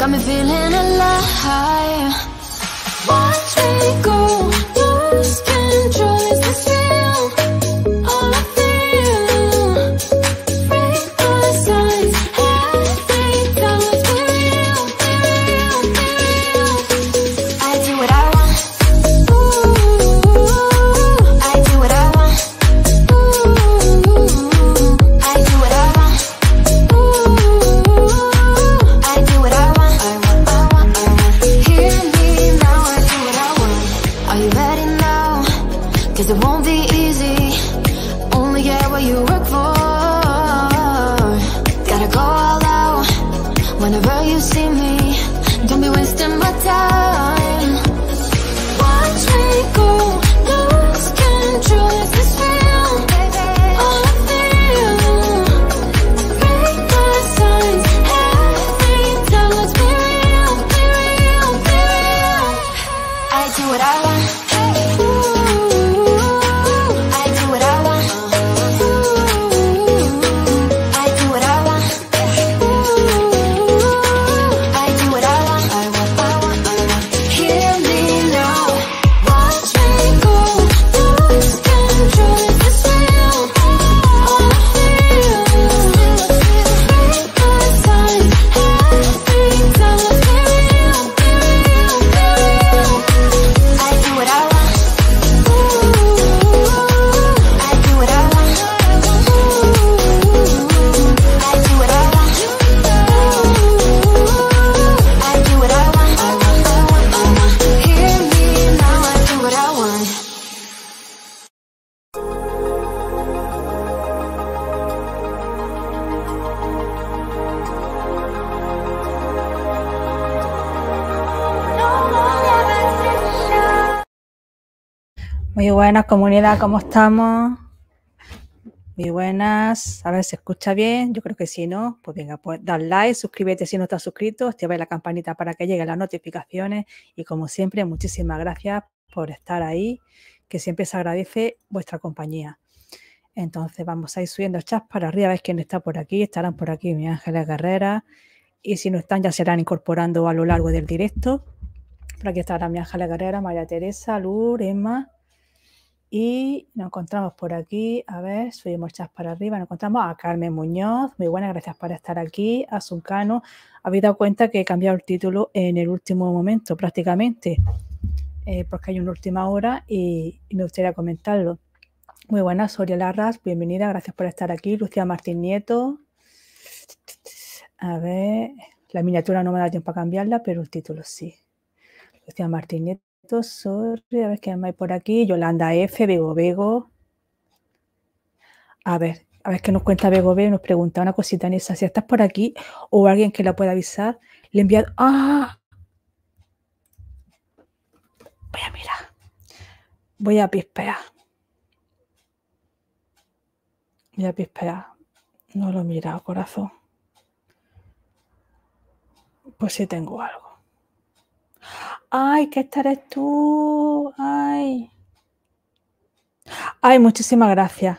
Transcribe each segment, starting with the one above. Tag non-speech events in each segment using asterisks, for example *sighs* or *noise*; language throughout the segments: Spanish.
Got me feeling alive buenas, comunidad, ¿cómo estamos? Muy buenas. A ver si escucha bien. Yo creo que sí, ¿no? Pues venga, pues dar like, suscríbete si no estás suscrito, activa la campanita para que lleguen las notificaciones y como siempre, muchísimas gracias por estar ahí, que siempre se agradece vuestra compañía. Entonces vamos a ir subiendo el chat para arriba, a ver quién está por aquí. Estarán por aquí mi Ángeles Guerrera y si no están ya serán incorporando a lo largo del directo. Por aquí estará mi Ángeles Guerrera, María Teresa, Lur, Emma. Y nos encontramos por aquí, a ver, subimos chat para arriba, nos encontramos a Carmen Muñoz, muy buenas, gracias por estar aquí, a Zuncano. Habéis dado cuenta que he cambiado el título en el último momento, prácticamente, eh, porque hay una última hora y, y me gustaría comentarlo. Muy buenas, Soria Larras, bienvenida, gracias por estar aquí. Lucía Martín Nieto. A ver, la miniatura no me da tiempo a cambiarla, pero el título sí. Lucía Martín Nieto, sorry, a ver más hay por aquí. Yolanda F, Bego Bego. A ver, a ver qué nos cuenta Bego Bego. Nos pregunta una cosita en esa. Si estás por aquí o alguien que la pueda avisar, le envía. ¡Ah! Voy a mirar. Voy a pispear. Voy a pispear. No lo he mirado, corazón. Pues sí tengo algo. Ay, que esta eres tú. Ay. Ay, muchísimas gracias.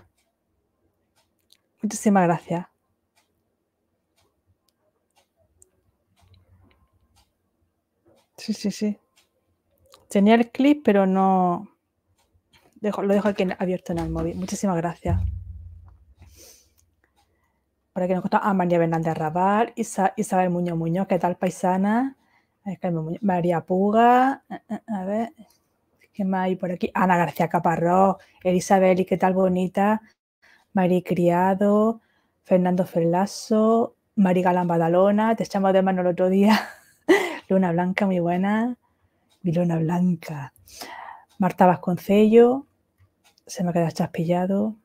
Muchísimas gracias. Sí, sí, sí. Tenía el clip, pero no. Dejo, lo dejo aquí abierto en el móvil. Muchísimas gracias. Por aquí nos encontramos a María Fernández Raval, Isa- Isabel Muñoz Muñoz, ¿qué tal, paisana? Muñoz, María Puga, eh, eh, a ver, ¿qué más hay por aquí? Ana García Caparrós, Elizabeth, ¿y qué tal, bonita? Mari Criado, Fernando Ferlaso, Mari Galán Badalona, te echamos de mano el otro día. *laughs* Luna Blanca, muy buena. Mi Luna Blanca. Marta Vasconcello, se me ha quedado chaspillado.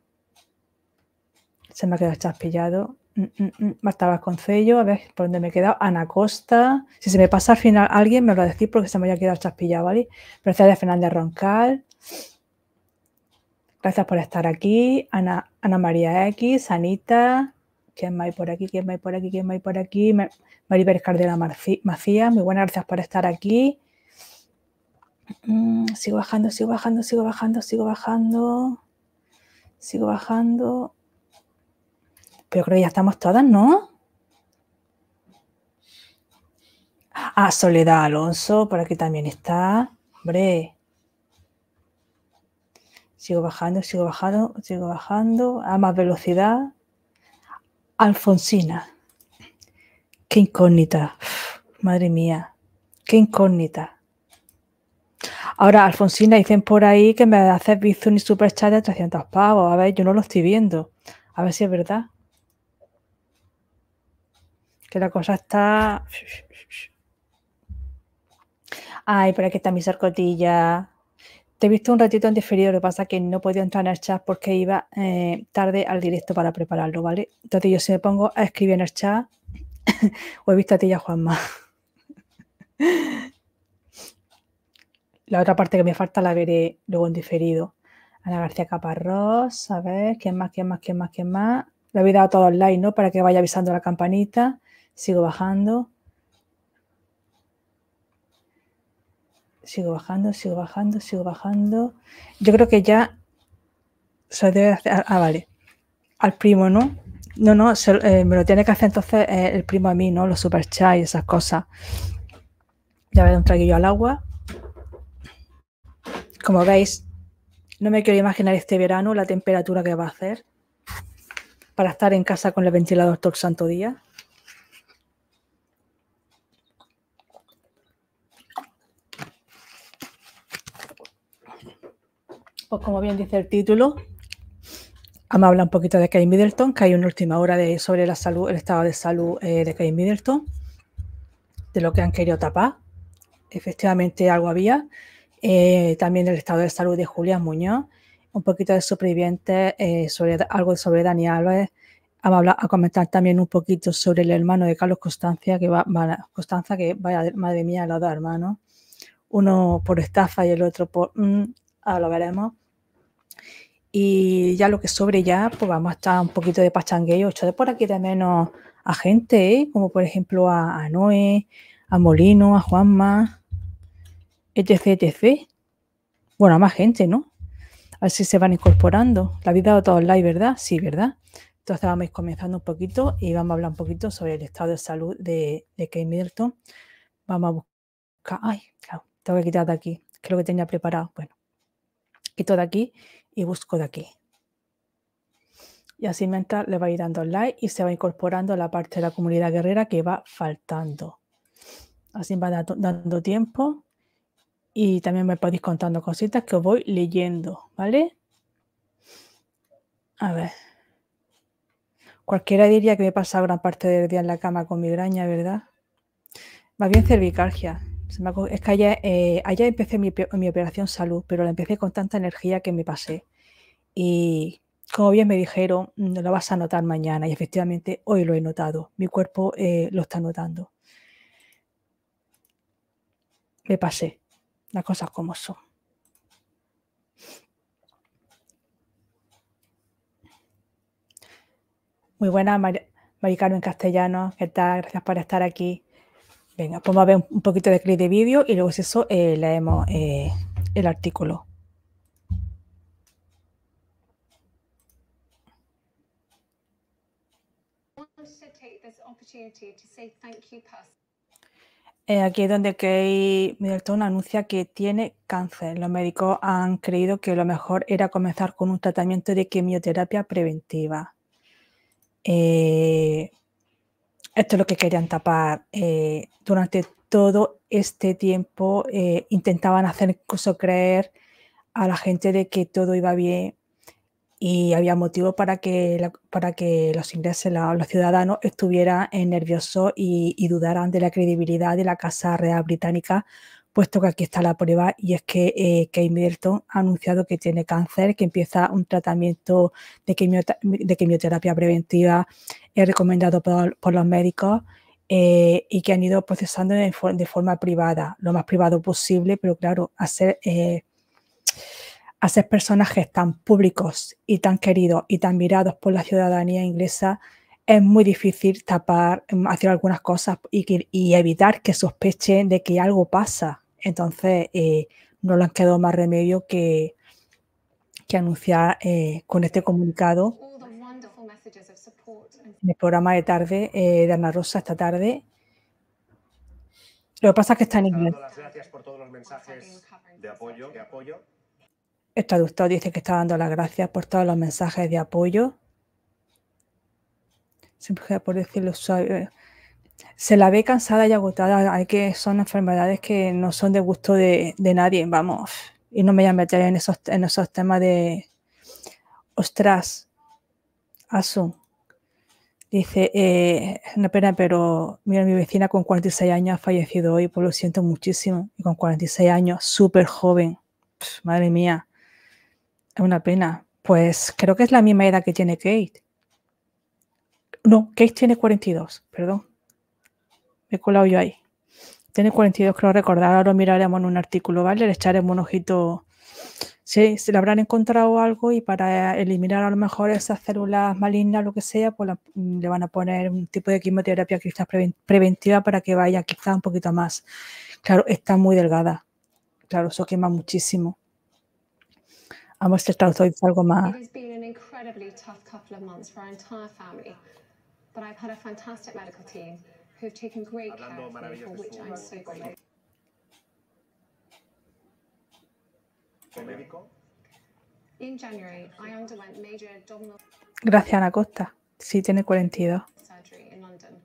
Se me ha quedado chaspillado. Mm, mm, mm. Marta Vasconcello, a ver por dónde me he quedado. Ana Costa. Si se me pasa al final alguien, me lo a decir porque se me haya quedado chaspillado, ¿vale? Mercedes Fernández Roncal. Gracias por estar aquí. Ana, María X, Anita. ¿Quién más hay por aquí? ¿Quién más hay por aquí? ¿Quién más hay por aquí? Ma- Maribel Cardela Macías. Muy buenas, gracias por estar aquí. Mm, sigo bajando, sigo bajando, sigo bajando, sigo bajando. Sigo bajando. Pero creo que ya estamos todas, ¿no? Ah, Soledad Alonso, por aquí también está. Hombre. Sigo bajando, sigo bajando, sigo bajando. A más velocidad. Alfonsina. Qué incógnita. Madre mía. Qué incógnita. Ahora, Alfonsina, dicen por ahí que me haces Bizum y Superchat de 300 pavos. A ver, yo no lo estoy viendo. A ver si es verdad. La cosa está... Ay, por aquí está mi sarcotilla. Te he visto un ratito en diferido, lo que pasa es que no podía entrar en el chat porque iba eh, tarde al directo para prepararlo, ¿vale? Entonces yo si me pongo a escribir en el chat, *laughs* o he visto a ti y a Juanma. La otra parte que me falta la veré luego en diferido. Ana García Caparrós, a ver, ¿quién más, quién más, quién más, quién más? Le había dado todo online, ¿no? Para que vaya avisando la campanita. Sigo bajando. Sigo bajando, sigo bajando, sigo bajando. Yo creo que ya se debe hacer. Ah, vale. Al primo, ¿no? No, no, eh, me lo tiene que hacer entonces eh, el primo a mí, ¿no? Los superchats y esas cosas. Ya voy a dar un traguillo al agua. Como veis, no me quiero imaginar este verano la temperatura que va a hacer para estar en casa con el ventilador todo el santo día. Pues como bien dice el título, vamos a hablar un poquito de Kate Middleton, que hay una última hora de, sobre la salud, el estado de salud eh, de Kate Middleton, de lo que han querido tapar. Efectivamente algo había. Eh, también el estado de salud de Julián Muñoz, un poquito de supervivientes, eh, sobre, algo sobre Dani Álvarez. Vamos a, comentar también un poquito sobre el hermano de Carlos Constancia, que va, va- Constanza, que vaya, madre mía, los dos hermanos. Uno por estafa y el otro por... mm, ahora lo veremos. Y ya lo que sobre ya, pues vamos a estar un poquito de pachangueo. Echo de por aquí de menos a gente, ¿eh? como por ejemplo a, Noé, a Molino, a Juanma, etc, etc. Bueno, a más gente, ¿no? A ver si se van incorporando. La vida de todos live, ¿verdad? Sí, ¿verdad? Entonces vamos a ir comenzando un poquito y vamos a hablar un poquito sobre el estado de salud de, de Kate Middleton. Vamos a buscar. Ay, claro, tengo que quitar de aquí, que es lo que tenía preparado. Bueno, quito de aquí y busco de aquí. Y así mientras le va a ir dando like y se va incorporando la parte de la comunidad guerrera que va faltando. Así va dando, tiempo y también me podéis contando cositas que os voy leyendo, ¿vale? A ver. Cualquiera diría que me he pasado gran parte del día en la cama con migraña, ¿verdad? Va bien cervicalgia. Es que ayer, eh, ayer empecé mi, mi operación salud, pero la empecé con tanta energía que me pasé. Y como bien me dijeron, "Mm, lo vas a notar mañana. Y efectivamente hoy lo he notado. Mi cuerpo eh, lo está notando. Me pasé. Las cosas como son. Muy buena, Mari, Mari Carmen Castellano. ¿Qué tal? Gracias por estar aquí. Venga, pues vamos a ver un, poquito de clip de vídeo y luego si eso eh, leemos eh, el artículo. Eh, aquí es donde Kate Middleton anuncia que tiene cáncer. Los médicos han creído que lo mejor era comenzar con un tratamiento de quimioterapia preventiva. Esto es lo que querían tapar. eh, durante todo este tiempo eh, intentaban hacer incluso creer a la gente de que todo iba bien y había motivo para que, para que los ingleses, los ciudadanos, estuvieran nerviosos y, y dudaran de la credibilidad de la Casa Real Británica, puesto que aquí está la prueba y es que eh, Kate Middleton ha anunciado que tiene cáncer, que empieza un tratamiento de, quimiota- de quimioterapia preventiva eh, recomendado por, los médicos eh, y que han ido procesando de, de forma privada, lo más privado posible, pero claro, hacer... eh, a ser personajes tan públicos y tan queridos y tan mirados por la ciudadanía inglesa, es muy difícil tapar, em, hacer algunas cosas y, que- y evitar que sospechen de que algo pasa. Entonces, eh, no han quedado más remedio que, que anunciar eh, con este comunicado en el programa de tarde eh, de Ana Rosa esta tarde. Lo que pasa es que está en inglés. dando las gracias por todos los mensajes de apoyo, de apoyo. El traductor dice que está dando las gracias por todos los mensajes de apoyo. Siempre por decirlo suave. Se la ve cansada y agotada. Hay que son enfermedades que no son de gusto de, de nadie. Vamos. Y no me voy a meter en esos, en esos temas de. Ostras. Asun. Dice, eh, una pena, pero mira, mi vecina con 46 años ha fallecido hoy, pues lo siento muchísimo. Y con 46 años, súper joven. Madre mía. Es una pena. Pues creo que es la misma edad que tiene Kate. No, Kate tiene 42, perdón. Me he colado yo ahí. Tiene 42, creo recordar. Ahora lo miraremos en un artículo, ¿vale? Le echaremos un ojito. Si se le habrán encontrado algo y para eliminar a lo mejor esas células malignas, lo que sea, pues la- le van a poner un tipo de quimioterapia quizás preven- preventiva para que vaya quizás un poquito más. Claro, está muy delgada. Claro, eso quema muchísimo. Vamos a tratar hoy algo más. it has been Gracias, Ana Costa. Sí, tiene 42. surgery in London.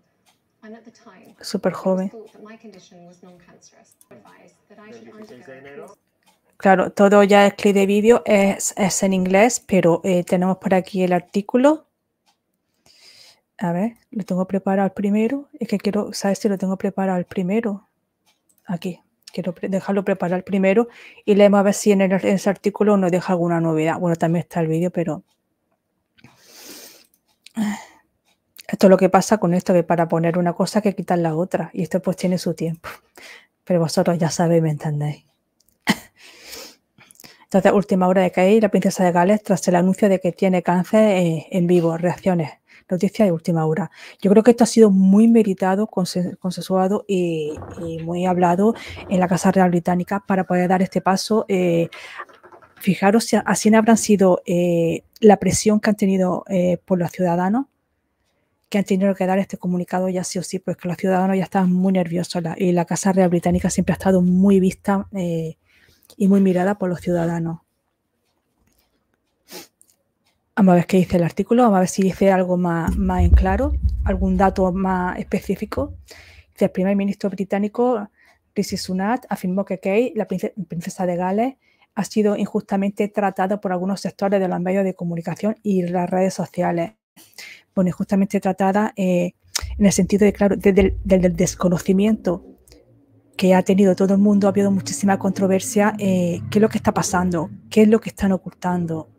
And at the time, Súper joven. thought that my condition was non-cancerous. Advised that I Del should 16 de undergo a enero. course Claro, todo ya el clip de vídeo es, es en inglés, pero eh, tenemos por aquí el artículo. A ver, lo tengo preparado el primero. Es que quiero saber si lo tengo preparado el primero. Aquí, quiero dejarlo preparado el primero y leemos a ver si en, ese artículo nos deja alguna novedad. Bueno, también está el vídeo, pero esto es lo que pasa con esto, que para poner una cosa hay que quitar la otra y esto pues tiene su tiempo. Pero vosotros ya sabéis, ¿me entendéis? Entonces, última hora de Kate, la princesa de Gales, tras el anuncio de que tiene cáncer eh, en vivo, reacciones, noticias de última hora. Yo creo que esto ha sido muy meritado, consensuado y, muy hablado en la Casa Real Británica para poder dar este paso. Eh, fijaros así habrán sido eh, la presión que han tenido por los ciudadanos que han tenido que dar este comunicado ya sí o sí, porque los ciudadanos ya estaban muy nerviosos y la Casa Real Británica siempre ha estado muy vista y muy mirada por los ciudadanos. Vamos a ver qué dice el artículo, vamos a ver si dice algo más, más en claro, algún dato más específico. el primer ministro británico, Rishi Sunak, afirmó que Kate, la princesa de Gales, ha sido injustamente tratada por algunos sectores de los medios de comunicación y las redes sociales. Bueno, injustamente tratada eh, en el sentido de, claro, del desconocimiento que ha tenido todo el mundo, ha habido muchísima controversia, eh, qué es lo que está pasando, qué es lo que están ocultando.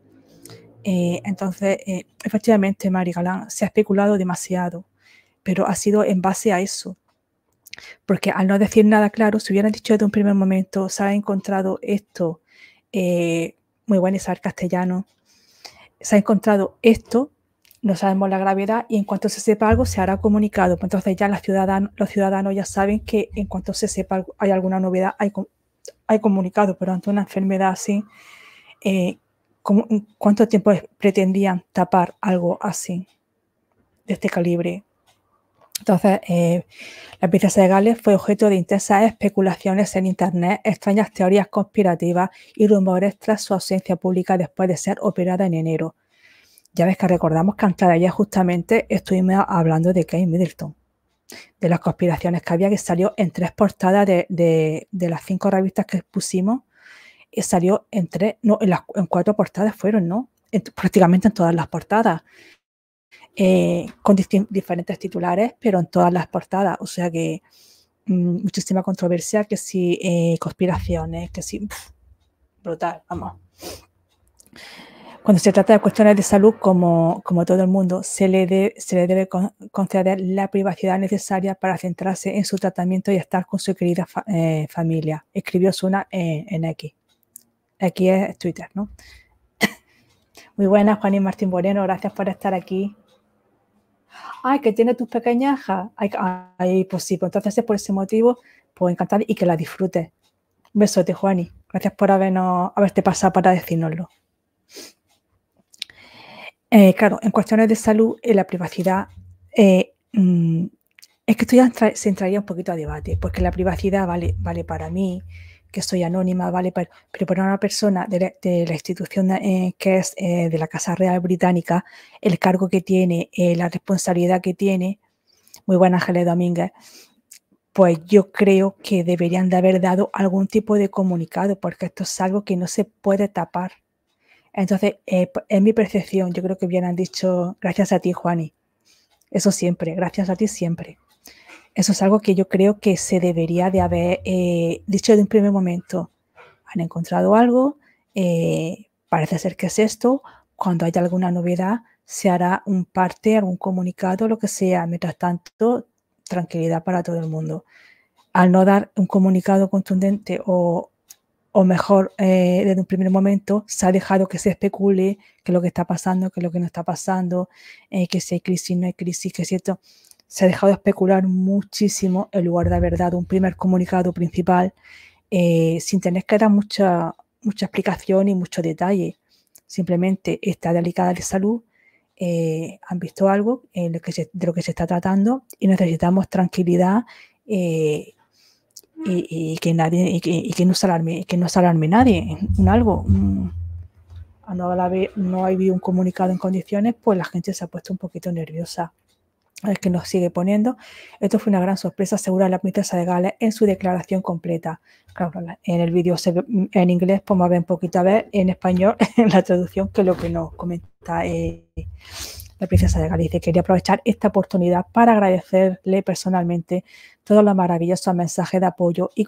Eh, entonces, eh, efectivamente, Mari Galán, se ha especulado demasiado, pero ha sido en base a eso. Porque al no decir nada claro, si hubieran dicho desde un primer momento, se ha encontrado esto, muy bueno Isabel castellano, se ha encontrado esto, no sabemos la gravedad y en cuanto se sepa algo se hará comunicado. Pues entonces ya los ciudadanos ya saben que en cuanto se sepa hay alguna novedad, hay, hay comunicado, pero ante una enfermedad así, eh, ¿cuánto tiempo pretendían tapar algo así, de este calibre? Entonces, eh, la princesa de Gales fue objeto de intensas especulaciones en Internet, extrañas teorías conspirativas y rumores tras su ausencia pública después de ser operada en enero. Ya ves que recordamos que antes de ayer justamente estuvimos hablando de Kate Middleton, de las conspiraciones que había, que salió en tres portadas de, las cinco revistas que pusimos, salió en tres, no, en, las, cuatro portadas fueron, ¿no? prácticamente en todas las portadas. Eh, con diferentes titulares, pero en todas las portadas. O sea que mm, muchísima controversia, que si eh, conspiraciones, que si... brutal, vamos. Cuando se trata de cuestiones de salud, como, como todo el mundo, se le, se le debe conceder la privacidad necesaria para centrarse en su tratamiento y estar con su querida eh, familia. Escribió Suna en X. Aquí es Twitter, ¿no? *coughs* Muy buenas, Juan y Martín Moreno, gracias por estar aquí. Ay, que tiene tus pequeñas ay, ay, pues sí, pues entonces es por ese motivo, pues encantado y que la disfrutes. Un besote, Juani. Gracias por habernos, haberte pasado para decírnoslo. Eh, claro, en cuestiones de salud, y la privacidad, eh, mm, es que esto ya se entraría un poquito a debate, porque la privacidad vale, vale para mí, que soy anónima, vale para, pero para una persona de la, institución eh, que es de la Casa Real Británica, el cargo que tiene, la responsabilidad que tiene, muy buena Ángeles Domínguez, pues yo creo que deberían de haber dado algún tipo de comunicado, porque esto es algo que no se puede tapar. Entonces, eh, en mi percepción, yo creo que bien han dicho, gracias a ti, Juani. Eso siempre, gracias a ti siempre. Eso es algo que yo creo que se debería de haber eh, dicho de un primer momento. Han encontrado algo, eh, parece ser que es esto. Cuando haya alguna novedad, se hará un parte, algún comunicado, lo que sea. Mientras tanto, tranquilidad para todo el mundo. Al no dar un comunicado contundente o, o mejor, eh, desde un primer momento se ha dejado que se especule qué es lo que está pasando, qué es lo que no está pasando, eh, que si hay crisis, no hay crisis, que es cierto. Se ha dejado de especular muchísimo en lugar de haber dado un primer comunicado principal eh, sin tener que dar mucha, mucha explicación y mucho detalle. Simplemente está delicada de salud, han visto algo en lo que de lo que se está tratando y necesitamos tranquilidad y, que nadie y que, no se alarme que no se alarme nadie en algo no, no ha habido un comunicado en condiciones pues la gente se ha puesto un poquito nerviosa es que nos sigue poniendo esto fue una gran sorpresa asegura la princesa de Gales en su declaración completa claro en el vídeo en inglés pues un poquito a ver en español *laughs* en la traducción que lo que nos comenta eh, la princesa de Galicia. Quería aprovechar esta oportunidad para agradecerle personalmente todos los maravillosos mensajes de apoyo y,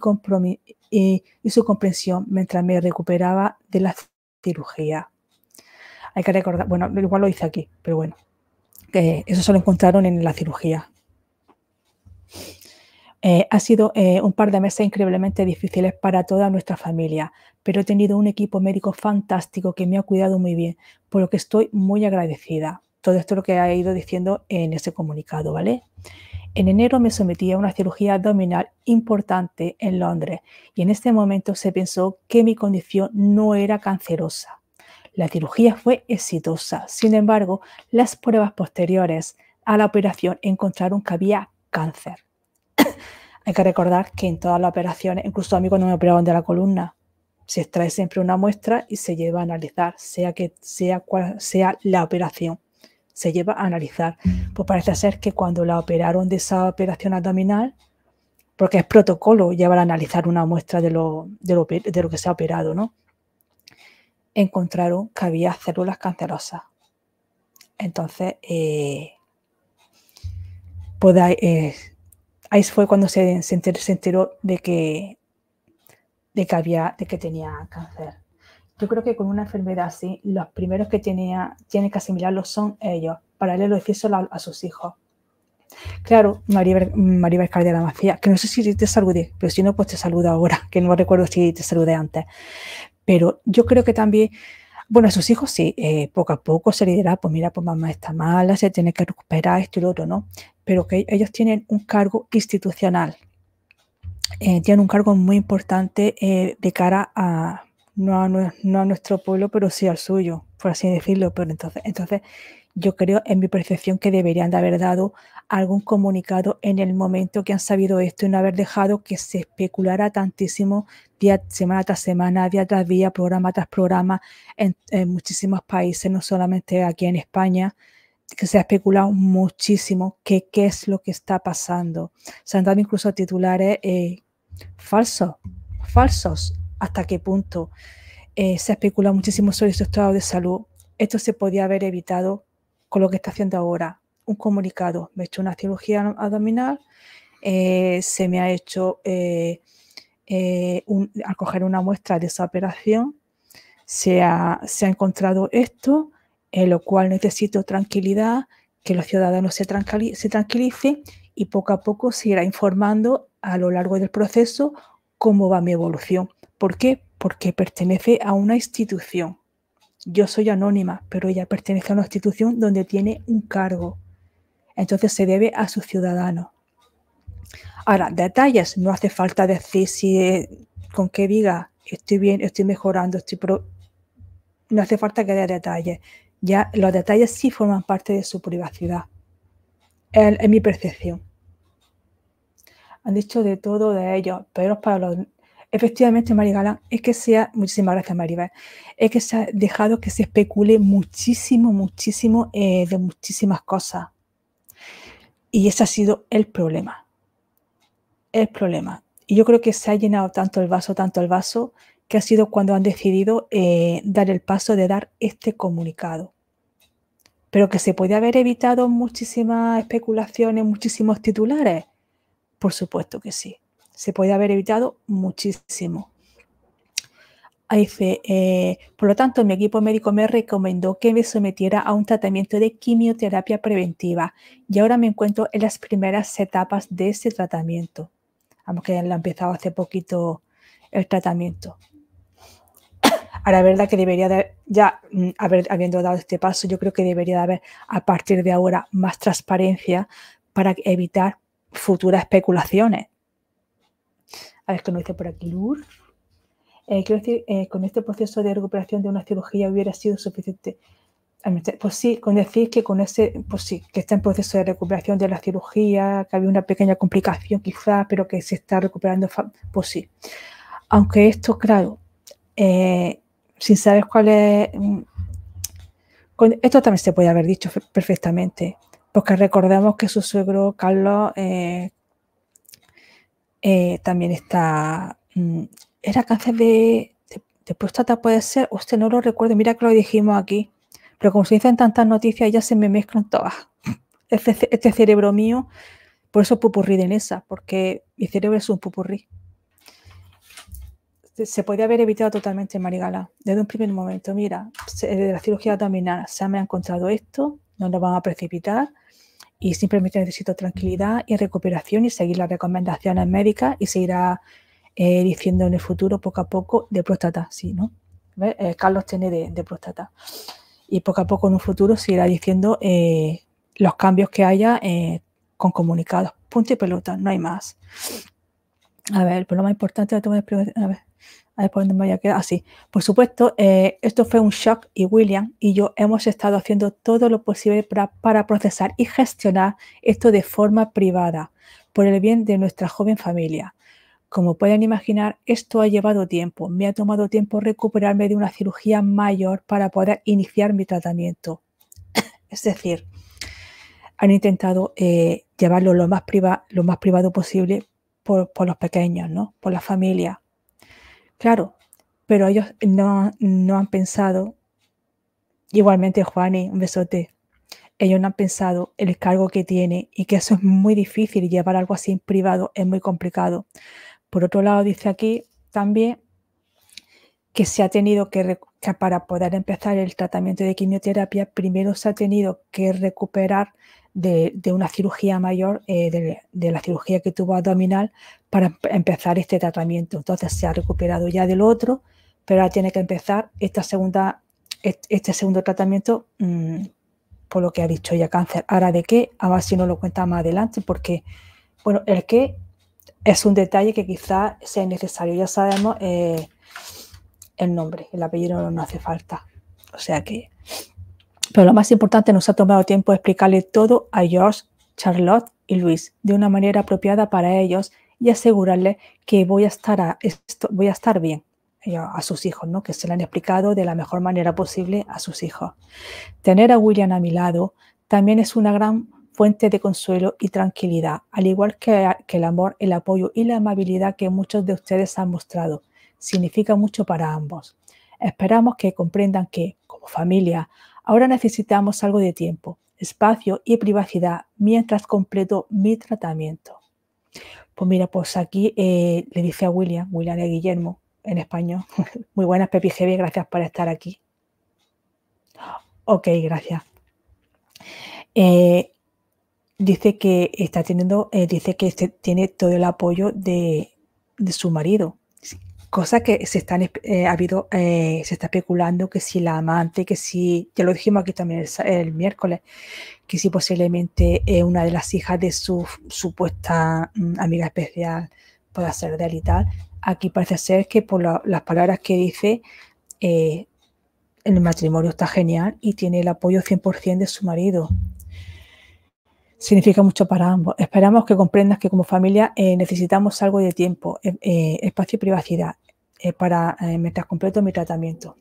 y, su comprensión mientras me recuperaba de la cirugía. Hay que recordar, bueno, igual lo hice aquí, pero bueno, que eso se lo encontraron en la cirugía. Eh, ha sido eh, un par de meses increíblemente difíciles para toda nuestra familia, pero he tenido un equipo médico fantástico que me ha cuidado muy bien, por lo que estoy muy agradecida. Todo esto es lo que ha ido diciendo en ese comunicado, ¿vale? En enero me sometí a una cirugía abdominal importante en Londres y en este momento se pensó que mi condición no era cancerosa. La cirugía fue exitosa, sin embargo, las pruebas posteriores a la operación encontraron que había cáncer. *coughs* Hay que recordar que en todas las operaciones, incluso a mí cuando me operaron de la columna, se extrae siempre una muestra y se lleva a analizar, sea sea cual sea la operación, se lleva a analizar. Pues parece ser que cuando la operaron de esa operación abdominal, porque es protocolo llevar a analizar una muestra de lo, de lo que se ha operado, ¿no? Encontraron que había células cancerosas. Entonces, eh, pues, eh, ahí fue cuando se, se, enteró, de que, de que, había, de que tenía cáncer. Yo creo que con una enfermedad así, los primeros que tenía, tienen que asimilarlo son ellos, para leerlo decírselo a, a sus hijos. Claro, María, María de la Macía, que no sé si te saludé, pero si no, pues te saludo ahora, que no recuerdo si te saludé antes. Pero yo creo que también, bueno, a sus hijos sí, eh, poco a poco se le dirá, pues mira, pues mamá está mala, se tiene que recuperar esto y lo otro, ¿no? pero que ellos tienen un cargo institucional, eh, tienen un cargo muy importante eh, de cara a no, a no, a nuestro pueblo, pero sí al suyo, por así decirlo. Pero entonces, entonces yo creo, en mi percepción, que deberían de haber dado algún comunicado en el momento que han sabido esto y no haber dejado que se especulara tantísimo día, semana tras semana, día tras día, programa tras programa en, muchísimos países, no solamente aquí en España, que se ha especulado muchísimo qué es lo que está pasando. Se han dado incluso titulares eh, falsos, falsos, hasta qué punto. Eh, se ha especulado muchísimo sobre su estado de salud. Esto se podía haber evitado con lo que está haciendo ahora. Un comunicado. Me he hecho una cirugía abdominal, eh, se me ha hecho, al coger una muestra de esa operación, se ha, se ha encontrado esto, en lo cual necesito tranquilidad, que los ciudadanos se, tranquilicen y poco a poco se irá informando a lo largo del proceso cómo va mi evolución. ¿Por qué? Porque pertenece a una institución. Yo soy anónima, pero ella pertenece a una institución donde tiene un cargo. Entonces se debe a sus ciudadanos. Ahora, detalles, no hace falta decir si con qué diga estoy bien, estoy mejorando, estoy no hace falta que dé detalles ya los detalles sí forman parte de su privacidad. En, mi percepción. Han dicho de todo de ellos, pero para los... Efectivamente, Galán, es que sea, muchísimas gracias Maribel, es que se ha dejado que se especule muchísimo, muchísimo eh, de muchísimas cosas. Y ese ha sido el problema. El problema. Y yo creo que se ha llenado tanto el vaso, tanto el vaso, que ha sido cuando han decidido eh, dar el paso de dar este comunicado pero que se puede haber evitado muchísimas especulaciones, muchísimos titulares. Por supuesto que sí, se puede haber evitado muchísimo. Dice, eh, por lo tanto, mi equipo médico me recomendó que me sometiera a un tratamiento de quimioterapia preventiva y ahora me encuentro en las primeras etapas de ese tratamiento. Aunque ya lo ha empezado hace poquito el tratamiento. *coughs* Ahora, verdad que debería de, ya mm, habiendo dado este paso, yo creo que debería de haber a partir de ahora más transparencia para evitar futuras especulaciones. A ver qué nos dice por aquí Lur. Eh, quiero decir, eh, con este proceso de recuperación de una cirugía hubiera sido suficiente. Pues sí, con decir que con ese, pues sí, que está en proceso de recuperación de la cirugía, que había una pequeña complicación quizás, pero que se está recuperando, pues sí. Aunque esto, claro, eh, sin saber cuál es... Mm, esto también se puede haber dicho perfectamente, porque recordemos que su suegro Carlos eh, eh, también está... Mm, ¿Era cáncer de, de, próstata puede ser? Usted no lo recuerdo, mira que lo dijimos aquí, pero como se dicen tantas noticias ya se me mezclan todas. *laughs* Este, este cerebro mío, por eso pupurrí de Nesa, porque mi cerebro es un pupurrí se podía haber evitado totalmente Marigala desde un primer momento. Mira, de la cirugía abdominal se me ha encontrado esto, no nos van a precipitar y simplemente necesito tranquilidad y recuperación y seguir las recomendaciones médicas y se irá eh, diciendo en el futuro poco a poco de próstata, sí, ¿no? Eh, Carlos tiene de, próstata. Y poco a poco en un futuro se irá diciendo eh, los cambios que haya con comunicados. Punto y pelota, no hay más. A ver, el problema importante de tomar a ver, a ver por dónde me voy a quedar. Así, por supuesto, esto fue un shock y William y yo hemos estado haciendo todo lo posible para, procesar y gestionar esto de forma privada por el bien de nuestra joven familia. Como pueden imaginar, esto ha llevado tiempo. Me ha tomado tiempo recuperarme de una cirugía mayor para poder iniciar mi tratamiento. *coughs* es decir, han intentado eh, llevarlo lo más, lo más privado posible por, los pequeños, ¿no? por la familia. Claro, pero ellos no, no han pensado, igualmente Juani, un besote, ellos no han pensado el cargo que tiene y que eso es muy difícil, llevar algo así en privado es muy complicado. Por otro lado, dice aquí también que se ha tenido que, para poder empezar el tratamiento de quimioterapia, primero se ha tenido que recuperar de, una cirugía mayor, eh, de, la cirugía que tuvo abdominal, para empezar este tratamiento. Entonces se ha recuperado ya del otro, pero ahora tiene que empezar esta segunda, este segundo tratamiento, mm, por lo que ha dicho ya cáncer. Ahora de qué, a ver si nos lo cuenta más adelante, porque, bueno, el que es un detalle que quizás sea necesario. Ya sabemos eh, el nombre, el apellido no hace falta. O sea que... Pero lo más importante, nos ha tomado tiempo explicarle todo a George, Charlotte y Luis de una manera apropiada para ellos y asegurarle que voy a estar, a, esto, voy a estar bien a sus hijos, ¿no? que se le han explicado de la mejor manera posible a sus hijos. Tener a William a mi lado también es una gran fuente de consuelo y tranquilidad, al igual que, el amor, el apoyo y la amabilidad que muchos de ustedes han mostrado. Significa mucho para ambos. Esperamos que comprendan que, como familia, ahora necesitamos algo de tiempo, espacio y privacidad mientras completo mi tratamiento. Pues mira, pues aquí eh, le dice a William, William de Guillermo, en español. *laughs* Muy buenas, Pepi GB, gracias por estar aquí. Ok, gracias. Eh, dice que está teniendo, eh, dice que este, tiene todo el apoyo de, su marido. Cosa que se están eh, ha habido, eh, se está especulando que si la amante, que si, ya lo dijimos aquí también el, miércoles, que si posiblemente una de las hijas de su supuesta mm, amiga especial pueda ser de él y tal. Aquí parece ser que por las palabras que dice, el matrimonio está genial y tiene el apoyo 100% de su marido significa mucho para ambos. Esperamos que comprendas que como familia eh, necesitamos algo de tiempo, eh, eh, espacio y privacidad para mientras completo mi tratamiento.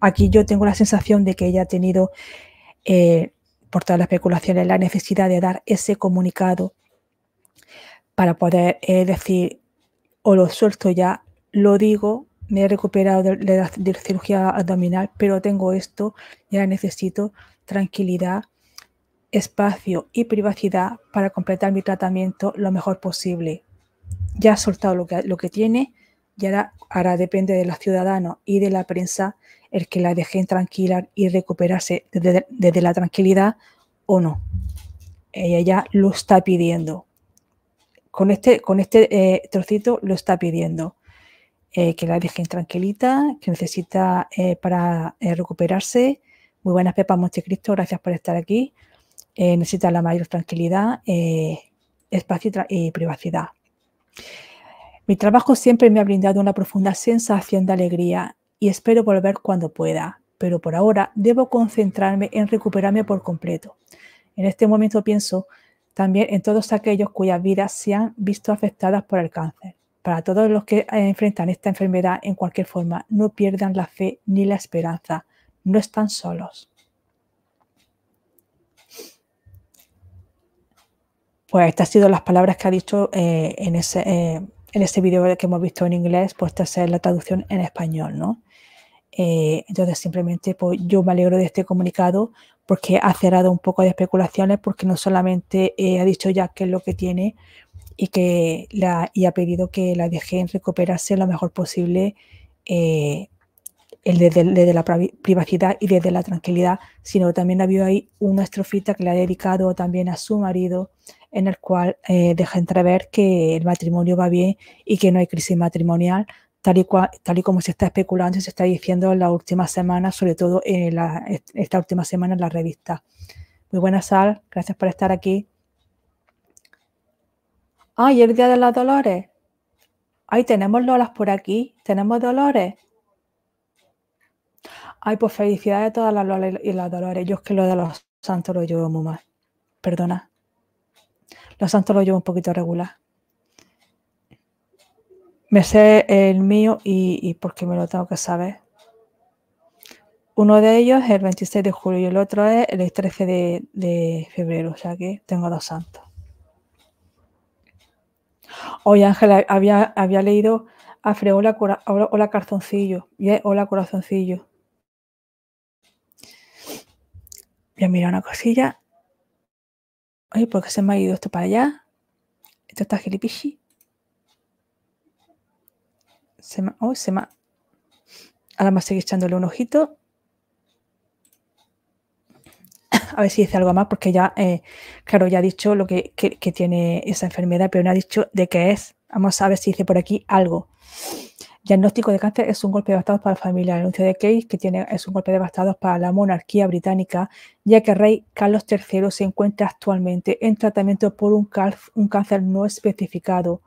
Aquí yo tengo la sensación de que ella ha tenido, por todas las especulaciones, la necesidad de dar ese comunicado para poder decir, o lo suelto ya, lo digo, me he recuperado de, la cirugía abdominal, pero tengo esto, ya necesito tranquilidad espacio y privacidad para completar mi tratamiento lo mejor posible. Ya ha soltado lo que tiene y ahora, depende de los ciudadanos y de la prensa el que la dejen tranquila y recuperarse desde, la tranquilidad o no. Ella ya lo está pidiendo. Con este, con este eh, trocito lo está pidiendo. Eh, que la dejen tranquilita, que necesita eh, para recuperarse. Muy buenas, Pepa Montecristo, gracias por estar aquí. Necesita la mayor tranquilidad, espacio y, privacidad. Mi trabajo siempre me ha brindado una profunda sensación de alegría y espero volver cuando pueda, pero por ahora debo concentrarme en recuperarme por completo. En este momento pienso también en todos aquellos cuyas vidas se han visto afectadas por el cáncer. Para todos los que enfrentan esta enfermedad en cualquier forma, no pierdan la fe ni la esperanza. No están solos. Pues estas han sido las palabras que ha dicho eh, en, ese, eh, en ese vídeo que hemos visto en inglés, pues esta es la traducción en español, ¿no? Eh, entonces simplemente pues, yo me alegro de este comunicado porque ha cerrado un poco de especulaciones porque no solamente ha dicho ya qué es lo que tiene y que la, y ha pedido que la dejen recuperarse lo mejor posible el desde, la privacidad y desde la tranquilidad, sino también ha habido ahí una estrofita que le ha dedicado también a su marido, en el cual eh, deja entrever que el matrimonio va bien y que no hay crisis matrimonial, tal y, tal y como se está especulando y se está diciendo en las últimas semanas, sobre todo en esta última semana en la revista. Muy buenas, Sal, gracias por estar aquí. Ay, el Día de las Dolores. Ay, tenemos Lolas por aquí, tenemos Dolores. Ay, pues felicidades todas las Lolas y las Dolores. Yo es que lo de los santos lo llevo muy mal. Perdona. Los santos lo llevo un poquito regular. Me sé el mío y, porque me lo tengo que saber. Uno de ellos es el 26 de julio y el otro es el 13 de, febrero. O sea que tengo dos santos. Oye, Ángela, había, había leído a Freola hola, hola Carzoncillo. hola Corazoncillo. Voy a una cosilla. Oye, ¿por qué se me ha ido esto para allá? Esto está gilipichi. Se me, oh, se me, ahora me seguir echándole un ojito. A ver si dice algo más, porque ya, eh, claro, ya ha dicho lo que, que, tiene esa enfermedad, pero no ha dicho de qué es. Vamos a ver si dice por aquí algo. Diagnóstico de cáncer es un golpe devastador para la familia. El anuncio de Case que tiene, es un golpe devastador para la monarquía británica, ya que el rey Carlos III se encuentra actualmente en tratamiento por un, cáncer no especificado.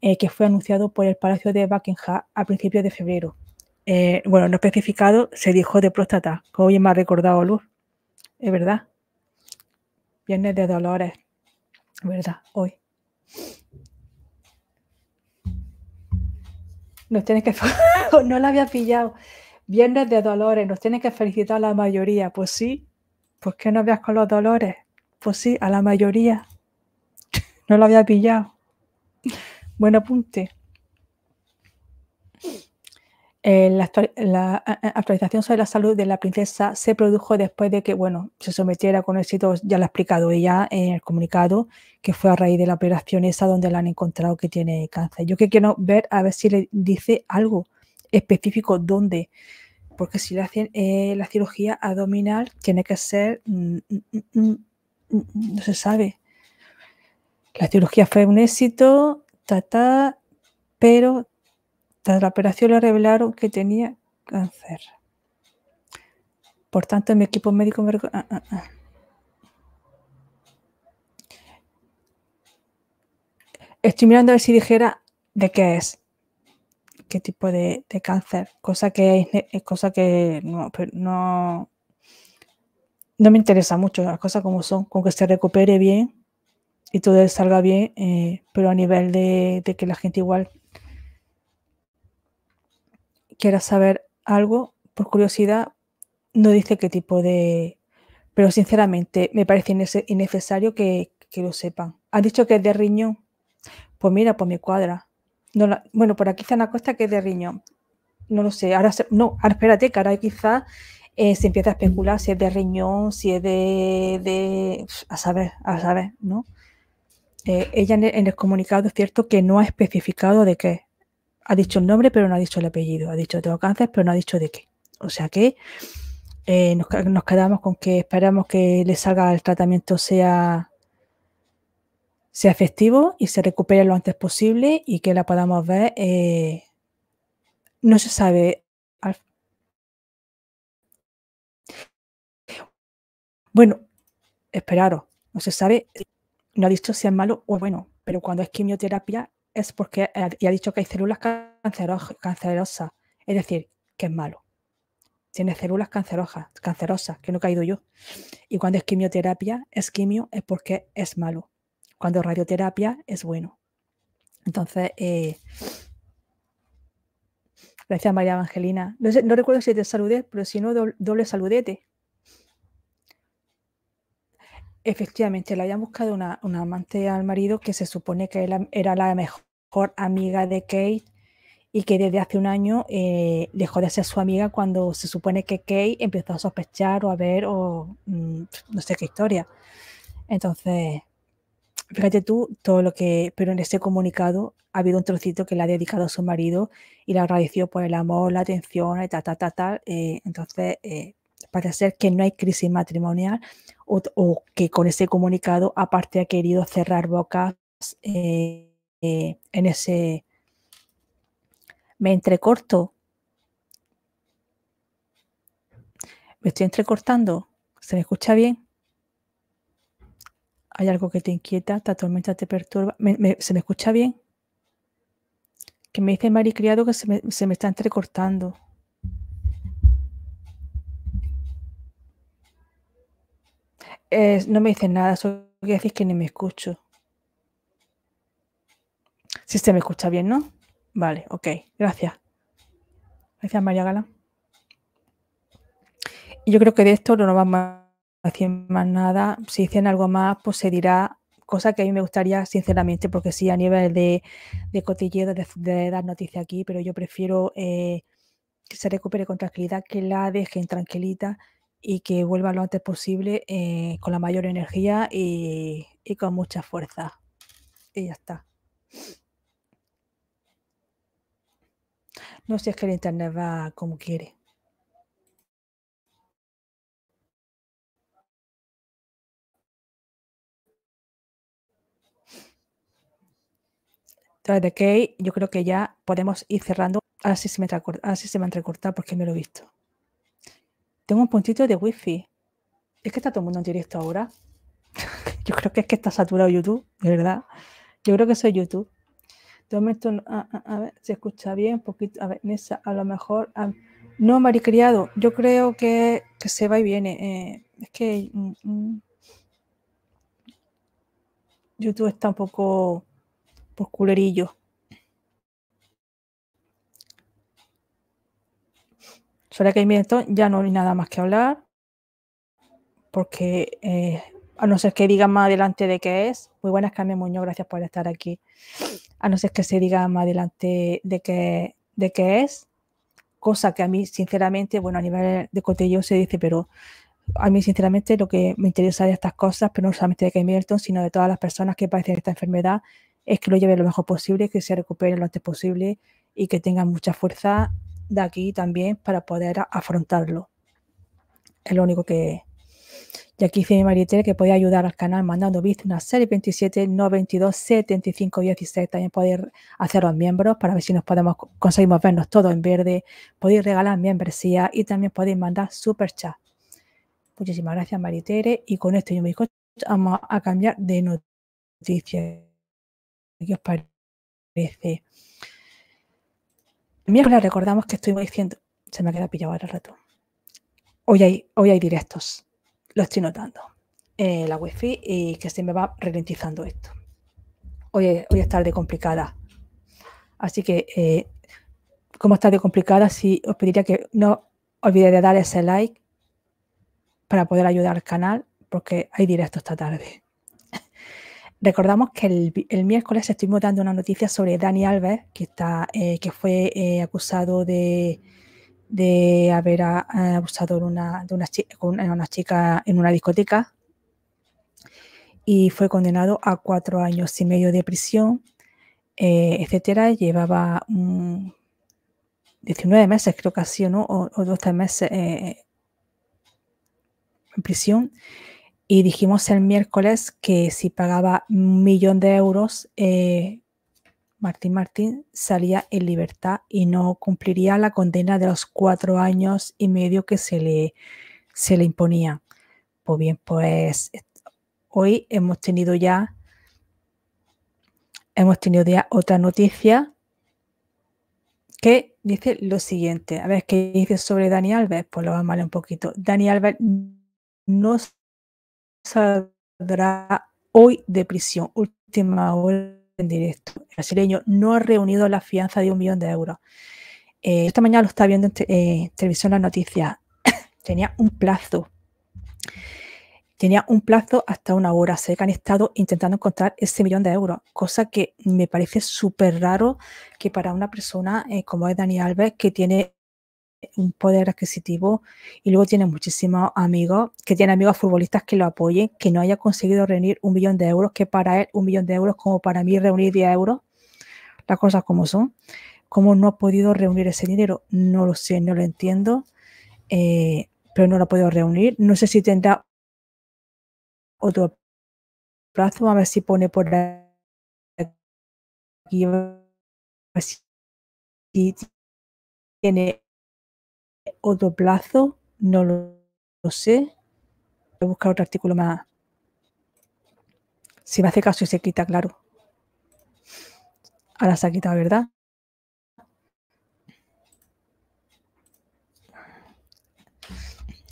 Eh, que fue anunciado por el Palacio de Buckingham a principios de febrero. Eh, bueno, no especificado, se dijo de próstata, como bien me ha recordado Luz. Es verdad. Viernes de Dolores. ¿Verdad? Hoy. Nos tiene que. *laughs* no la había pillado. Viernes de Dolores. Nos tiene que felicitar a la mayoría. Pues sí. ¿Por qué no veas con los dolores? Pues sí, a la mayoría. *laughs* No lo había pillado. Buen apunte. La, actualización sobre la salud de la princesa se produjo después de que, bueno, se sometiera con éxito, ya lo ha explicado ella en el comunicado, que fue a raíz de la operación esa donde le han encontrado que tiene cáncer. Yo que quiero ver a ver si le dice algo específico dónde, porque si le hacen eh, la cirugía abdominal tiene que ser, mm, mm, mm, no se sabe. La cirugía fue un éxito, pero la operación le revelaron que tenía cáncer. Por tanto, mi equipo médico me... Ah, ah, ah. Estoy mirando a ver si dijera de qué es, qué tipo de, cáncer, cosa que, cosa que no, no, no me interesa mucho, las cosas como son, con que se recupere bien y todo salga bien, eh, pero a nivel de, que la gente igual quiera saber algo, por curiosidad, no dice qué tipo de... Pero sinceramente me parece innecesario que, lo sepan. ¿Han dicho que es de riñón? Pues mira, pues mi cuadra. No bueno, por aquí está costa que es de riñón. No lo sé. Ahora no, ahora espérate, que ahora quizás eh, se empieza a especular si es de riñón, si es de, de, a saber, a saber, ¿no? Eh, ella en el, comunicado es cierto que no ha especificado de qué. Ha dicho el nombre, pero no ha dicho el apellido. Ha dicho tengo cáncer, pero no ha dicho de qué. O sea que eh, nos, quedamos con que esperamos que le salga el tratamiento sea, sea efectivo y se recupere lo antes posible y que la podamos ver. Eh, no se sabe. Bueno, esperaros, no se sabe no ha dicho si es malo o bueno, pero cuando es quimioterapia es porque y ha dicho que hay células cancerosas, es decir, que es malo. Tiene células cancerosas, que no he caído yo. Y cuando es quimioterapia, es quimio, es porque es malo. Cuando radioterapia es bueno. Entonces, eh, gracias María Evangelina. No, recuerdo si te saludé, pero si no, doble saludete. Efectivamente, le habían buscado una, amante al marido que se supone que era la mejor amiga de Kate y que desde hace un año eh, dejó de ser su amiga cuando se supone que Kate empezó a sospechar o a ver o mm, no sé qué historia. Entonces, Fíjate tú todo lo que, pero en ese comunicado ha habido un trocito que le ha dedicado a su marido y le agradeció por el amor, la atención, y tal, tal, tal, tal. Eh, entonces, eh, parece ser que no hay crisis matrimonial o, que con ese comunicado aparte ha querido cerrar bocas eh, en ese... Me entrecorto. ¿Me estoy entrecortando? ¿Se me escucha bien? ¿Hay algo que te inquieta? ¿Esta tormenta te perturba? se me escucha bien? Que me dice Mari Criado que se me, está entrecortando. No me dice nada, solo quiere decir que ni me escucho. Si se me escucha bien, ¿no? Vale, ok, gracias. Gracias, María Gala. Y yo creo que de esto no nos vamos a decir más nada. Si dicen algo más, pues se dirá, cosa que a mí me gustaría, sinceramente, porque sí, a nivel de, de cotilleo, de, dar noticia aquí, pero yo prefiero eh, que se recupere con tranquilidad, que la dejen tranquilita y que vuelva lo antes posible eh, con la mayor energía y, con mucha fuerza. Y ya está. No sé si es que el internet va como quiere. de que yo creo que ya podemos ir cerrando. Así se me, así se porque me lo he visto. Tengo un puntito de wifi. Es que está todo el mundo en directo ahora. *laughs* yo creo que es que está saturado YouTube, de verdad. Yo creo que soy YouTube. De momento, a, a, ver, se escucha bien, poquito. A ver, Nessa, a lo mejor. no, Maricriado, yo creo que, que, se va y viene. Eh, es que mm, mm, YouTube está un poco por culerillo. Sobre aquel ya no hay nada más que hablar, porque eh, a no ser que diga más adelante de qué es, muy buenas Carmen Muñoz, gracias por estar aquí. A no ser que se diga más adelante de qué, de qué es, cosa que a mí, sinceramente, bueno, a nivel de cotilleo se dice, pero a mí, sinceramente, lo que me interesa de estas cosas, pero no solamente de Kay Milton, sino de todas las personas que padecen esta enfermedad es que lo lleve lo mejor posible, que se recupere lo antes posible y que tenga mucha fuerza de aquí también para poder afrontarlo. Es lo único que... Y aquí dice Maritere que puede ayudar al canal mandando bits una serie 27 922 75 16. También podéis haceros miembros para ver si nos podemos conseguimos vernos todos en verde. Podéis regalar membresía y también podéis mandar super chat. Muchísimas gracias, Maritere. Y con esto yo me digo, vamos a cambiar de noticia. ¿Qué os parece? Miércoles recordamos que estuvimos diciendo, se me ha quedado pillado ahora el rato. Hoy hay, hoy hay directos, lo estoy notando. Eh, la wifi y que se me va ralentizando esto. Hoy, hoy es tarde complicada. Así que, eh, como es tarde complicada, sí os pediría que no olvidéis de dar ese like para poder ayudar al canal, porque hay directos esta tarde. Recordamos que el, miércoles estuvimos dando una noticia sobre Dani Alves, que, está, eh, que fue eh, acusado de, haber abusado de una, de una, chica en una discoteca y fue condenado a cuatro años y medio de prisión, eh, etcétera. Llevaba 19 meses, creo que ha sido, ¿no? O, o 12 meses en prisión y dijimos el miércoles que si pagaba un millón de euros, eh, Martín Martín salía en libertad y no cumpliría la condena de los cuatro años y medio que se le, se le imponía. Pues bien, pues hoy hemos tenido ya hemos tenido ya otra noticia que dice lo siguiente. A ver, ¿qué dice sobre Dani Alves? Pues lo vamos a leer un poquito. Dani Alves no saldrá hoy de prisión. Última hora en directo. El brasileño no ha reunido la fianza de un millón de euros. Eh, esta mañana lo está viendo en eh, televisión las noticias. *coughs* Tenía un plazo. Tenía un plazo hasta una hora. Sé que han estado intentando encontrar ese millón de euros, cosa que me parece súper raro que para una persona eh, como es Dani Alves, que tiene un poder adquisitivo y luego tiene muchísimos amigos, que tiene amigos futbolistas que lo apoyen, que no haya conseguido reunir un millón de euros, que para él un millón de euros como para mí reunir 10 euros, las cosas como son. ¿Cómo no ha podido reunir ese dinero? No lo sé, no lo entiendo, eh, pero no lo ha podido reunir. No sé si tendrá otro plazo, a ver si pone por aquí, a ver si tiene otro plazo, no lo, sé. Voy a buscar otro artículo más. Si me hace caso y se quita, claro. Ahora se ha quitado, ¿verdad?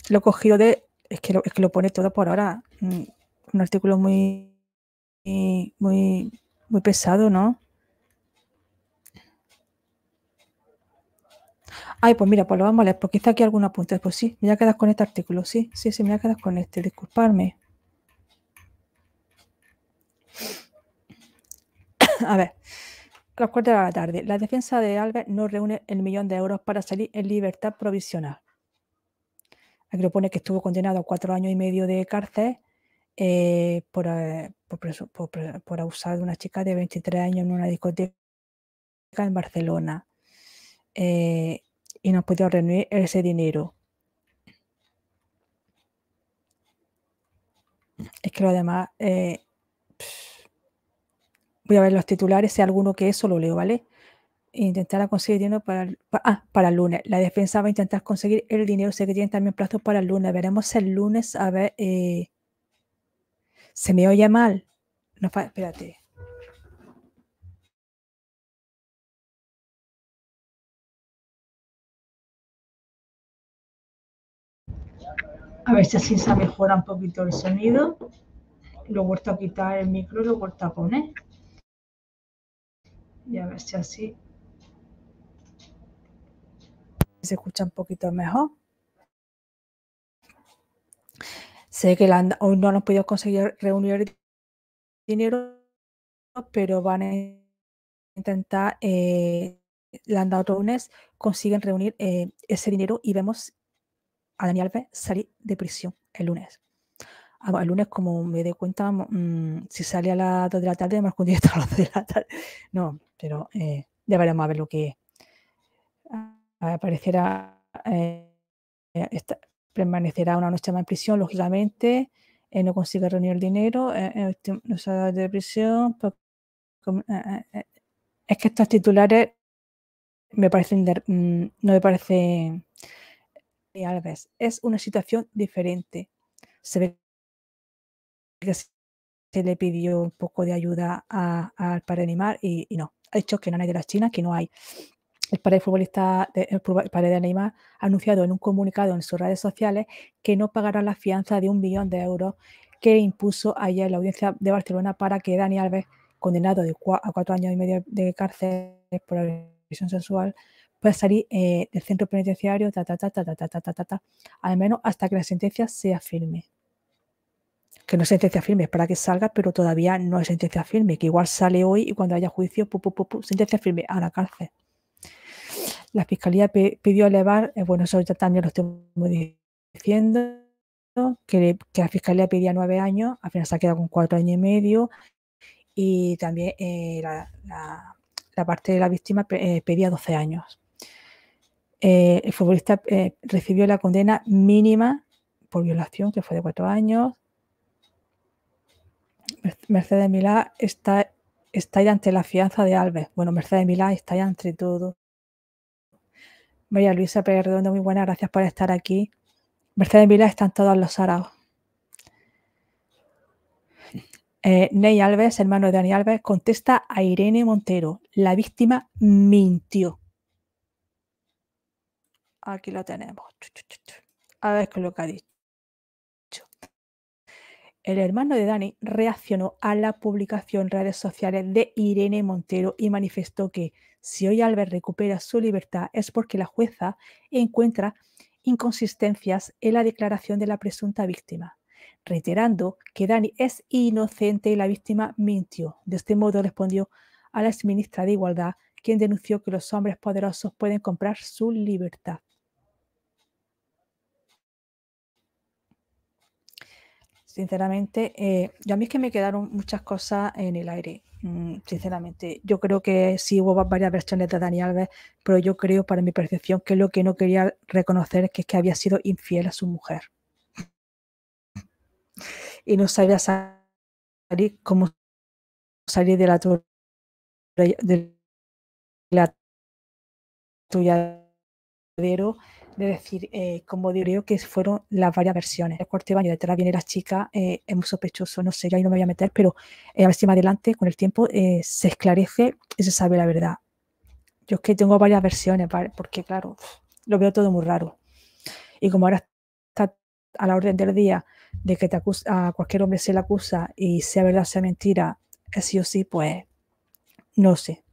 Lo he cogido de. Es que lo, es que lo pone todo por ahora. Mm, un artículo muy. Muy, muy pesado, ¿no? Ay, pues mira, pues lo vamos a leer, porque está aquí algún apunte. Pues sí, me voy a quedar con este artículo. Sí, sí, sí, me voy a quedar con este. Disculparme. *coughs* A ver, las 4 de la tarde. La defensa de Alves no reúne el millón de euros para salir en libertad provisional. Aquí lo pone que estuvo condenado a cuatro años y medio de cárcel eh, por, eh, por, abusar de una chica de 23 años en una discoteca en Barcelona. Eh, y no podido reunir ese dinero. Es que lo demás, eh, voy a ver los titulares, si alguno que eso lo leo, ¿vale? Intentar conseguir dinero para el, ah, para el lunes. La defensa va a intentar conseguir el dinero, sé que tienen también plazo para el lunes. Veremos el lunes, a ver, eh, ¿se me oye mal? No, espérate. A ver si así se mejora un poquito el sonido. Lo he vuelto a quitar el micro y lo he vuelto a poner. Y a ver si así se escucha un poquito mejor. Sé que hoy no han podido conseguir reunir dinero, pero van a intentar, eh, le han consiguen reunir eh, ese dinero y vemos a Daniel Alves salir de prisión el lunes. Ah, el lunes, como me doy cuenta, mm, si sale a las 2 de la tarde, me un directo a las 2 de la tarde. No, pero eh, ya veremos a ver lo que aparecerá. Eh, permanecerá una noche más en prisión, lógicamente. Eh, no consigue reunir dinero, no sale de prisión. Pues, es que estos titulares me parecen, mm, no me parecen Alves. Es una situación diferente. Se ve que se le pidió un poco de ayuda al padre Neymar y, no. Ha dicho que no hay de las chinas, que no hay. El padre futbolista, de, el padre de Neymar, ha anunciado en un comunicado en sus redes sociales que no pagará la fianza de un billón de euros que impuso ayer la audiencia de Barcelona para que Dani Alves, condenado a cuatro años y medio de cárcel por agresión sexual, puede salir eh, del centro penitenciario, ta, ta, ta, ta, ta, ta, ta, ta, ta, al menos hasta que la sentencia sea firme. Que no es sentencia firme, es para que salga, pero todavía no es sentencia firme, que igual sale hoy y cuando haya juicio, pu, pu, pu, sentencia firme a la cárcel. La fiscalía pidió elevar, eh, bueno, eso ya también lo estoy diciendo, que, la fiscalía pedía nueve años, al final se ha quedado con cuatro años y medio, y también eh, la, la, la, parte de la víctima pedía 12 años. Eh, el futbolista eh, recibió la condena mínima por violación, que fue de cuatro años. Mercedes Milá está, está ante la fianza de Alves. Bueno, Mercedes Milá está ahí entre todo. María Luisa Pérez Redondo, muy buena, gracias por estar aquí. Mercedes Milá están todos los araos. Eh, Ney Alves, hermano de Dani Alves, contesta a Irene Montero. La víctima mintió. Aquí lo tenemos. A ver qué es lo que ha dicho. El hermano de Dani reaccionó a la publicación en redes sociales de Irene Montero y manifestó que si hoy Albert recupera su libertad es porque la jueza encuentra inconsistencias en la declaración de la presunta víctima, reiterando que Dani es inocente y la víctima mintió. De este modo respondió a la exministra de Igualdad, quien denunció que los hombres poderosos pueden comprar su libertad. Sinceramente, eh, yo a mí es que me quedaron muchas cosas en el aire, mm, sinceramente. Yo creo que sí hubo varias versiones de Dani Alves, pero yo creo, para mi percepción, que lo que no quería reconocer es que, había sido infiel a su mujer. Y no sabía salir cómo salir de la de la tuyadero de decir, eh, como diría que fueron las varias versiones. El cuarto de baño detrás viene la chica, eh, es muy sospechoso, no sé, yo no me voy a meter, pero eh, a ver si más adelante, con el tiempo, eh, se esclarece y se sabe la verdad. Yo es que tengo varias versiones, porque claro, lo veo todo muy raro. Y como ahora está a la orden del día de que te acusa, a cualquier hombre se le acusa y sea verdad sea mentira, sí o sí, pues no sé.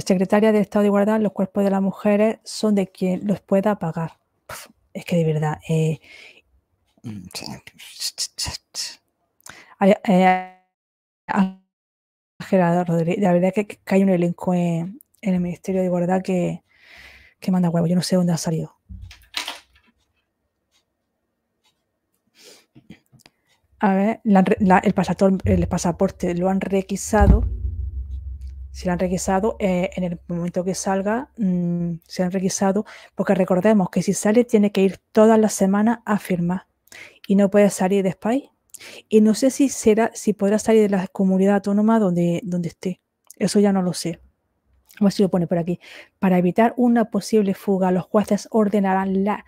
Secretaria de Estado de Igualdad, los cuerpos de las mujeres son de quien los pueda pagar. es que de verdad. Eh, eh, Gerardo Rodríguez, la verdad que, que hay un elenco en, en, el Ministerio de Igualdad que, que manda huevo. Yo no sé dónde ha salido. A ver, la, la, el, pasaporte, el pasaporte lo han requisado se le han requisado eh, en el momento que salga, mmm, se han requisado, porque recordemos que si sale tiene que ir todas las semanas a firmar y no puede salir de España. Y no sé si será, si podrá salir de la comunidad autónoma donde, donde esté. Eso ya no lo sé. A ver si lo pone por aquí. Para evitar una posible fuga, los jueces ordenarán la,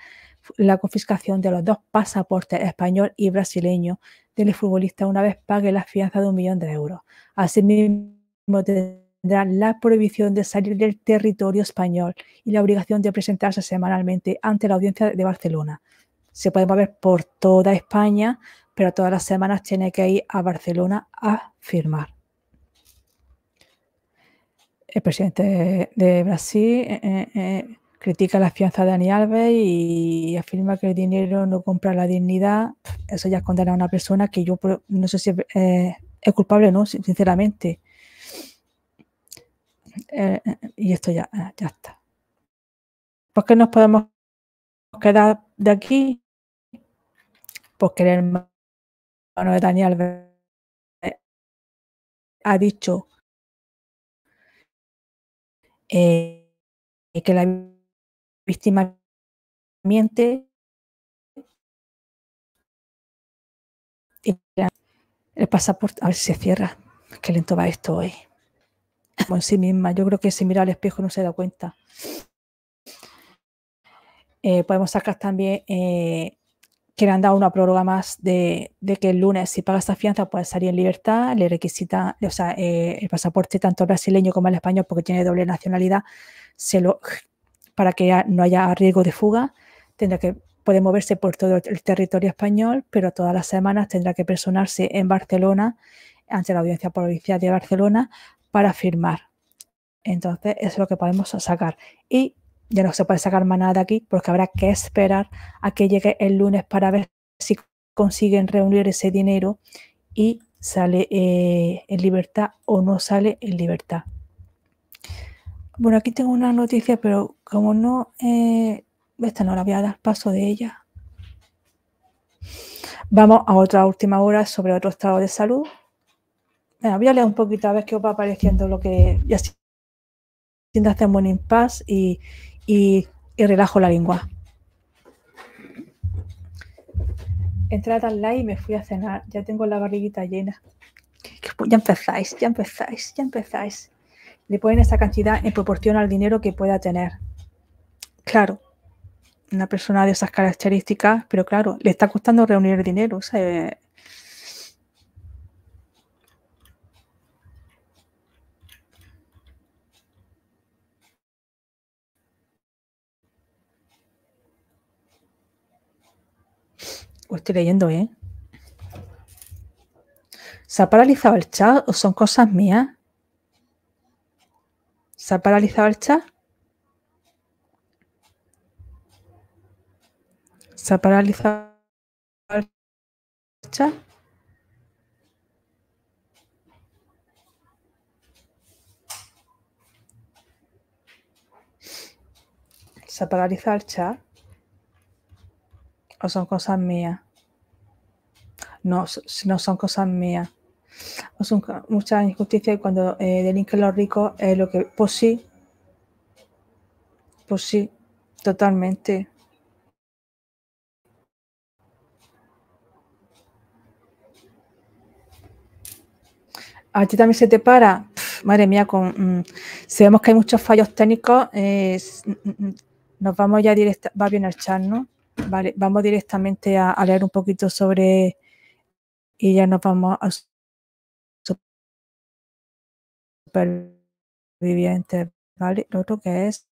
la confiscación de los dos pasaportes español y brasileño del futbolista una vez pague la fianza de un millón de euros. Asimismo, tendrá la prohibición de salir del territorio español y la obligación de presentarse semanalmente ante la audiencia de Barcelona. Se puede mover por toda España, pero todas las semanas tiene que ir a Barcelona a firmar. El presidente de Brasil eh, eh, eh, critica la fianza de Dani Alves y afirma que el dinero no compra la dignidad. Eso ya condena a una persona que yo no sé si es culpable o no, sinceramente. Eh, eh, y esto ya, eh, ya está. ¿Por qué nos podemos quedar de aquí? Porque el hermano de Daniel ha dicho eh, que la víctima miente y el pasaporte, a ver si se cierra. Qué lento va esto hoy en sí misma. Yo creo que si mira al espejo no se da cuenta. Eh, podemos sacar también eh, que le han dado una prórroga más de, de, que el lunes, si paga esta fianza, puede salir en libertad. Le requisita o sea, eh, el pasaporte tanto brasileño como el español, porque tiene doble nacionalidad, se lo, para que no haya riesgo de fuga. Tendrá que puede moverse por todo el territorio español, pero todas las semanas tendrá que personarse en Barcelona ante la audiencia provincial de Barcelona para firmar. Entonces, eso es lo que podemos sacar. Y ya no se puede sacar más nada de aquí porque habrá que esperar a que llegue el lunes para ver si consiguen reunir ese dinero y sale eh, en libertad o no sale en libertad. Bueno, aquí tengo una noticia, pero como no, eh, esta no la voy a dar paso de ella. Vamos a otra última hora sobre otro estado de salud. Bueno, voy a leer un poquito a ver qué os va apareciendo lo que ya así hacemos un impasse y, y, y, relajo la lengua. Entré a live y me fui a cenar. Ya tengo la barriguita llena. Ya empezáis, ya empezáis, ya empezáis. Le ponen esa cantidad en proporción al dinero que pueda tener. Claro, una persona de esas características, pero claro, le está costando reunir dinero. O sea, Estoy leyendo, ¿eh? ¿Se ha paralizado el chat o son cosas mías? ¿Se ha paralizado el chat? ¿Se ha paralizado el chat? ¿Se ha paralizado el chat? O son cosas mías. no, no son cosas mías. No son muchas injusticias cuando eh, delinquen los ricos es lo que, pues sí, pues sí, totalmente. ¿A ti también se te para? madre mía, con, mm, si vemos que hay muchos fallos técnicos, mm, mm, nos vamos ya directa, va bien el chat, ¿no? Vale, vamos directamente a, leer un poquito sobre y ya nos vamos a supervivientes, ¿vale? Lo otro que es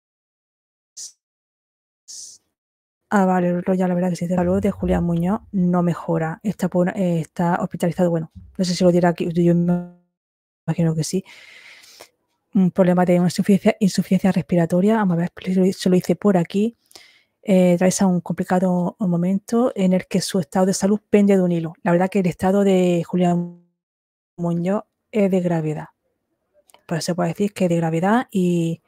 Ah, vale, el otro ya la verdad que si de salud de Julián Muñoz no mejora. Está, eh, está hospitalizado. Bueno, no sé si lo dirá aquí, yo imagino que sí. Un problema de una insuficiencia, respiratoria. Vamos a ver, se lo hice por aquí. Eh, un complicado momento en el que su estado de salud pende de un hilo. La verdad que el estado de Julián Muñoz es de gravedad. Pues se puede decir que es de gravedad y,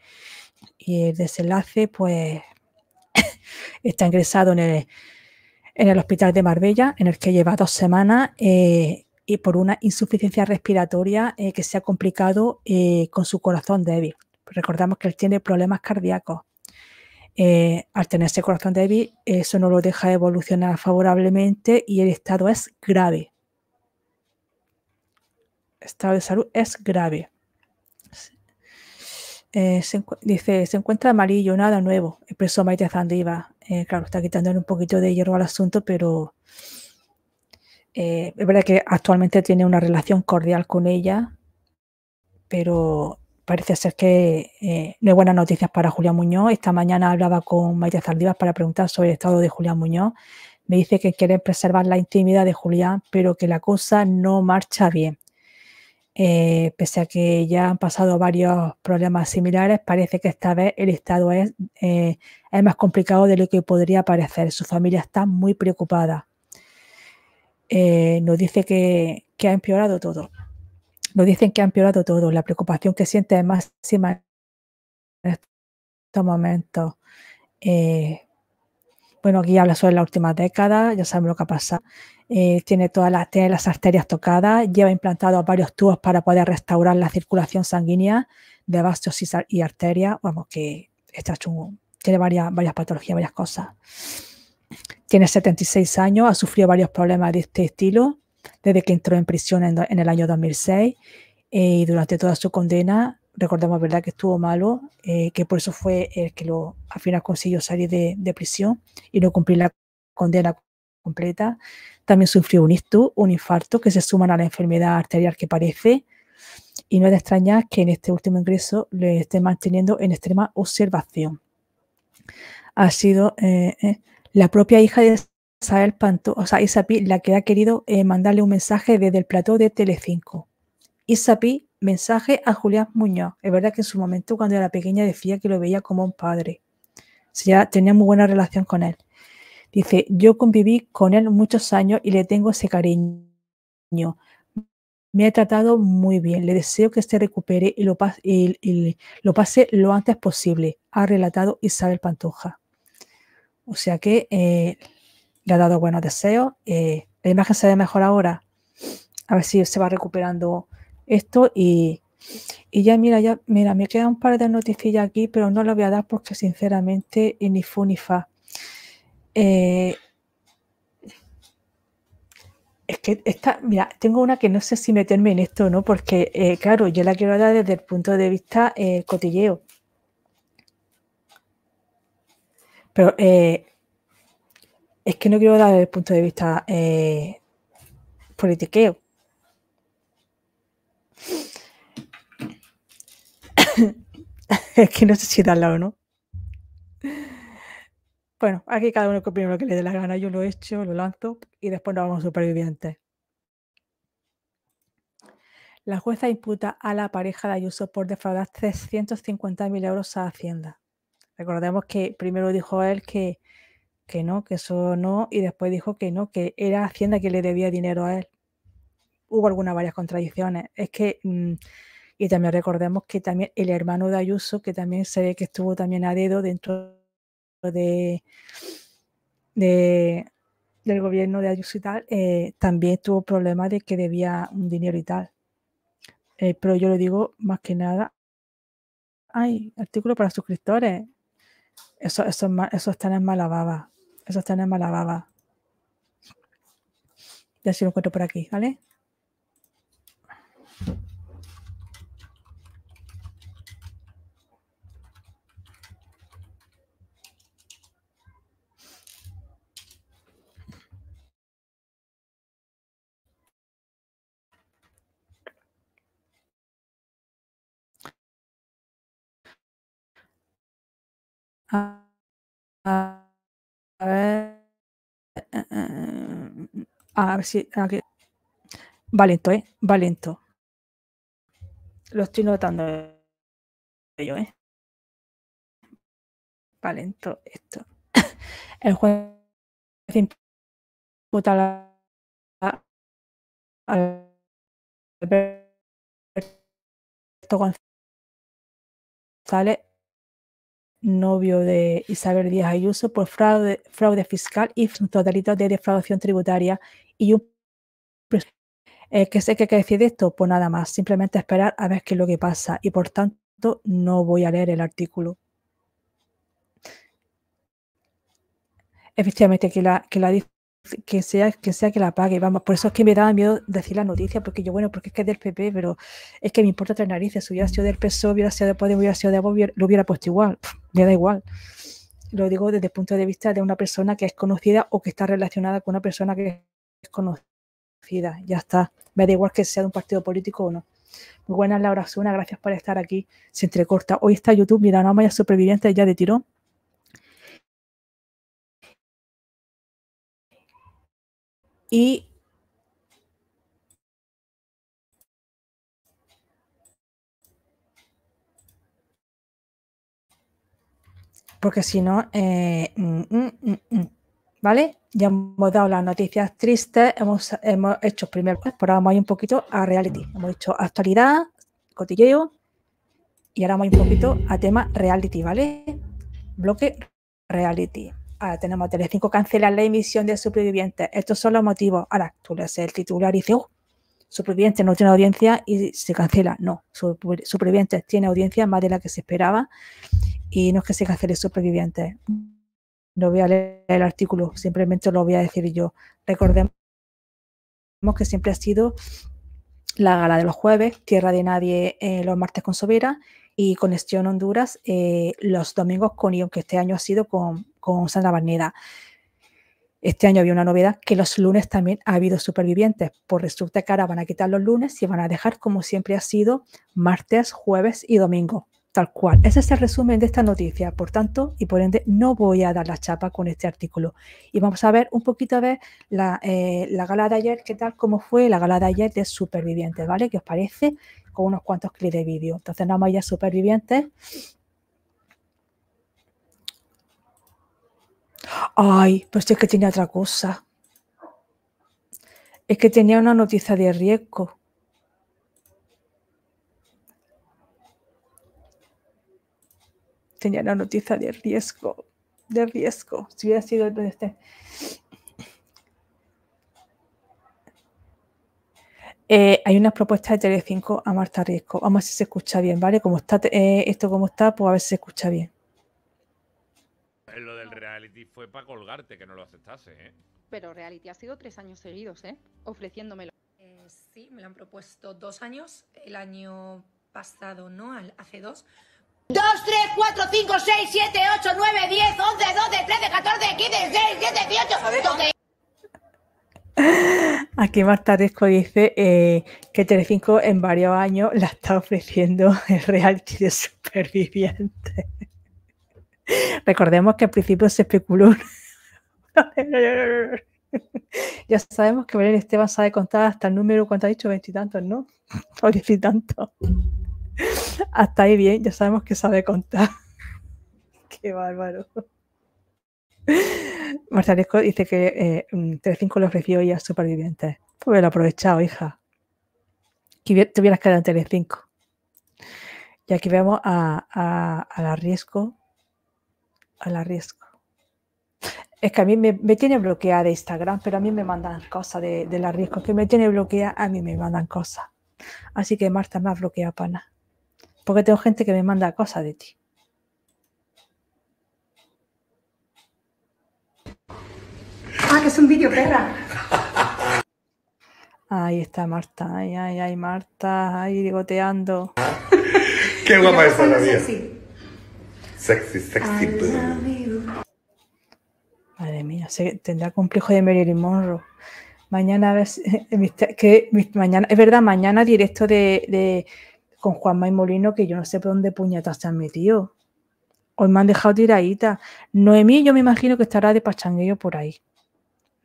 el desenlace, pues, *coughs* está ingresado en el, en el hospital de Marbella, en el que lleva dos semanas. Eh, y por una insuficiencia respiratoria eh, que se ha complicado eh, con su corazón débil. Recordamos que él tiene problemas cardíacos. Eh, al tener ese corazón débil, eso no lo deja evolucionar favorablemente y el estado es grave. El estado de salud es grave. dice, se encuentra amarillo, nada nuevo, expresó Maite Zandiva. claro, está quitándole un poquito de hierro al asunto, pero eh, es verdad que actualmente tiene una relación cordial con ella, pero parece ser que eh, no hay buenas noticias para Julián Muñoz. Esta mañana hablaba con Maite Zaldivas para preguntar sobre el estado de Julián Muñoz. Me dice que quiere preservar la intimidad de Julián, pero que la cosa no marcha bien. Eh, pese a que ya han pasado varios problemas similares, parece que esta vez el estado es, es más complicado de lo que podría parecer. Su familia está muy preocupada. Eh, nos dice que, ha empeorado todo. Nos dicen que ha empeorado todo. La preocupación que siente es máxima en estos momentos. Eh, bueno, aquí habla sobre la última década, ya sabemos lo que ha pasado. Eh, tiene todas las, tiene arterias tocadas, lleva implantados varios tubos para poder restaurar la circulación sanguínea de vasos y, arterias. Vamos, que está tiene varias, varias patologías, varias cosas. Tiene 76 años, ha sufrido varios problemas de este estilo desde que entró en prisión en, el año 2006 eh, y durante toda su condena, recordemos verdad que estuvo malo, eh, que por eso fue el que lo, al final consiguió salir de, prisión y no cumplir la condena completa. También sufrió un ictus, un infarto, que se suman a la enfermedad arterial que parece. Y no es de extrañar que en este último ingreso le esté manteniendo en extrema observación. Ha sido eh, la propia hija de Isabel Panto, o sea, Isapi, la que ha querido eh, mandarle un mensaje desde el plató de Telecinco. Isapi, mensaje a Julián Muñoz. Es verdad que en su momento, cuando era pequeña, decía que lo veía como un padre. O sea, tenía muy buena relación con él. Dice, yo conviví con él muchos años y le tengo ese cariño. Me ha tratado muy bien. Le deseo que se recupere y lo, pase, lo antes posible, ha relatado Isabel Pantoja. O sea que eh, le ha dado buenos deseos. Eh, la imagen se ve mejor ahora. A ver si se va recuperando esto. Y, ya, mira, ya, mira, me quedan un par de noticias aquí, pero no lo voy a dar porque sinceramente ni fu ni fa. Eh, es que esta, mira, tengo una que no sé si meterme en esto no, porque claro, yo la quiero dar desde el punto de vista cotilleo. Pero eh, es que no quiero dar el punto de vista eh, politiqueo. *coughs* es que no sé si darla o no. Bueno, aquí cada uno que lo que le dé la gana. Yo lo he hecho, lo lanzo y después nos vamos supervivientes. La jueza imputa a la pareja de Ayuso por defraudar 350.000 euros a Hacienda. Recordemos que primero dijo él que, que no, que eso no, y después dijo que no, que era Hacienda que le debía dinero a él. Hubo algunas varias contradicciones. Es que, mm, y también recordemos que también el hermano de Ayuso, que también se ve que estuvo también a dedo dentro de, de, del gobierno de Ayuso y tal, eh, también tuvo problemas de que debía un dinero y tal. Eh, pero yo lo digo más que nada. Ay, artículo para suscriptores. Eso, eso, eso están en mala baba. Eso están en mala baba. Ya si lo encuentro por aquí, ¿vale? A, ver. A ver si. Aquí. Va lento, ¿eh? Va lento. Lo estoy notando yo, ¿eh? Va lento esto. *coughs* El juez imputa a Alberto González novio de Isabel Díaz Ayuso, por fraude, fraude fiscal y delitos de defraudación tributaria y un eh, ¿Qué sé que hay que decir de esto? Pues nada más, simplemente esperar a ver qué es lo que pasa y por tanto no voy a leer el artículo. Efectivamente, que la, que la que sea, que sea que la pague, vamos, por eso es que me daba miedo decir la noticia, porque yo, bueno, porque es que es del PP, pero es que me importa tres narices, si hubiera sido del PSOE, hubiera sido de Podemos, hubiera sido de Vox, lo hubiera puesto igual, me da igual. Lo digo desde el punto de vista de una persona que es conocida o que está relacionada con una persona que es conocida, ya está, me da igual que sea de un partido político o no. Muy buenas, Laura Suna, gracias por estar aquí, se entrecorta. Hoy está YouTube, mira, no vaya supervivientes ya de tirón y porque si no, eh, mm, mm, mm, ¿vale? Ya hemos dado las noticias tristes, hemos, hemos hecho primer, ahora vamos a ir un poquito a reality. Hemos hecho actualidad, cotilleo, y ahora vamos a ir un poquito a tema reality, ¿vale? Bloque reality. Ahora tenemos Telecinco cancela la emisión de Supervivientes. Estos son los motivos. Ahora tú lees el titular y dices, oh, Supervivientes no tiene audiencia y se cancela. No, Supervivientes tiene audiencia más de la que se esperaba y no es que se cancele Supervivientes. No voy a leer el artículo, simplemente lo voy a decir yo. Recordemos que siempre ha sido la gala de los jueves, Tierra de Nadie eh, los martes con Sobera y Conexión Honduras eh, los domingos con Ion, que este año ha sido con, con Sandra Barneda. Este año había una novedad que los lunes también ha habido supervivientes. Por resulta que ahora van a quitar los lunes y van a dejar como siempre ha sido martes, jueves y domingo. Tal cual. Ese es el resumen de esta noticia. Por tanto, y por ende, no voy a dar la chapa con este artículo. Y vamos a ver un poquito a ver la, eh, la gala de ayer, qué tal, cómo fue la gala de ayer de supervivientes, ¿vale? ¿Qué os parece? Con unos cuantos clics de vídeo. Entonces, nada más ya supervivientes Ay, pues es que tenía otra cosa. Es que tenía una noticia de riesgo. Tenía una noticia de riesgo. De riesgo. Si hubiera sido este. Eh, hay una propuesta de Telecinco a Marta Riesco. Vamos a ver si se escucha bien, ¿vale? Como está eh, esto como está, pues a ver si se escucha bien lo del fue para colgarte, que no lo aceptase, ¿eh? Pero reality ha sido tres años seguidos, ¿eh? Ofreciéndomelo. Eh, sí, me lo han propuesto dos años. El año pasado, ¿no? Hace dos. 2, 3, 4, 5, 6, 7, 8, 9, 10, 11, 12, 13, 14, 15, 16, 17, 18, 12. Aquí Marta Resco dice eh, que Telecinco en varios años la está ofreciendo el reality de supervivientes. *laughs* Recordemos que al principio se especuló. *laughs* ya sabemos que Belén Esteban sabe contar hasta el número, ¿cuánto ha dicho? Veintitantos, ¿no? *laughs* O diez y tantos. Hasta ahí bien, ya sabemos que sabe contar. Qué bárbaro. Martaresco dice que eh, mm, Telecinco le ofreció ya supervivientes. Pues lo aprovechado, hija. Que te hubieras quedado en Telecinco. Y aquí vemos a, a, a al riesgo. Es que a mí me, me tiene bloqueada de Instagram, pero a mí me mandan cosas de, de la riesgo. Que me tiene bloqueada, a mí me mandan cosas. Así que Marta me ha bloqueado pana. Porque tengo gente que me manda cosas de ti. Ah, que es un vídeo, perra. Ahí está Marta. Ay, ay, ay, Marta. Ahí ligoteando. Qué guapa está la vida. Sexy. Sexy, sexy. Madre mía, se, tendrá complejo de Marilyn Monroe. Mañana a ver si- *laughs* que mañana, es verdad, mañana directo de, de- con Juanma y Molino, que yo no sé por dónde puñetas se han metido. Hoy me han dejado tiradita. Noemí, yo me imagino que estará de pachangueo por ahí.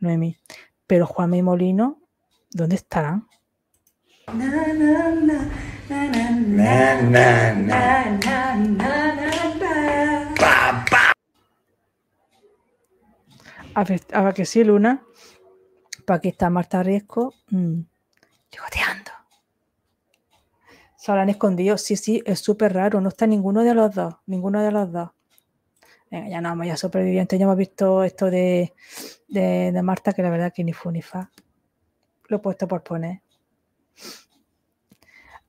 Noemí. Pero Juanma y Molino, ¿dónde estarán? Na, na, na, na, na, Na, na, na. na, na, na, na, na. A que sí, Luna. Para aquí está Marta Riesco. mm, ligoteando. Se habrán escondido. Sí, sí, es súper raro. No está ninguno de los dos. Ninguno de los dos. Venga, ya no ya supervivientes. Ya hemos visto esto de, de, de Marta, que la verdad que ni fu ni fa. Lo he puesto por poner.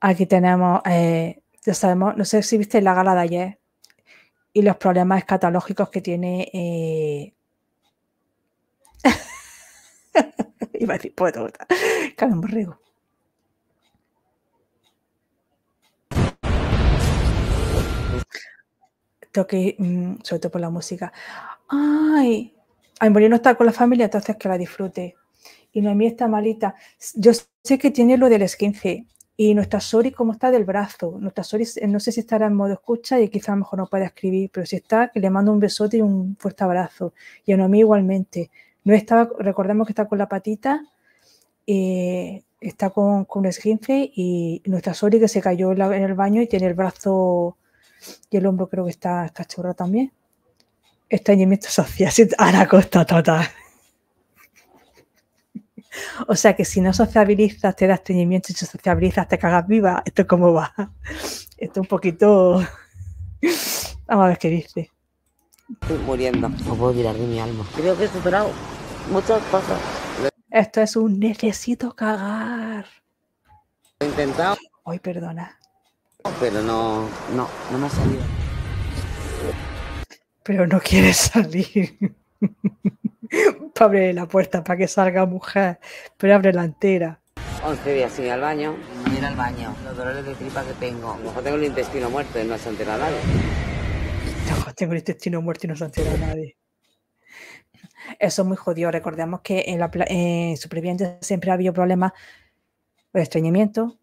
Aquí tenemos, eh, ya sabemos, no sé si viste la gala de ayer y los problemas escatológicos que tiene eh, Iba a decir poeta, Carmen Borrego. Tengo que mm, sobre todo por la música. Ay, Ay, Molino está con la familia, entonces que la disfrute. Y Noemí está malita. Yo sé que tiene lo del esquince. Y nuestra Sori, ¿cómo está del brazo? Nuestra Sori, eh, no sé si estará en modo escucha y quizá a lo mejor no pueda escribir, pero si está, que le mando un besote y un fuerte abrazo. Y a Noemí igualmente. No estaba, recordemos que está con la patita, eh, está con, con un esguince y nuestra Sori que se cayó en, la- el baño y tiene el brazo y el hombro creo que está cachorro también. Estreñimiento social, sí, Ana Costa total. *laughs* O sea que si no sociabilizas te da estreñimiento y si sociabilizas te cagas viva. ¿Esto cómo va? Esto un poquito... *laughs* Vamos a ver qué dice. Estoy muriendo. No puedo tirar de mi alma. Creo que he superado muchas cosas. Esto es un necesito cagar. Lo he intentado, Ay, perdona. pero no, no, no me ha salido. Pero no quiere salir. *laughs* para abrir la puerta para que salga mujer, pero abre la entera. 11 días sin ir al baño. No ir al baño. Los dolores de tripa que tengo. A lo mejor tengo el intestino muerto y no se entera nadie. Tengo el intestino muerto y no se entera nadie. Eso es muy jodido. Recordemos que en la en supervivientes siempre ha habido problemas de estreñimiento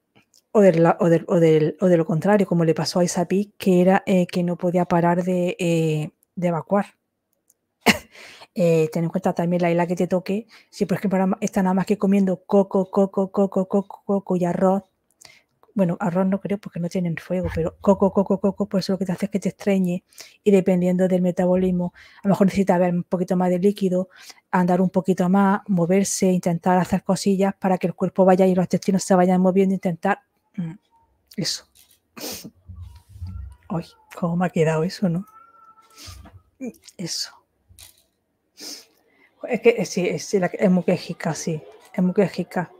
o, la- o, del- o del- o de lo contrario, como le pasó a Isapi, que era eh, que no podía parar de, eh, de evacuar. *laughs* Eh, ten en cuenta también la isla que te toque. Si, por ejemplo, está nada más que comiendo coco, coco, coco, coco, coco y arroz. Bueno, arroz no creo porque no tienen fuego, pero coco, coco, coco, pues eso lo que te hace es que te estreñe y dependiendo del metabolismo, a lo mejor necesita ver un poquito más de líquido, andar un poquito más, moverse, intentar hacer cosillas para que el cuerpo vaya y los intestinos se vayan moviendo, intentar mm, eso. Ay, cómo me ha quedado eso, ¿no? Eso. Es que eh, sí, es, es muy quejica, sí, es muy quejica.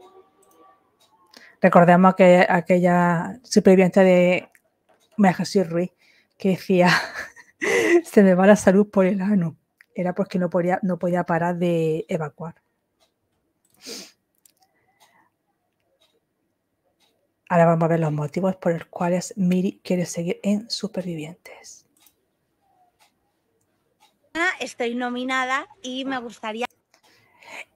Recordemos que aquella superviviente de María Jesús Ruiz que decía, *laughs* se me va la salud por el ano. Era porque no podía, no podía parar de evacuar. Ahora vamos a ver los motivos por los cuales Miri quiere seguir en Supervivientes. Estoy nominada y me gustaría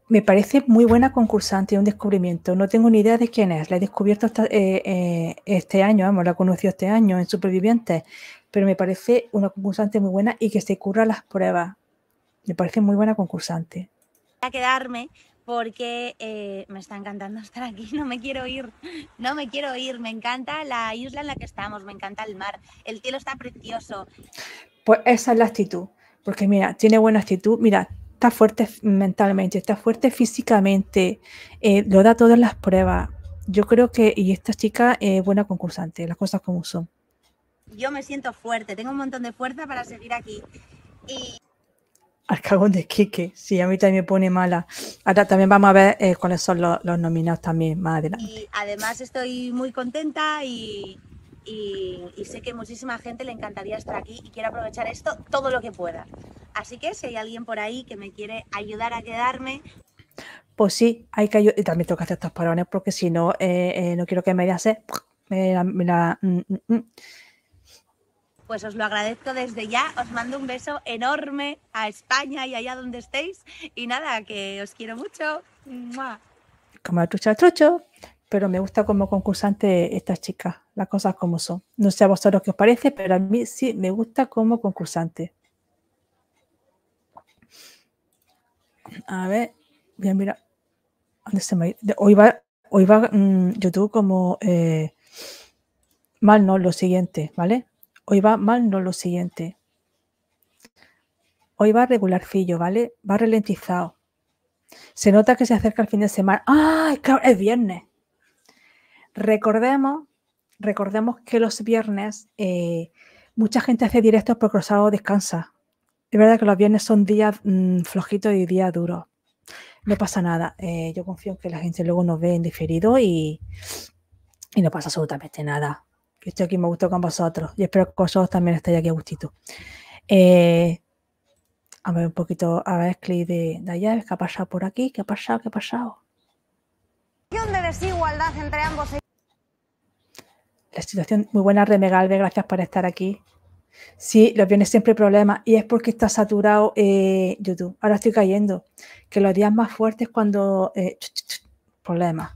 Me parece muy buena concursante, un descubrimiento. No tengo ni idea de quién es. La he descubierto eh, eh, este año, vamos, la he conocido este año en Supervivientes, pero me parece una concursante muy buena y que se curra las pruebas. Me parece muy buena concursante. quedarme porque eh, me está encantando *laughs* estar aquí. No me quiero ir, no me quiero ir. Me encanta la isla en la que estamos, me encanta el mar, el cielo está precioso. Pues esa es la actitud, porque mira, tiene buena actitud, mira, está fuerte mentalmente, está fuerte físicamente, eh, lo da todas las pruebas. Yo creo que, y esta chica es buena concursante, las cosas como son. Yo me siento fuerte, tengo un montón de fuerza para seguir aquí. Y Al cagón de Kike. Sí, a mí también me pone mala. Ahora también vamos a ver eh, cuáles son los, los nominados también más adelante. Y además estoy muy contenta y, y, y sé que muchísima gente le encantaría estar aquí y quiero aprovechar esto todo lo que pueda. Así que si hay alguien por ahí que me quiere ayudar a quedarme, Pues sí, hay que ayudar. Y también tengo que hacer estos parones porque si no, eh, eh, no quiero que me hace. Me la- me la- mm, mm, mm. pues os lo agradezco desde ya. Os mando un beso enorme a España y allá donde estéis. Y nada, que os quiero mucho. ¡Mua! como la trucha del trucho, pero me gusta como concursante esta chica, las cosas como son. No sé a vosotros qué os parece, pero a mí sí me gusta como concursante. A ver, voy a mirar. ¿Dónde se me Hoy va, hoy va mm, YouTube como eh, mal, no lo siguiente, ¿vale? Hoy va mal, no lo siguiente. Hoy va regularcillo, ¿vale? Va ralentizado. Se nota que se acerca el fin de semana. ¡Ah! Claro, es viernes. Recordemos, recordemos que los viernes eh, mucha gente hace directos porque los sábados descansa. Es verdad que los viernes son días mm, flojitos y días duros. No pasa nada. eh, yo confío en que la gente luego nos ve en diferido y, y no pasa absolutamente nada. Yo estoy aquí, me gusto con vosotros y espero que vosotros también estéis aquí a gustito. Eh, a ver un poquito, a ver, clic de, de allá, ¿qué ha pasado por aquí? ¿Qué ha pasado? ¿Qué ha pasado? de desigualdad entre ambos La situación muy buena, Remegalve, gracias por estar aquí. Sí, los viernes siempre problemas y es porque está saturado eh, YouTube. Ahora estoy cayendo. Que los días más fuertes cuando... eh, problemas.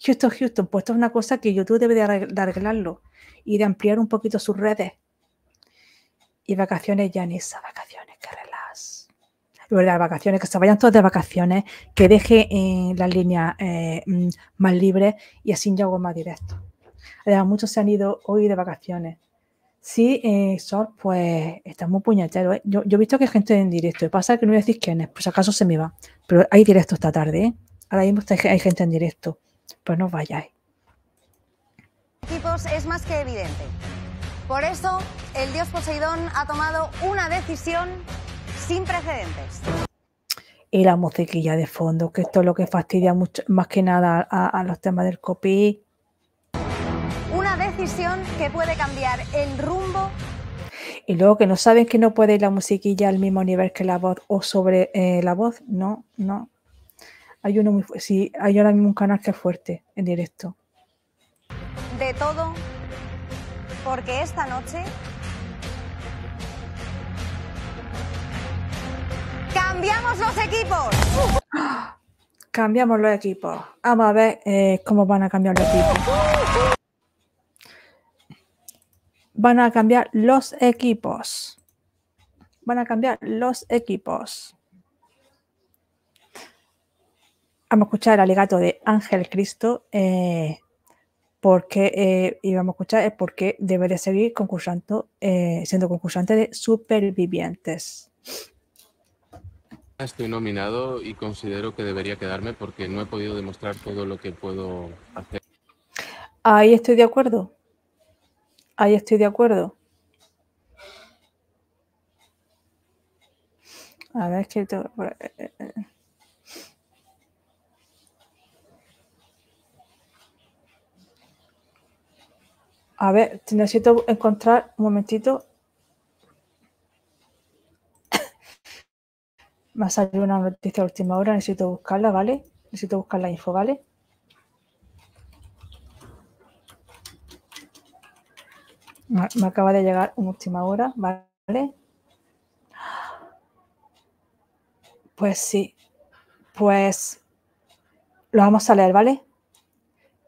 Houston, Houston, pues esto es una cosa que YouTube debe de arreg- de arreglarlo y de ampliar un poquito sus redes. Y vacaciones, Janisa, vacaciones, que relax. Verdad, vacaciones, que se vayan todos de vacaciones, que deje eh, las líneas eh, mm, más libres y así yo hago más directo. Además, muchos se han ido hoy de vacaciones. Sí, eh, Sol, pues está muy puñetero. ¿eh? Yo, yo he visto que hay gente en directo. Y pasa que no voy a decir quién es, pues acaso se me va. Pero hay directo esta tarde, ¿eh? Ahora mismo está- hay gente en directo. Pues no vayáis. equipos es más que evidente. Por eso, el dios Poseidón ha tomado una decisión sin precedentes. Y la musiquilla de fondo, que esto es lo que fastidia mucho, más que nada a, a los temas del copy. Decisión que puede cambiar el rumbo Y luego que no saben que no puede ir la musiquilla al mismo nivel que la voz o sobre eh, la voz. No, no. Hay uno muy fu- sí, hay ahora mismo un canal que es fuerte en directo. de todo, porque esta noche cambiamos los equipos. Cambiamos los equipos. Vamos a ver eh, cómo van a cambiar los equipos. Van a cambiar los equipos. Van a cambiar los equipos. Vamos a escuchar el alegato de Ángel Cristo. Eh, porque eh, y vamos a escuchar el por qué debe de seguir concursando, eh, siendo concursante de supervivientes. Estoy nominado y considero que debería quedarme porque no he podido demostrar todo lo que puedo hacer. Ahí estoy de acuerdo. Ahí estoy de acuerdo. A ver, es que tengo- eh, eh, eh. A ver, necesito encontrar un momentito. *coughs* Me ha salido una noticia de última hora, necesito buscarla, ¿vale? Necesito buscar la info, ¿vale? Me acaba de llegar una última hora, ¿vale? Pues sí, pues lo vamos a leer, ¿vale?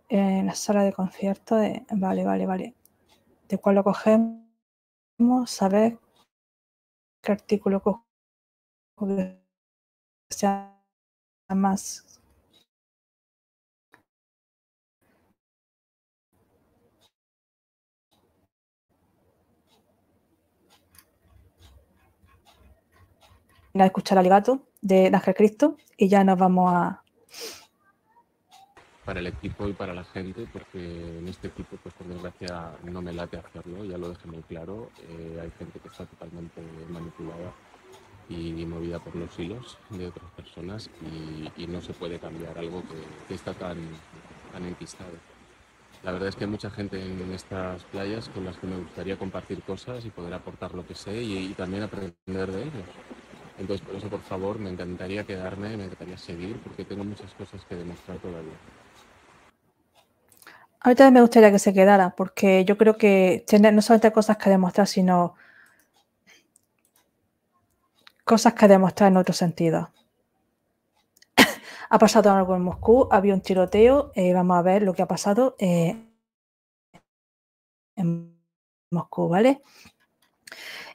En la sala de concierto de... Vale, vale, vale. ¿De cuál lo cogemos? A ver qué artículo cojo que sea más... a escuchar al gato de Ángel Cristo y ya nos vamos a... para el equipo y para la gente, porque en este equipo, pues por desgracia, no me late hacerlo, ya lo dejé muy claro. Eh, hay gente que está totalmente manipulada y movida por los hilos de otras personas y, no se puede cambiar algo que, está tan, tan enquistado. La verdad es que hay mucha gente en estas playas con las que me gustaría compartir cosas y poder aportar lo que sé y también aprender de ellos. Entonces, por eso, por favor, me encantaría quedarme, me encantaría seguir, porque tengo muchas cosas que demostrar todavía. A mí también me gustaría que se quedara, porque yo creo que tiene no solamente cosas que demostrar, sino cosas que demostrar en otro sentido. *coughs* ha pasado algo en Moscú, había un tiroteo, eh, vamos a ver lo que ha pasado eh, en Moscú, ¿vale?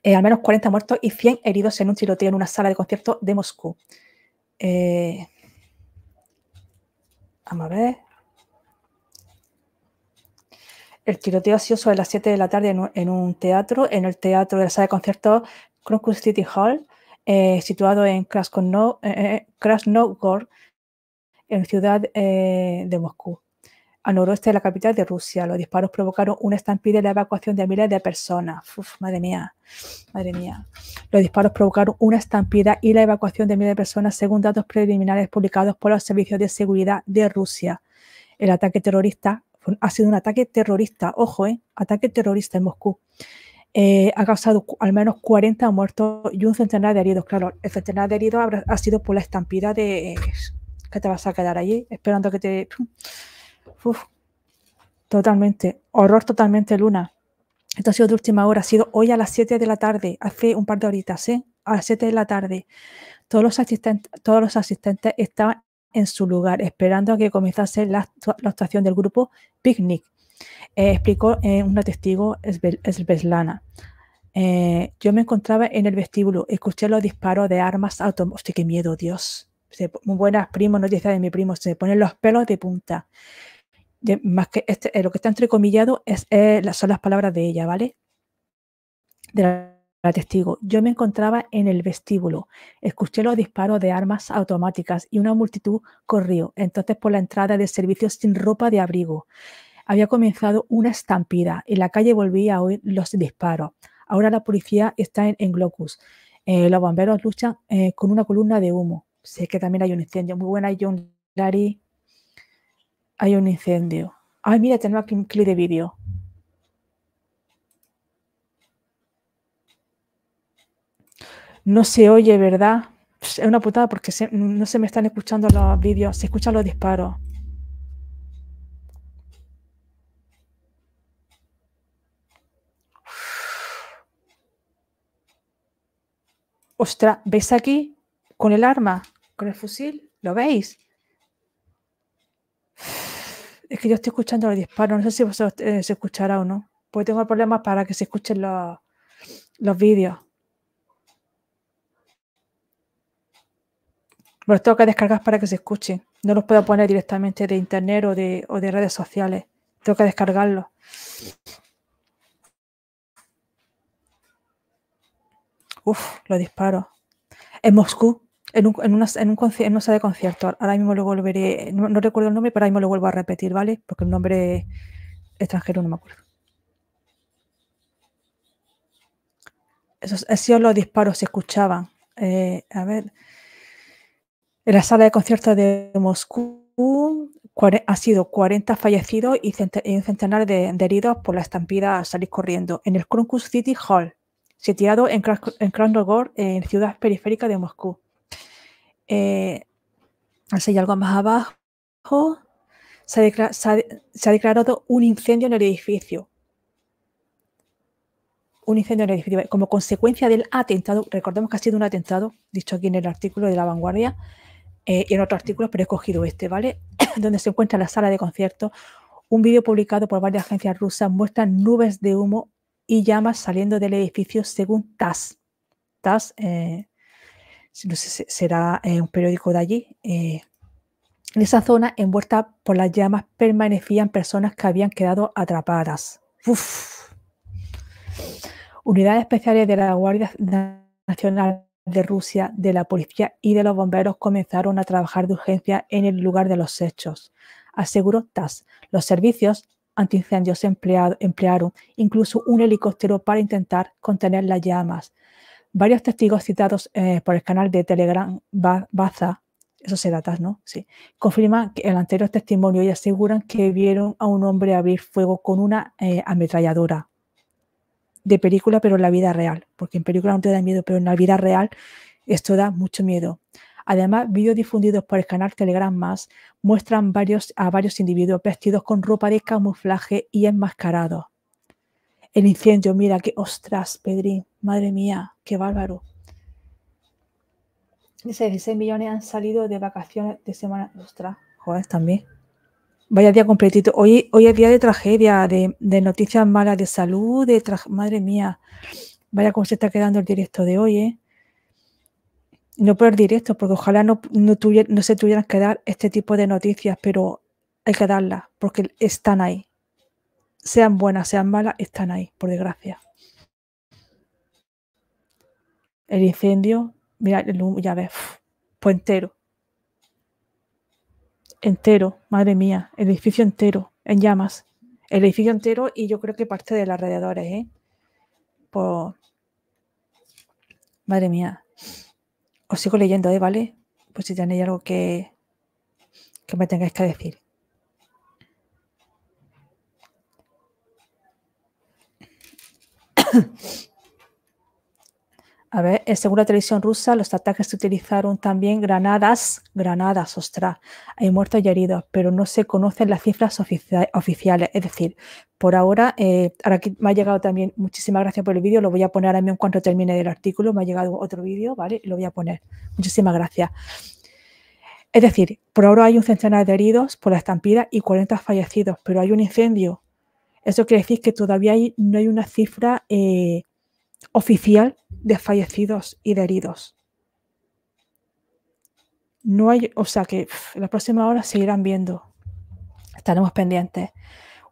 Eh, al menos 40 muertos y 100 heridos en un tiroteo en una sala de concierto de Moscú. Eh, vamos a ver. El tiroteo ha sido sobre las 7 de la tarde en un, teatro, en el teatro de la sala de conciertos Krokus City Hall, eh, situado en Krasno- Krasnogor, en ciudad de Moscú, al noroeste de la capital de Rusia. Los disparos provocaron una estampida y la evacuación de miles de personas. Uf, madre mía, madre mía. Los disparos provocaron una estampida y la evacuación de miles de personas, según datos preliminares publicados por los servicios de seguridad de Rusia. El ataque terrorista ha sido un ataque terrorista, ojo, ¿eh? ataque terrorista en Moscú. Eh, ha causado al menos 40 muertos y un centenar de heridos. Claro, el centenar de heridos ha sido por la estampida de que te vas a quedar allí esperando que te... Totalmente, horror totalmente, Luna. Esto ha sido de última hora, ha sido hoy a las 7 de la tarde, hace un par de horitas, ¿eh? A las 7 de la tarde. Todos los asistentes, todos los asistentes estaban en su lugar, esperando a que comenzase la, actua- la actuación del grupo Picnic. Eh, explicó eh, una testigo Svetlana. Eh, yo me encontraba en el vestíbulo, escuché los disparos de armas automáticas. Qué miedo, Dios. Se buenas, primo, noticia de mi primo. Se ponen los pelos de punta. Más que este, eh, lo que está entrecomillado es, eh, son las palabras de ella, ¿vale? De la, testigo. Yo me encontraba en el vestíbulo, escuché los disparos de armas automáticas y una multitud corrió. Entonces, por la entrada de servicios sin ropa de abrigo, había comenzado una estampida. En la calle volvía a oír los disparos. Ahora la policía está en, en Glocus. Eh, los bomberos luchan con una columna de humo. Sé que también hay un incendio. Muy buena, John Larry. Hay un incendio. Ay, mira, tenemos aquí un clip de vídeo. No se oye, ¿verdad? Es una putada porque se- no se me están escuchando los vídeos, se escuchan los disparos. Ostras, ¿veis aquí? Con el arma, con el fusil, ¿lo veis? Es que yo estoy escuchando los disparos, no sé si vosotros eh, se escuchará o no. Porque tengo problemas para que se escuchen los, los vídeos. Los tengo que descargar para que se escuchen. No los puedo poner directamente de internet o de, o de redes sociales. Tengo que descargarlos. Uf, los disparos. En Moscú, en, un, en, una, sala de conciertos. Ahora mismo lo volveré. No, recuerdo el nombre, pero ahora mismo lo vuelvo a repetir, ¿vale? Porque el nombre extranjero no me acuerdo. Esos, esos los disparos se escuchaban. Eh, a ver. En la sala de conciertos de Moscú ha sido 40 fallecidos y, cente- y un centenar de, heridos por la estampida al salir corriendo. En el Krokus City Hall, situado en, Kras- en Krasnogor, en ciudad periférica de Moscú. Eh, así algo más abajo. Se ha, declarado un incendio en el edificio. Un incendio en el edificio. Como consecuencia del atentado, recordemos que ha sido un atentado, dicho aquí en el artículo de la vanguardia, eh, y en otros artículos, pero he cogido este, ¿vale? *coughs* Donde se encuentra la sala de conciertos. Un vídeo publicado por varias agencias rusas muestra nubes de humo y llamas saliendo del edificio según TASS. TASS, eh, no sé será eh, un periódico de allí. eh, en esa zona, envuelta por las llamas, permanecían personas que habían quedado atrapadas. Unidades especiales de la Guardia Nacional de Rusia, de la policía y de los bomberos comenzaron a trabajar de urgencia en el lugar de los hechos, aseguró TASS. Los servicios antiincendios emplearon incluso un helicóptero para intentar contener las llamas. Varios testigos citados eh, por el canal de Telegram Ba- Baza, eso se datas, ¿no? Sí. Confirman que el anterior testimonio y aseguran que vieron a un hombre abrir fuego con una eh, ametralladora de película, pero en la vida real, porque en película no te da miedo, pero en la vida real esto da mucho miedo. Además, vídeos difundidos por el canal Telegram Más muestran a varios individuos vestidos con ropa de camuflaje y enmascarados. El incendio, mira que ostras, Pedrín, madre mía, qué bárbaro. Dice 16 millones han salido de vacaciones de semana. Ostras, joder, también. Vaya día completito. Hoy, hoy es día de tragedia, de, de noticias malas de salud, de madre mía. Vaya cómo se está quedando el directo de hoy, ¿eh? No por el directo, porque ojalá no, no, tuvier- no se tuvieran que dar este tipo de noticias, pero hay que darlas, porque están ahí. Sean buenas, sean malas, están ahí, por desgracia. El incendio, mira, el humo, ya ves, pues entero. Entero, madre mía, el edificio entero, en llamas. El edificio entero y yo creo que parte de los alrededores, ¿eh? Pues, madre mía. Os sigo leyendo, ¿eh? ¿Vale? Pues si tenéis algo que, que me tengáis que decir. A ver, eh, según la televisión rusa, los ataques utilizaron también granadas, granadas, ostras, hay muertos y heridos, pero no se conocen las cifras oficia- oficiales. Es decir, por ahora, eh, ahora aquí me ha llegado también, muchísimas gracias por el vídeo, lo voy a poner ahora mismo en cuanto termine el artículo, me ha llegado otro vídeo, ¿vale? Lo voy a poner. Muchísimas gracias. Es decir, por ahora hay un centenar de heridos por la estampida y 40 fallecidos, pero hay un incendio. Eso quiere decir que todavía no hay una cifra eh, oficial de fallecidos y de heridos. No hay, o sea que las próximas horas se irán viendo. Estaremos pendientes.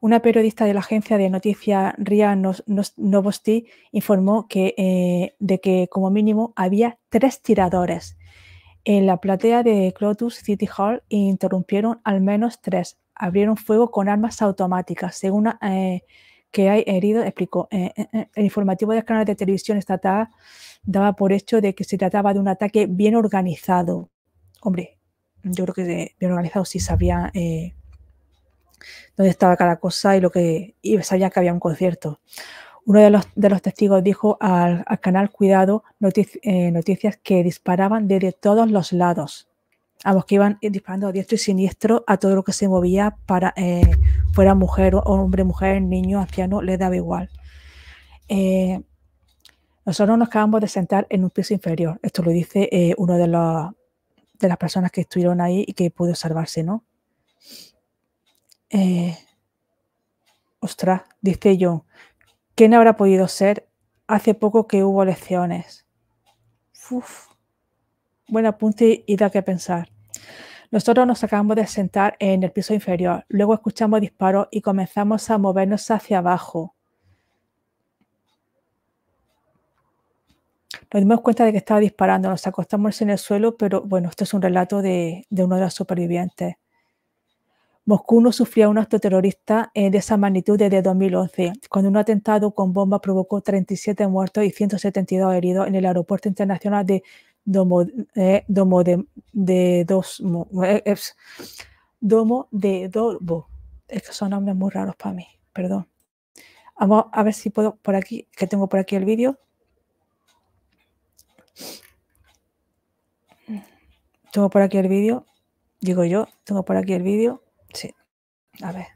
Una periodista de la agencia de noticias RIA Novosti informó que, eh, de que como mínimo había tres tiradores en la platea de Clotus City Hall e interrumpieron al menos tres. Abrieron fuego con armas automáticas. Según eh, que hay heridos, explicó. eh, eh, eh, el informativo del canal de televisión estatal daba por hecho de que se trataba de un ataque bien organizado. Hombre, yo creo que de- bien organizado sí sabía dónde estaba cada cosa y lo que y sabía que había un concierto. Uno de los, de los testigos dijo al, al canal Cuidado notic- Noticias que disparaban desde todos los lados. A los que iban eh, disparando a diestro y siniestro a todo lo que se movía para eh, fuera mujer, hombre, mujer, niño, anciano, le daba igual. Eh, nosotros nos acabamos de sentar en un piso inferior. Esto lo dice eh, uno de, los, de las personas que estuvieron ahí y que pudo salvarse, ¿no? Ostras, dice John, ¿quién habrá podido ser? Hace poco que hubo elecciones. Uf, buen apunte y da que pensar. Nosotros nos acabamos de sentar en el piso inferior, luego escuchamos disparos y comenzamos a movernos hacia abajo. Nos dimos cuenta de que estaba disparando, nos acostamos en el suelo, pero bueno, esto es un relato de, uno de los supervivientes. Moscú no sufría un acto terrorista eh, de esa magnitud desde 2011, cuando un atentado con bomba provocó 37 muertos y 172 heridos en el aeropuerto internacional de Domo, eh, Domo de, de dos, eh, Domo de Dorbo. Es que son nombres muy raros para mí, perdón. Vamos a ver si puedo por aquí, que tengo por aquí el vídeo. Tengo por aquí el vídeo. Digo yo, tengo por aquí el vídeo. Sí. A ver.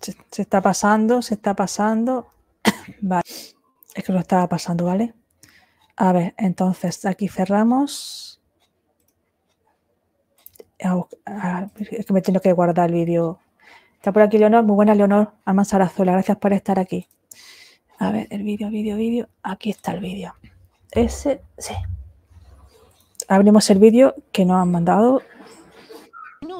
Se, está pasando, se está pasando. *coughs* Vale. Es que lo estaba pasando, ¿vale? A ver, entonces aquí cerramos. Ah, ah, Es que me tengo que guardar el vídeo. Está por aquí Leonor. Muy buena, Leonor. Alma Sarazuela. Gracias por estar aquí. A ver, el vídeo, vídeo, vídeo. Aquí está el vídeo. Ese, sí. Abrimos el vídeo que nos han mandado.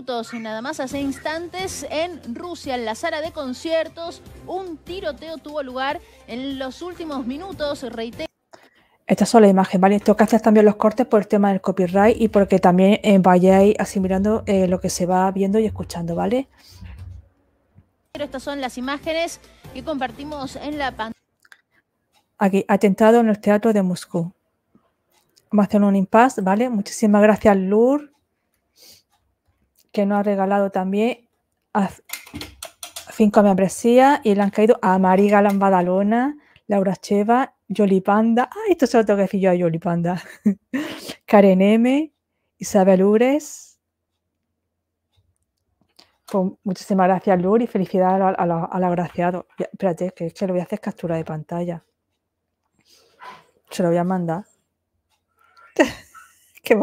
Minutos, nada más hace instantes, en Rusia, en la sala de conciertos, un tiroteo tuvo lugar en los últimos minutos, reitero. Estas son las imágenes, ¿vale? Tengo que hacer también los cortes por el tema del copyright y porque también eh, vayáis asimilando eh, lo que se va viendo y escuchando, ¿vale? Pero estas son las imágenes que compartimos en la pantalla. Aquí, atentado en el teatro de Moscú. Vamos a hacer un impasse, ¿vale? Muchísimas gracias, Lur, que nos ha regalado también a cinco membresías y le han caído a María Galán Badalona, Laura Cheva, Yoli Panda. Ah, esto se lo tengo que decir yo a Yoli Panda. *laughs* Karen M, Isabel Ures. Pues muchísimas gracias, Lur, y felicidades al agraciado. Espérate, que que lo voy a hacer captura de pantalla. Se lo voy a mandar. *laughs* *laughs* Qué,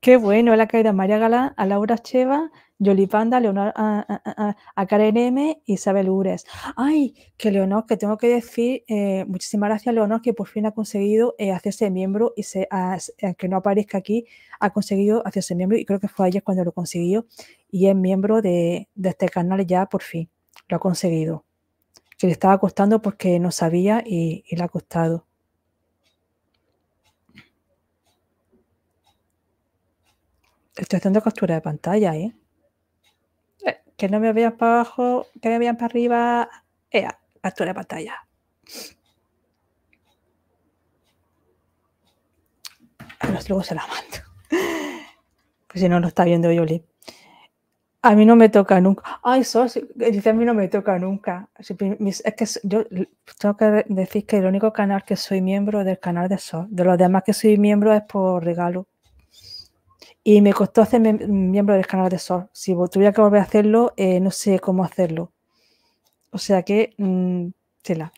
qué bueno, le ha caído a María Galán, a Laura Cheva, Yoli Panda, Leonor, a, a- a- a Karen M, Isabel Ures. Ay, que Leonor, que tengo que decir, eh, muchísimas gracias, Leonor, que por fin ha conseguido eh, hacerse miembro y se, ha- s- aunque no aparezca aquí, ha conseguido hacerse miembro y creo que fue ayer cuando lo consiguió y es miembro de, este canal ya por fin, lo ha conseguido. Que le estaba costando porque no sabía y le ha costado. Estoy haciendo captura de pantalla, ¿eh? Eh, Que no me veas para abajo, que me vean para arriba. Ea, captura de pantalla. Ahora luego se la mando. *laughs* Pues si no, lo está viendo Yoli. A mí no me toca nunca. Ay, Sos, dice a mí no me toca nunca. Es que yo tengo que decir que el único canal que soy miembro es del canal de Sos. De los demás que soy miembro es por regalo. Y me costó hacerme miembro del canal de Sol. Si tuviera que volver a hacerlo, eh, no sé cómo hacerlo. O sea que, mm, tela.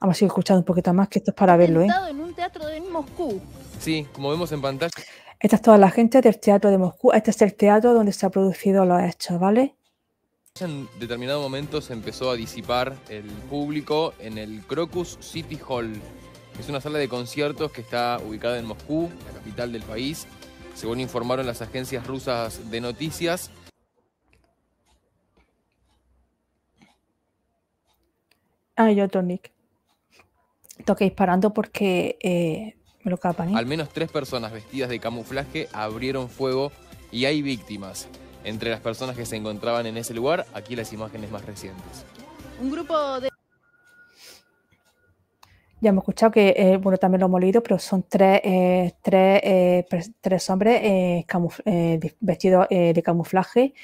Vamos a seguir escuchando un poquito más, que esto es para verlo, ¿eh? En un teatro en Moscú. Sí, como vemos en pantalla. Esta es toda la gente del teatro de Moscú. Este es el teatro donde se ha producido los hechos, ¿vale? En determinado momento se empezó a disipar el público en el Crocus City Hall. Es una sala de conciertos que está ubicada en Moscú, la capital del país. Según informaron las agencias rusas de noticias, Ah, y otro nick. Tengo que ir parando porque eh, me lo capan, ¿eh? al menos tres personas vestidas de camuflaje abrieron fuego y hay víctimas. Entre las personas que se encontraban en ese lugar, aquí las imágenes más recientes. Un grupo de Ya hemos escuchado que, eh, bueno, también lo hemos leído, pero son tres, eh, tres, eh, tres hombres eh, vestidos de camuflaje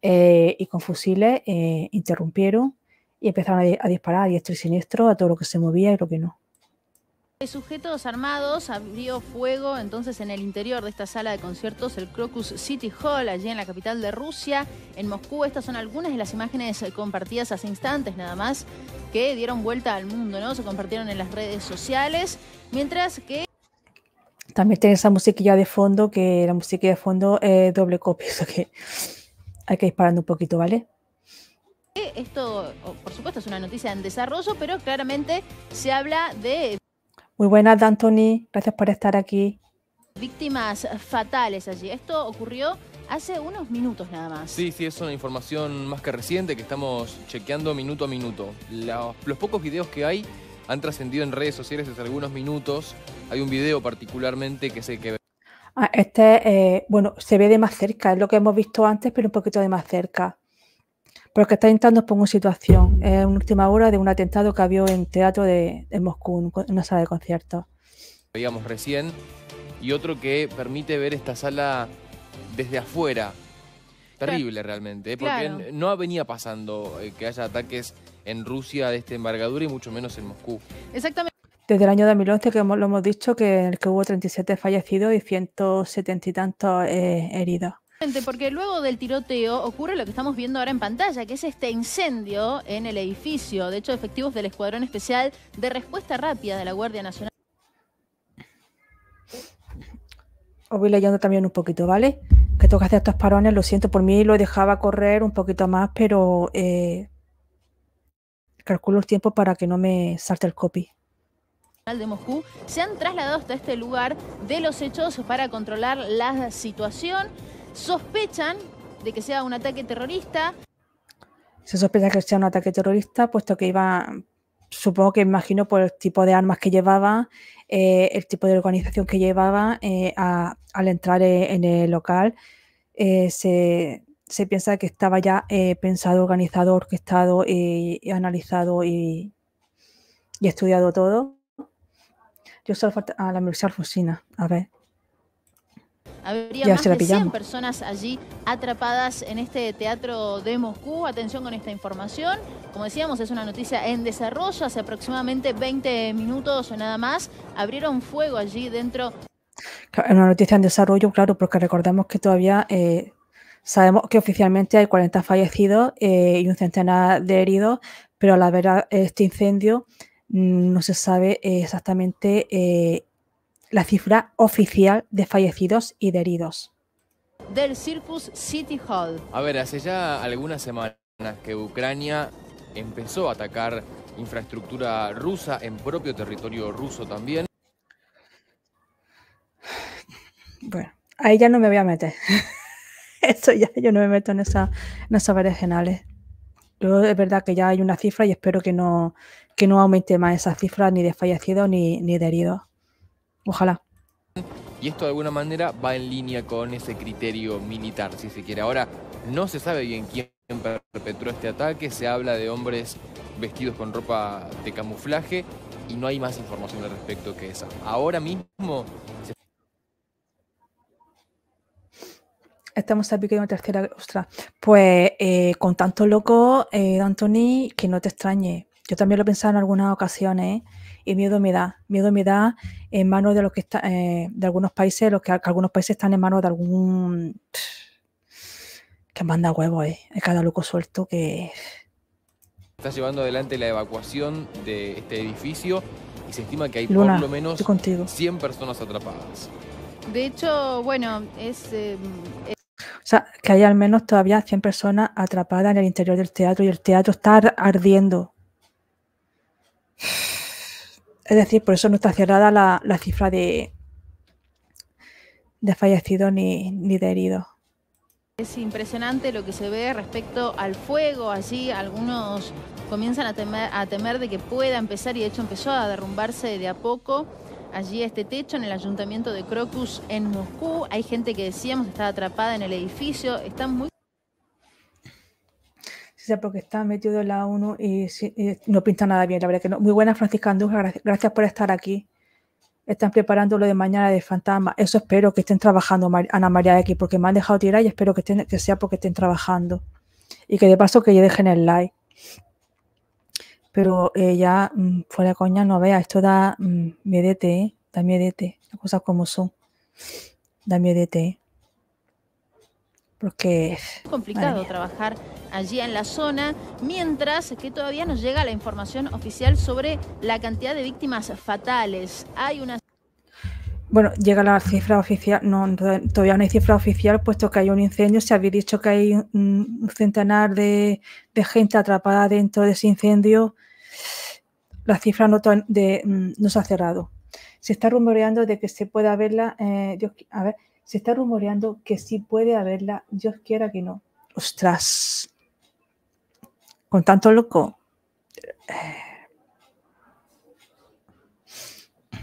y con fusiles interrumpieron y empezaron a, a disparar a diestro y siniestro a todo lo que se movía y lo que no. Sujetos armados abrió fuego entonces en el interior de esta sala de conciertos, el Crocus City Hall, allí en la capital de Rusia, en Moscú. Estas son algunas de las imágenes eh, compartidas hace instantes nada más que dieron vuelta al mundo, ¿no? Se compartieron en las redes sociales, mientras que También tiene esa musiquilla de fondo, que la musiquilla de fondo es doble copia, *laughs* eso que hay que ir parando un poquito, ¿vale? esto, por supuesto, es una noticia en desarrollo, pero claramente se habla de Muy buenas, D'Antoni, gracias por estar aquí. víctimas fatales allí. Esto ocurrió hace unos minutos nada más. Sí, sí, es una información más que reciente que estamos chequeando minuto a minuto. La- los pocos videos que hay han trascendido en redes sociales hace algunos minutos. Hay un video particularmente que es el que Ah, este, eh, bueno, se ve de más cerca, es lo que hemos visto antes, pero un poquito de más cerca. Pero que está entrando os pongo en situación. Es una última hora de un atentado que había en teatro de, de Moscú, en una sala de conciertos. veíamos recién y otro que permite ver esta sala desde afuera. Terrible realmente, ¿eh? porque Claro. no venía pasando eh, que haya ataques en Rusia de esta envergadura y mucho menos en Moscú. Exactamente. Desde el año 2011, que hemos- lo hemos dicho, que en el que hubo 37 fallecidos y 170 y tantos eh, heridos. Porque luego del tiroteo ocurre lo que estamos viendo ahora en pantalla, que es este incendio en el edificio. De hecho, efectivos del Escuadrón Especial de Respuesta Rápida de la Guardia Nacional. Os voy leyendo también un poquito, ¿vale? Que tengo que hacer estos parones, lo siento, por mí lo dejaba correr un poquito más, pero eh, calculo el tiempo para que no me salte el copy. de Moscú se han trasladado hasta este lugar de los hechos para controlar la situación. Sospechan de que sea un ataque terrorista. Se sospecha que sea un ataque terrorista, puesto que iba, supongo que imagino por el tipo de armas que llevaba, eh, el tipo de organización que llevaba eh, al entrar eh, en el local. eh, se, piensa que estaba ya pensado, organizado, orquestado y, analizado y, y estudiado todo. Yo salgo a la Universidad Alfonsina, a ver. Habría Ya más la de 100 pillamos. personas allí atrapadas en este teatro de Moscú. Atención con esta información. Como decíamos, es una noticia en desarrollo. Hace aproximadamente 20 minutos o nada más abrieron fuego allí dentro Una noticia en desarrollo, claro, porque recordemos que todavía eh, sabemos que oficialmente hay 40 fallecidos eh, y un centenar de heridos, pero al haber este incendio mm, no se sabe eh, exactamente eh, la cifra oficial de fallecidos y de heridos. del Circus City Hall. A ver, hace ya algunas semanas que Ucrania empezó a atacar infraestructura rusa en propio territorio ruso también. Bueno, ahí ya no me voy a meter. *laughs* Eso ya, yo no me meto en, esa, en esas regionales. Yo es verdad que ya hay una cifra y espero que no, que no aumente más esa cifra ni de fallecidos ni, ni de heridos. Ojalá. Y esto de alguna manera va en línea con ese criterio militar, si se quiere. Ahora, no se sabe bien quién perpetró este ataque, se habla de hombres vestidos con ropa de camuflaje y no hay más información al respecto que esa. Ahora mismo se Estamos a pique de una tercera. Ostras, pues eh, con tanto loco, eh, Anthony, que no te extrañe. Yo también lo he pensado en algunas ocasiones ¿eh? Y miedo me da. Miedo me da en manos de los que está, eh, de algunos países, los que, que algunos países están en manos de algún que manda huevos, eh. Hay cada loco suelto que está llevando adelante la evacuación de este edificio y se estima que hay Luna, por lo menos estoy contigo. 100 personas atrapadas. De hecho, bueno, es, eh, O sea, que hay al menos todavía 100 personas atrapadas en el interior del teatro y el teatro está ar- ardiendo. Es decir, por eso no está cerrada la, cifra de, de fallecidos ni, ni de heridos. Es impresionante lo que se ve respecto al fuego. Allí algunos comienzan a temer, a temer de que pueda empezar y de hecho empezó a derrumbarse de a poco. Allí este techo en el ayuntamiento de Crocus en Moscú. Hay gente que decíamos está atrapada en el edificio. Están muy Porque está metido en la ONU y, no pinta nada bien, la verdad que no. Muy buena, Francisca Andújar, gracias, por estar aquí. Están preparando lo de mañana de fantasma. Eso espero que estén trabajando, Ana María X, porque me han dejado tirar y espero que, estén- que sea porque estén trabajando. Y que de paso que ya dejen el like. Pero eh, ya, mm, fuera de coña, no vea, esto da mm, miedete, ¿eh? Da miedete, las cosas como son. Da miedete, ¿eh? Porque... madre complicado trabajar allí en la zona, mientras que todavía nos llega la información oficial sobre la cantidad de víctimas fatales. Hay una Bueno, llega la cifra oficial, no, to- todavía no hay cifra oficial, puesto que hay un incendio. Se había dicho que hay un, centenar de, de gente atrapada dentro de ese incendio. La cifra no, de, mm, no se ha cerrado. Se está rumoreando de que se puede haberla, eh, Dios a ver, se está rumoreando que sí puede haberla, Dios quiera que no. Ostras, con tanto loco.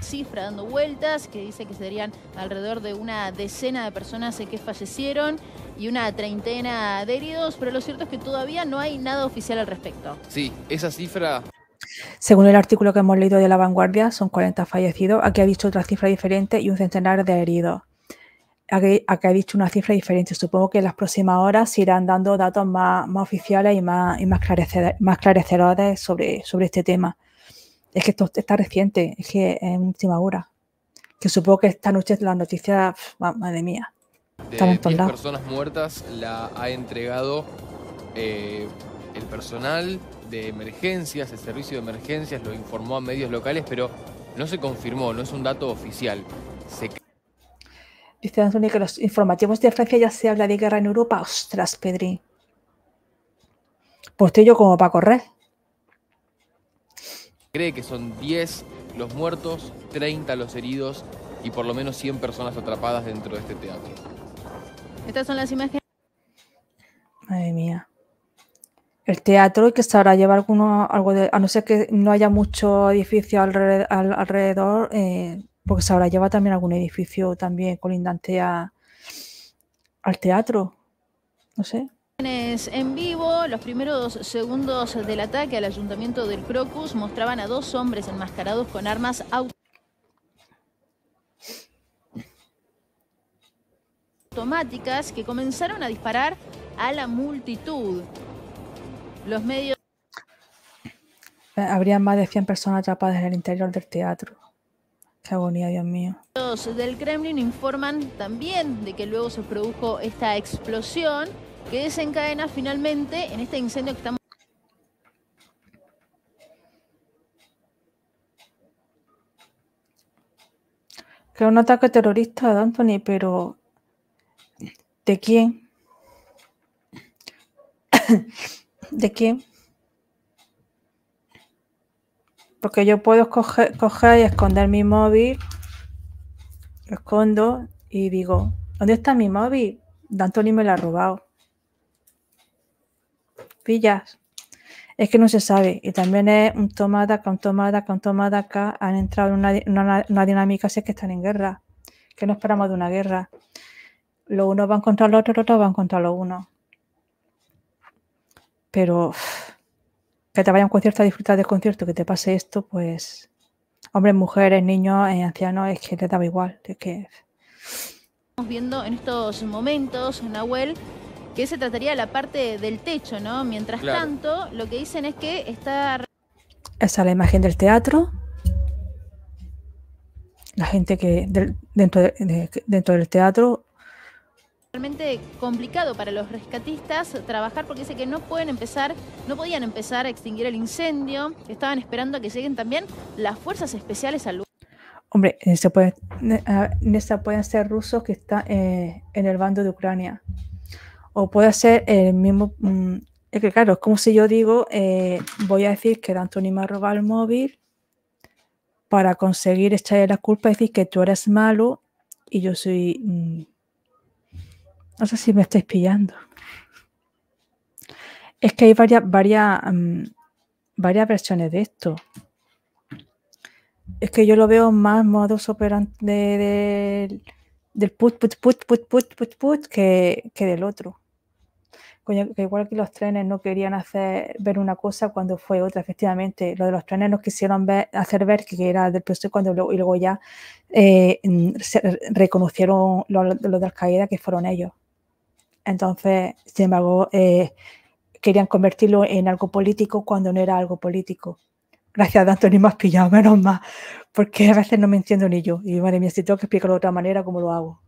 cifra dando vueltas que dice que serían alrededor de una decena de personas que fallecieron y una treintena de heridos, pero lo cierto es que todavía no hay nada oficial al respecto. Sí, esa cifra Según el artículo que hemos leído de La Vanguardia, son 40 fallecidos. Aquí ha dicho otra cifra diferente y un centenar de heridos. Aquí, aquí ha dicho una cifra diferente. Supongo que en las próximas horas se irán dando datos más, más oficiales y más, y más, más esclarecedores sobre, sobre este tema. Es que esto está reciente, es que en última hora. Que supongo que esta noche las noticias, madre mía, de están en todos 10 lados. personas muertas la ha entregado eh, el personal de emergencias, el servicio de emergencias, lo informó a medios locales, pero no se confirmó, no es un dato oficial. Se Dice Anthony que los informativos de Francia ya se habla de guerra en Europa. Ostras, Pedri. Pues estoy yo como para correr. cree que son 10 los muertos, 30 los heridos y por lo menos 100 personas atrapadas dentro de este teatro. Estas son las imágenes. Madre mía. El teatro y que sabrá llevar alguno, algo de. A no ser que no haya mucho edificio alrededor, al- alrededor eh, porque sabrá llevar también algún edificio también colindante a, al teatro. No sé. En vivo, los primeros segundos del ataque al ayuntamiento del Crocus mostraban a dos hombres enmascarados con armas automáticas que comenzaron a disparar a la multitud. Los medios Eh, Habría más de 100 personas atrapadas en el interior del teatro. Qué agonía, Dios mío. del Kremlin informan también de que luego se produjo esta explosión que desencadena finalmente en este incendio que estamos Que un ataque terrorista de Anthony, pero ¿de quién? *coughs* ¿De quién? Porque yo puedo coger, coger y esconder mi móvil, lo escondo y digo, ¿dónde está mi móvil? De Anthony me lo ha robado. ¿Pillas? Es que no se sabe. Y también es un toma de acá, un toma de acá. Han entrado en una, una- dinámica si es que están en guerra. Que no esperamos de una guerra. Los unos van contra los otros, los otros van contra los unos. Pero que te vaya a un concierto a disfrutar del concierto, que te pase esto, pues hombres, mujeres, niños, eh, ancianos, es que te daba igual. Es que viendo en estos momentos, Nahuel, que se trataría de la parte del techo, ¿no? Mientras Claro. tanto, lo que dicen es que está esa es la imagen del teatro. La gente que del- dentro, de- de- dentro del teatro complicado para los rescatistas trabajar porque dice que no pueden empezar, no podían empezar a extinguir el incendio, estaban esperando a que lleguen también las fuerzas especiales al lugar. Hombre, se puede, Nessa pueden ser rusos que están eh, en el bando de Ucrania. O puede ser el mismo. mm, es que claro, es como si yo digo, eh, voy a decir que Anthony me ha robado el móvil para conseguir echarle la culpa y decir que tú eres malo y yo soy. mm, no sé si me estáis pillando. Es que hay varias, varias, mm, varias versiones de esto. Es que yo lo veo más modus operandi de- del- put, put, put, put, put, put, put que, que del otro. Coño, que igual que los trenes no querían hacer ver una cosa cuando fue otra, efectivamente. Lo de los trenes nos quisieron hacer ver que era del PSOE cuando luego, y luego ya eh, mm, se re- reconocieron los lo de Al Qaeda que fueron ellos. Entonces, sin embargo, eh, querían convertirlo en algo político cuando no era algo político. Gracias, Anthony, me has pillado, *laughs* menos mal, porque a veces no me entiendo ni yo. Y madre mía, si tengo que explicarlo de otra manera, ¿cómo lo hago?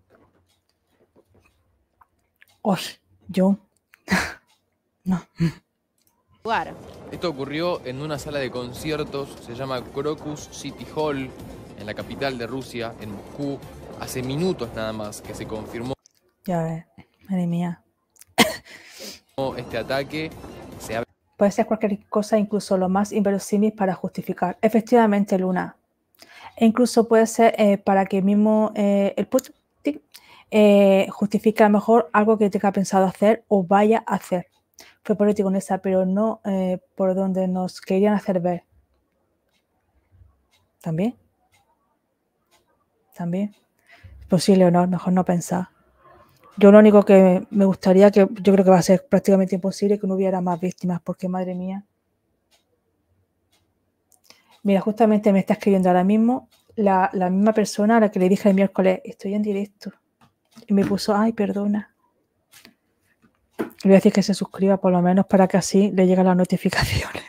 Os, yo. *laughs* no. Esto ocurrió en una sala de conciertos, se llama Crocus City Hall, en la capital de Rusia, en Moscú, hace minutos nada más que se confirmó Ya ves, madre mía. *coughs* este ataque. Se ha Puede ser cualquier cosa, incluso lo más inverosímil para justificar. Efectivamente, Luna. E incluso puede ser eh, para que mismo eh, el put tic, eh, justifique a lo mejor algo que tenga pensado hacer o vaya a hacer. Fue político en esa, pero no por donde nos querían hacer ver. También. También. Es posible o no, mejor no pensar. Yo lo único que me gustaría, que yo creo que va a ser prácticamente imposible, que no hubiera más víctimas, porque madre mía. Mira, justamente me está escribiendo ahora mismo la, la misma persona a la que le dije el miércoles, estoy en directo. Y me puso, ay, perdona. Le voy a decir que se suscriba por lo menos para que así le lleguen las notificaciones.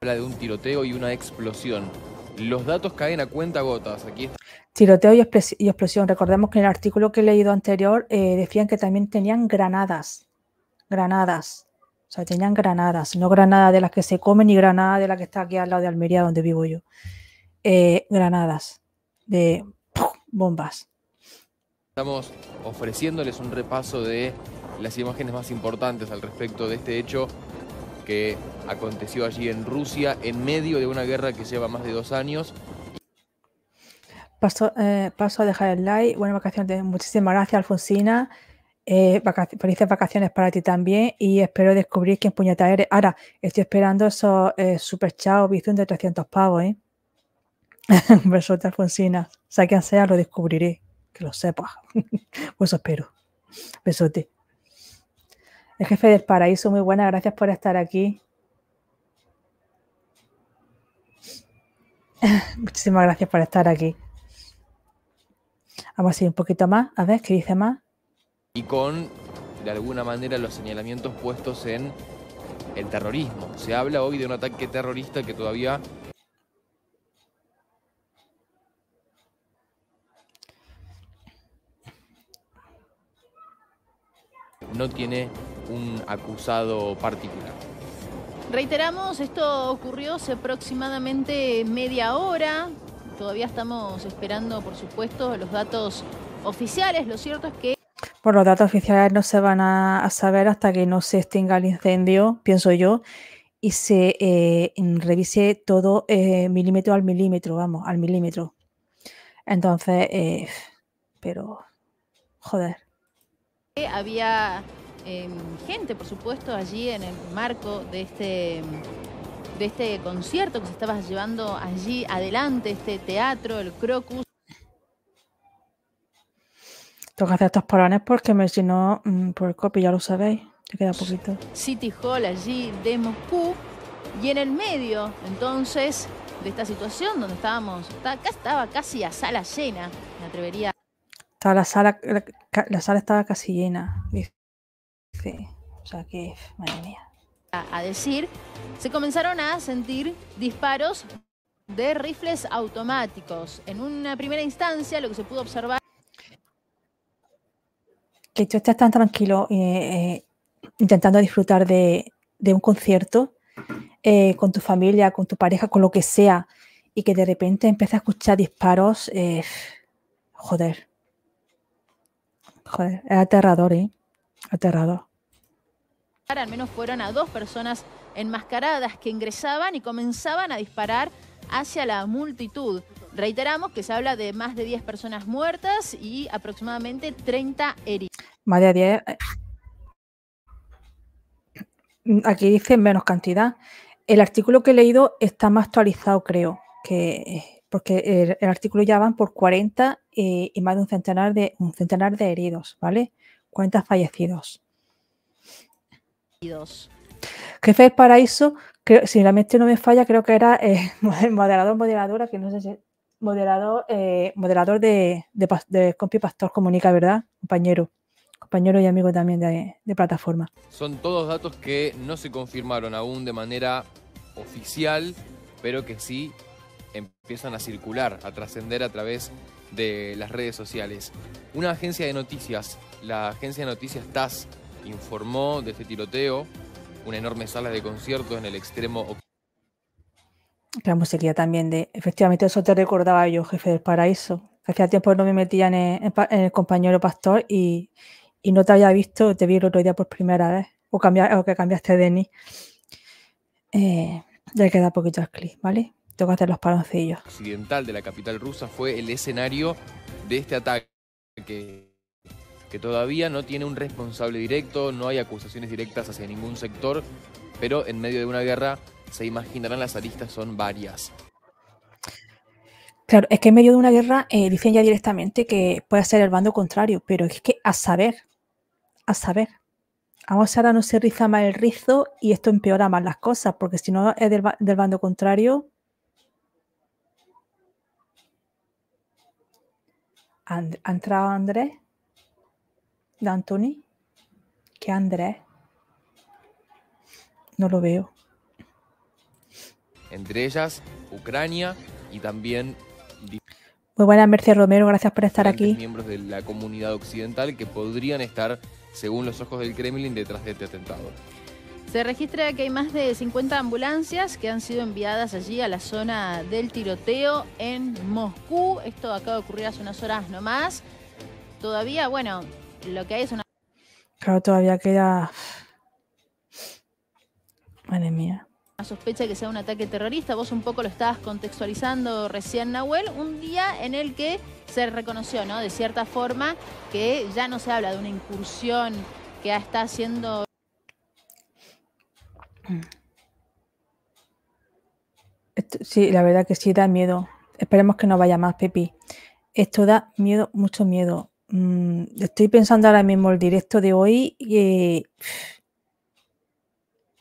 habla de un tiroteo y una explosión. Los datos caen a cuenta gotas. Aquí Tiroteo y, y explosión. Recordemos que en el artículo que he leído anterior eh, decían que también tenían granadas. Granadas. O sea, tenían granadas. No granadas de las que se comen ni granada de la que está aquí al lado de Almería, donde vivo yo. Eh, granadas de ¡puf! bombas. Estamos ofreciéndoles un repaso de las imágenes más importantes al respecto de este hecho que aconteció allí en Rusia en medio de una guerra que lleva más de dos años paso, eh, paso a dejar el like. Buenas vacaciones. Muchísimas gracias, Alfonsina. Eh, felices vacaciones para ti también y espero descubrir quién puñeta eres. Ahora, estoy esperando esos eh, super chao Bizum de 300 pavos, ¿eh? *laughs* Un besote, Alfonsina. Sea quien sea, lo descubriré. Que lo sepa. *laughs* pues espero. Besote. El jefe del paraíso, muy buena. Gracias por estar aquí. *laughs* Muchísimas gracias por estar aquí. Vamos a ir un poquito más. A ver, ¿qué dice más? y con, de alguna manera, los señalamientos puestos en el terrorismo. Se habla hoy de un ataque terrorista que todavía no tiene un acusado particular. Reiteramos, esto ocurrió hace aproximadamente media hora. Todavía estamos esperando, por supuesto, los datos oficiales. Lo cierto es que Por los datos oficiales no se van a, a saber hasta que no se extinga el incendio, pienso yo, y se eh, revise todo eh, milímetro al milímetro, vamos, al milímetro. Entonces, eh, pero, joder. había eh, gente, por supuesto, allí en el marco de este, de este concierto que se estaba llevando allí adelante, este teatro, el Crocus. Tengo que hacer estos parones porque me, si no, mm, por el copy ya lo sabéis, te queda poquito. City Hall allí de Moscú y en el medio entonces de esta situación donde estábamos, está- acá estaba casi a sala llena, me atrevería Estaba la sala, la, la sala estaba casi llena, dice. O sea que, madre mía. A, decir, se comenzaron a sentir disparos de rifles automáticos. En una primera instancia lo que se pudo observar que tú estés tan tranquilo eh, eh, intentando disfrutar de, un concierto eh, con tu familia, con tu pareja, con lo que sea, y que de repente empiezas a escuchar disparos, joder. Joder, es aterrador, ¿eh? Aterrador. Al menos fueron a dos personas enmascaradas que ingresaban y comenzaban a disparar hacia la multitud. Reiteramos que se habla de más de 10 personas muertas y aproximadamente 30 heridos. Más de 10. eh. Aquí dice menos cantidad. El artículo que he leído está más actualizado, creo, que porque el, el artículo ya van por 40 eh, y más de un centenar de un centenar de heridos, ¿vale? 40 fallecidos. Jefe del Paraíso, creo, si la mente no me falla, creo que era eh, *laughs* moderador, moderadora, que no sé si moderador, eh, moderador de, de, Compi Pastor Comunica, ¿verdad? Compañero, compañero y amigo también de, de plataforma. Son todos datos que no se confirmaron aún de manera oficial, pero que sí empiezan a circular, a trascender a través de las redes sociales. Una agencia de noticias, la agencia de noticias TAS, informó de este tiroteo, una enorme sala de conciertos en el extremo Que La musiquilla también de, efectivamente, eso te recordaba yo, jefe del paraíso. que Hacía tiempo que no me metía en el, en el compañero pastor y, y no te había visto, te vi el otro día por primera vez, o, cambia- o que cambiaste de ni. Eh, ya queda poquito el clip, ¿vale? Tengo que hacer los paloncillos. occidental de la capital rusa fue el escenario de este ataque que, todavía no tiene un responsable directo, no hay acusaciones directas hacia ningún sector, pero en medio de una guerra se imaginarán las aristas son varias. Claro, es que en medio de una guerra eh, dicen ya directamente que puede ser el bando contrario, pero es que a saber, a saber. Vamos ahora no se riza más el rizo y esto empeora más las cosas, porque si no es del, del bando contrario. ¿Ha entrado Andrés? ¿De Antoni? ¿Qué Andrés? No lo veo. Entre ellas, Ucrania y también Muy buenas, Mercedes Romero, gracias por estar aquí. miembros de la comunidad occidental que podrían estar, según los ojos del Kremlin, detrás de este atentado. Se registra que hay más de 50 ambulancias que han sido enviadas allí a la zona del tiroteo en Moscú. Esto acaba de ocurrir hace unas horas nomás. Todavía, bueno, lo que hay es una Claro, todavía queda. *sighs* Madre mía. Una sospecha de que sea un ataque terrorista. Vos un poco lo estabas contextualizando recién, Nahuel. Un día en el que se reconoció, ¿no? De cierta forma, que ya no se habla de una incursión que está haciendo *clears throat* Esto- sí, la verdad que sí da miedo. Esperemos que no vaya más, Pepi. Esto da miedo, mucho miedo. Mm, estoy pensando ahora mismo el directo de hoy y...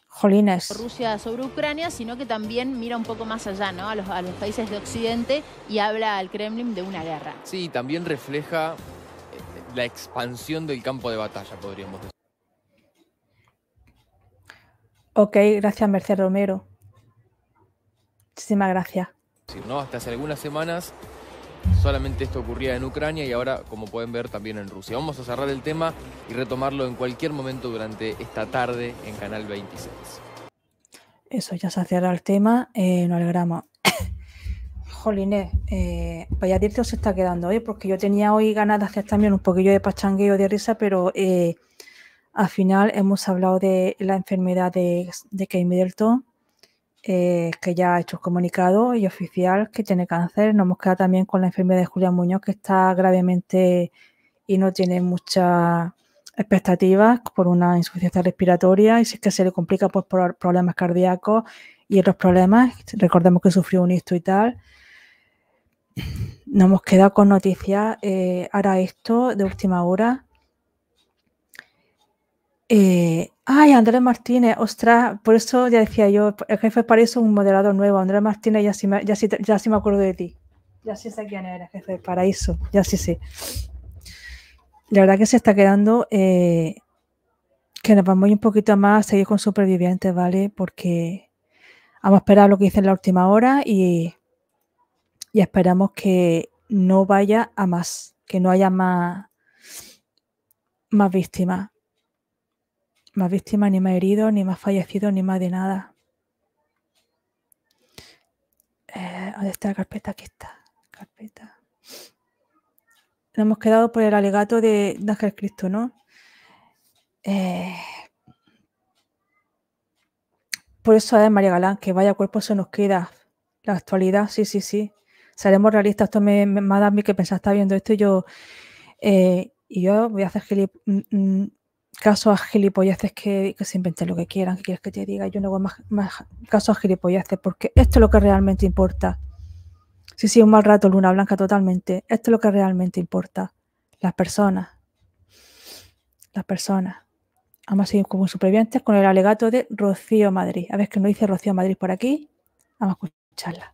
Jolines. Rusia sobre Ucrania, sino que también mira un poco más allá, ¿no? A los, a los países de Occidente y habla al Kremlin de una guerra. Sí, también refleja eh, la expansión del campo de batalla, podríamos decir. Ok, gracias, Merced Romero. Muchísimas gracias. ¿no? Hasta hace algunas semanas solamente esto ocurría en Ucrania y ahora, como pueden ver, también en Rusia. Vamos a cerrar el tema y retomarlo en cualquier momento durante esta tarde en Canal 26. Eso, ya se cerrado el tema. Eh, nos alegramos. *coughs* Jolines, eh, vaya directo se está quedando hoy, porque yo tenía hoy ganas de hacer también un poquillo de pachangueo de risa, pero eh, al final hemos hablado de la enfermedad de, de Middleton, eh, que ya ha hecho comunicado y oficial que tiene cáncer. Nos hemos quedado también con la enfermedad de Julián Muñoz, que está gravemente y no tiene muchas expectativas por una insuficiencia respiratoria y si es que se le complica pues, por problemas cardíacos y otros problemas. Recordemos que sufrió un histo y tal. Nos hemos quedado con noticias. eh, ahora esto de última hora. Eh, ay, Andrés Martínez, ostras, por eso ya decía yo, el jefe para eso es un moderador nuevo. Andrés Martínez, ya sí, me, ya, sí, ya sí me acuerdo de ti. Ya sí sé quién eres, jefe del paraíso. Ya sí sé. La verdad que se está quedando eh, que nos vamos un poquito más a seguir con supervivientes, ¿vale? Porque vamos a esperar lo que dice en la última hora y, y esperamos que no vaya a más, que no haya más, más víctimas. Más víctimas, ni más heridos, ni más fallecidos, ni más de nada. Eh, ¿Dónde está la carpeta? Aquí está. Carpeta. Nos hemos quedado por el alegato de, de Cristo, ¿no? Eh, por eso es María Galán, que vaya cuerpo se nos queda. La actualidad, sí, sí, sí. Seremos realistas. Esto me, me, ha a mí que pensar, está viendo esto y yo. eh, y yo voy a hacer gilip- mm, mm, caso a gilipolleces que, que se inventen lo que quieran, que quieres que te diga. Yo no hago más, más caso a gilipolleces porque esto es lo que realmente importa. Sí, sí, un mal rato, Luna Blanca, totalmente. Esto es lo que realmente importa. Las personas. Las personas. Vamos a seguir como supervivientes con el alegato de Rocío Madrid. A ver que no dice Rocío Madrid por aquí. Vamos a escucharla.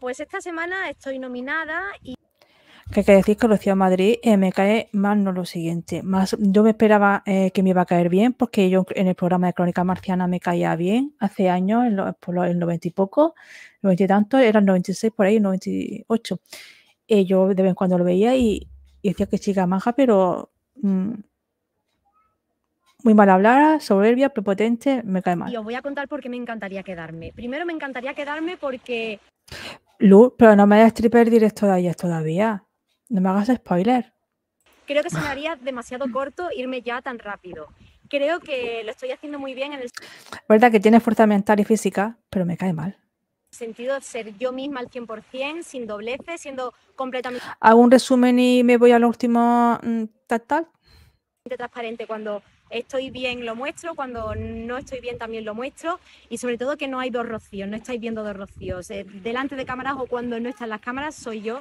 Pues esta semana estoy nominada y Que hay que decir que Rocío Madrid eh, me cae mal, no lo siguiente. Más, yo me esperaba eh, que me iba a caer bien, porque yo en el programa de Crónica Marciana me caía bien hace años, en, lo- por lo- el 90 y poco, 90 y tanto, era el 96 por ahí, 98. Eh, yo de vez en cuando lo veía y, y decía que chica maja, pero mm, muy mal hablada, soberbia, prepotente, me cae mal. y os voy a contar por qué me encantaría quedarme. Primero me encantaría quedarme porque Luz, pero no me hagas stripper directo de ayer todavía. No me hagas spoiler. creo que se me haría demasiado corto irme ya tan rápido. Creo que lo estoy haciendo muy bien en el Verdad que tiene fuerza mental y física, pero me cae mal. sentido de ser yo misma al 100%, sin dobleces, siendo completamente Hago un resumen y me voy a lo último mm, tal tal. transparente. Cuando estoy bien lo muestro, cuando no estoy bien también lo muestro y sobre todo que no hay dos rocíos, no estáis viendo dos rocíos. Eh, delante de cámaras o cuando no están las cámaras soy yo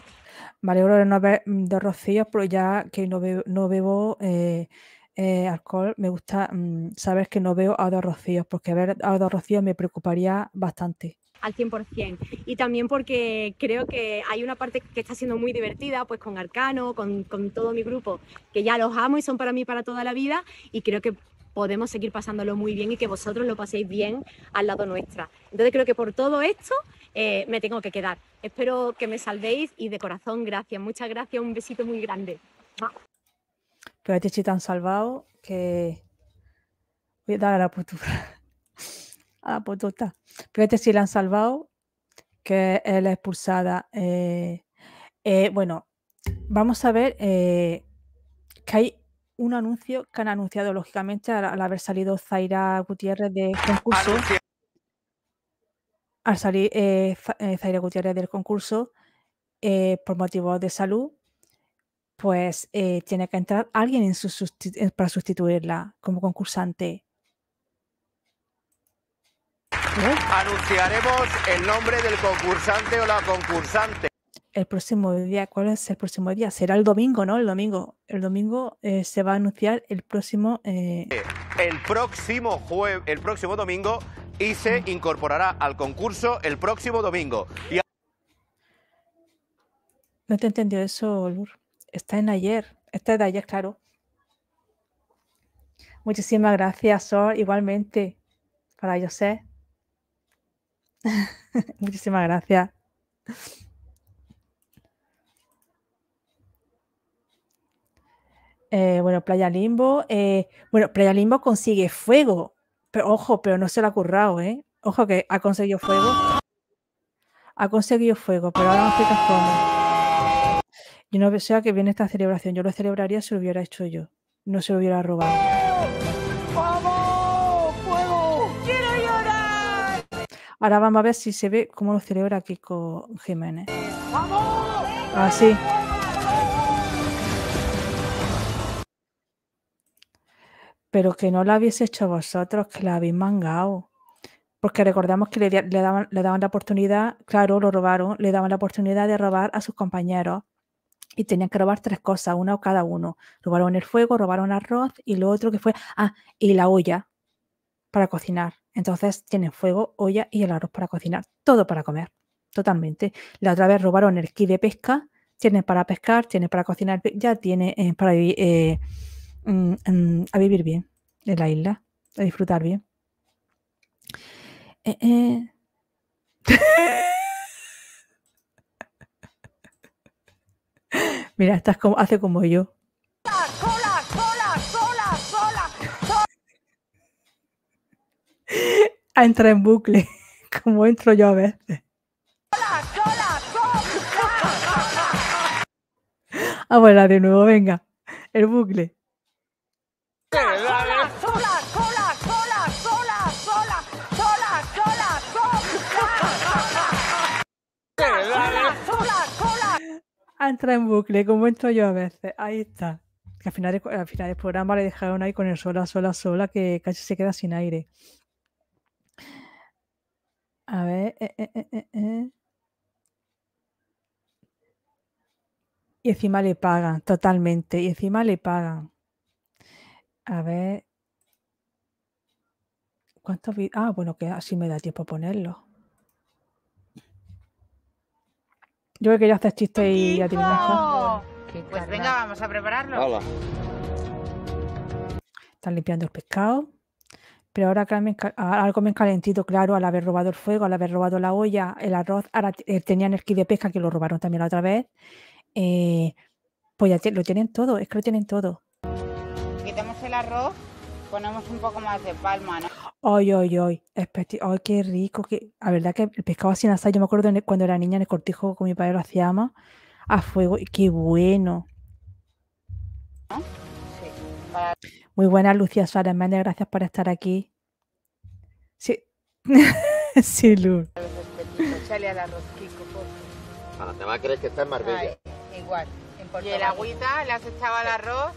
alegro de no haber mm, dos rocíos, pero ya que no bebo, no bebo eh, eh, alcohol, me gusta mm, saber que no veo a dos rocíos, porque ver a dos rocíos me preocuparía bastante. Al 100%. Y también porque creo que hay una parte que está siendo muy divertida, pues con Arcano, con, con todo mi grupo, que ya los amo y son para mí para toda la vida, y creo que podemos seguir pasándolo muy bien y que vosotros lo paséis bien al lado nuestra. Entonces creo que por todo esto eh, me tengo que quedar. Espero que me salvéis y de corazón gracias, muchas gracias, un besito muy grande. Pero a ti te salvado que. Voy a dar a la putura. A la pututa. Fíjate si la han salvado, que es la expulsada. eh, eh, bueno, vamos a ver eh, que hay un anuncio que han anunciado, lógicamente, al, al haber salido Zaira Gutiérrez del concurso. Al salir eh, eh, Zaira Gutiérrez del concurso por motivos de salud, pues tiene que entrar alguien en su para sustituirla como concursante. Anunciaremos el nombre del concursante o la concursante. El próximo día, ¿cuál es el próximo día? Será el domingo, ¿no? El domingo. El domingo eh, se va a anunciar el próximo. eh, El próximo jue- el próximo domingo y se incorporará al concurso el próximo domingo. Y No te entendió eso, Lur. Está en ayer. Está de ayer, claro. Muchísimas gracias, Sol. Igualmente. Para José. *laughs* Muchísimas gracias. Eh, bueno, Playa Limbo. eh, bueno, Playa Limbo consigue fuego. Pero ojo, pero no se lo ha currado, ¿eh? Ojo que ha conseguido fuego. Ha conseguido fuego, pero ahora me explicas cómo. Yo no sé a qué viene esta celebración. Yo lo celebraría si lo hubiera hecho yo. No se lo hubiera robado. Ahora vamos a ver si se ve cómo lo celebra Kiko Jiménez. Así. Pero que no lo habéis hecho vosotros, que la habéis mangado. Porque recordamos que le daban, le daban la oportunidad, claro, lo robaron, le daban la oportunidad de robar a sus compañeros. Y tenían que robar tres cosas, una o cada uno. Robaron el fuego, robaron arroz y lo otro que fue, ah, y la olla para cocinar. Entonces tienen fuego, olla y el arroz para cocinar. Todo para comer, totalmente. La otra vez robaron el kit de pesca, tienen para pescar, tienen para cocinar, ya tiene eh, para vivir, eh, mm, mm, a vivir bien en la isla, a disfrutar bien. Eh. *laughs* Mira, estás como, hace como yo. a entrar en bucle, como entro yo a veces. Abuela, de nuevo, venga, el bucle. A entra en bucle, como entro yo a veces. Ahí está. Al final, al final del programa le dejaron ahí con el sola, sola, sola, que casi se queda sin aire. A ver. eh, eh, eh, eh, eh. Y encima le pagan, totalmente. Y encima le pagan. A ver. ¿Cuántos vi- Ah, bueno, que así me da tiempo a ponerlo. Yo que quería hacer chistes y adivinanzas. Pues venga, vamos a prepararlo. Están limpiando el pescado. Pero ahora ahora comen calentito, claro, al haber robado el fuego, al haber robado la olla, el arroz. Ahora eh, tenían el kit de pesca que lo robaron también la otra vez. eh, pues ya te- lo tienen todo, es que lo tienen todo. Quitamos el arroz, ponemos un poco más de palma, ¿no? Ay, ay, ay. Ay, qué rico. Que... La verdad que el pescado sin asar, yo me acuerdo cuando era niña en el cortijo con mi padre lo hacíamos a fuego. Y qué bueno. Para Muy buena, Lucía Suárez Méndez, gracias por estar aquí. Sí, *laughs* sí, Luz. por a creer que está en Marbella. Igual. ¿Y el agüita? ¿Le has echado al arroz?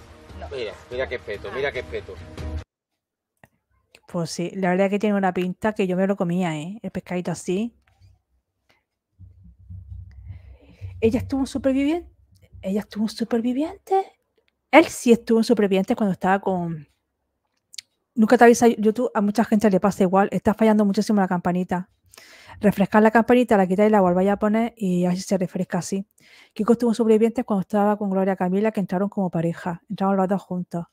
Mira, mira qué peto, mira qué peto. Pues sí, la verdad que tiene una pinta que yo me lo comía, ¿eh? El pescadito así. Ella estuvo en superviviente. Ella estuvo en superviviente. Él sí estuvo en superviviente cuando estaba con. Nunca te avisa YouTube, a mucha gente le pasa igual. Está fallando muchísimo la campanita. Refrescar la campanita, la quitáis y la volváis a poner y así se refresca así. Kiko estuvo en superviviente cuando estaba con Gloria Camila, que entraron como pareja. Entraron los dos juntos.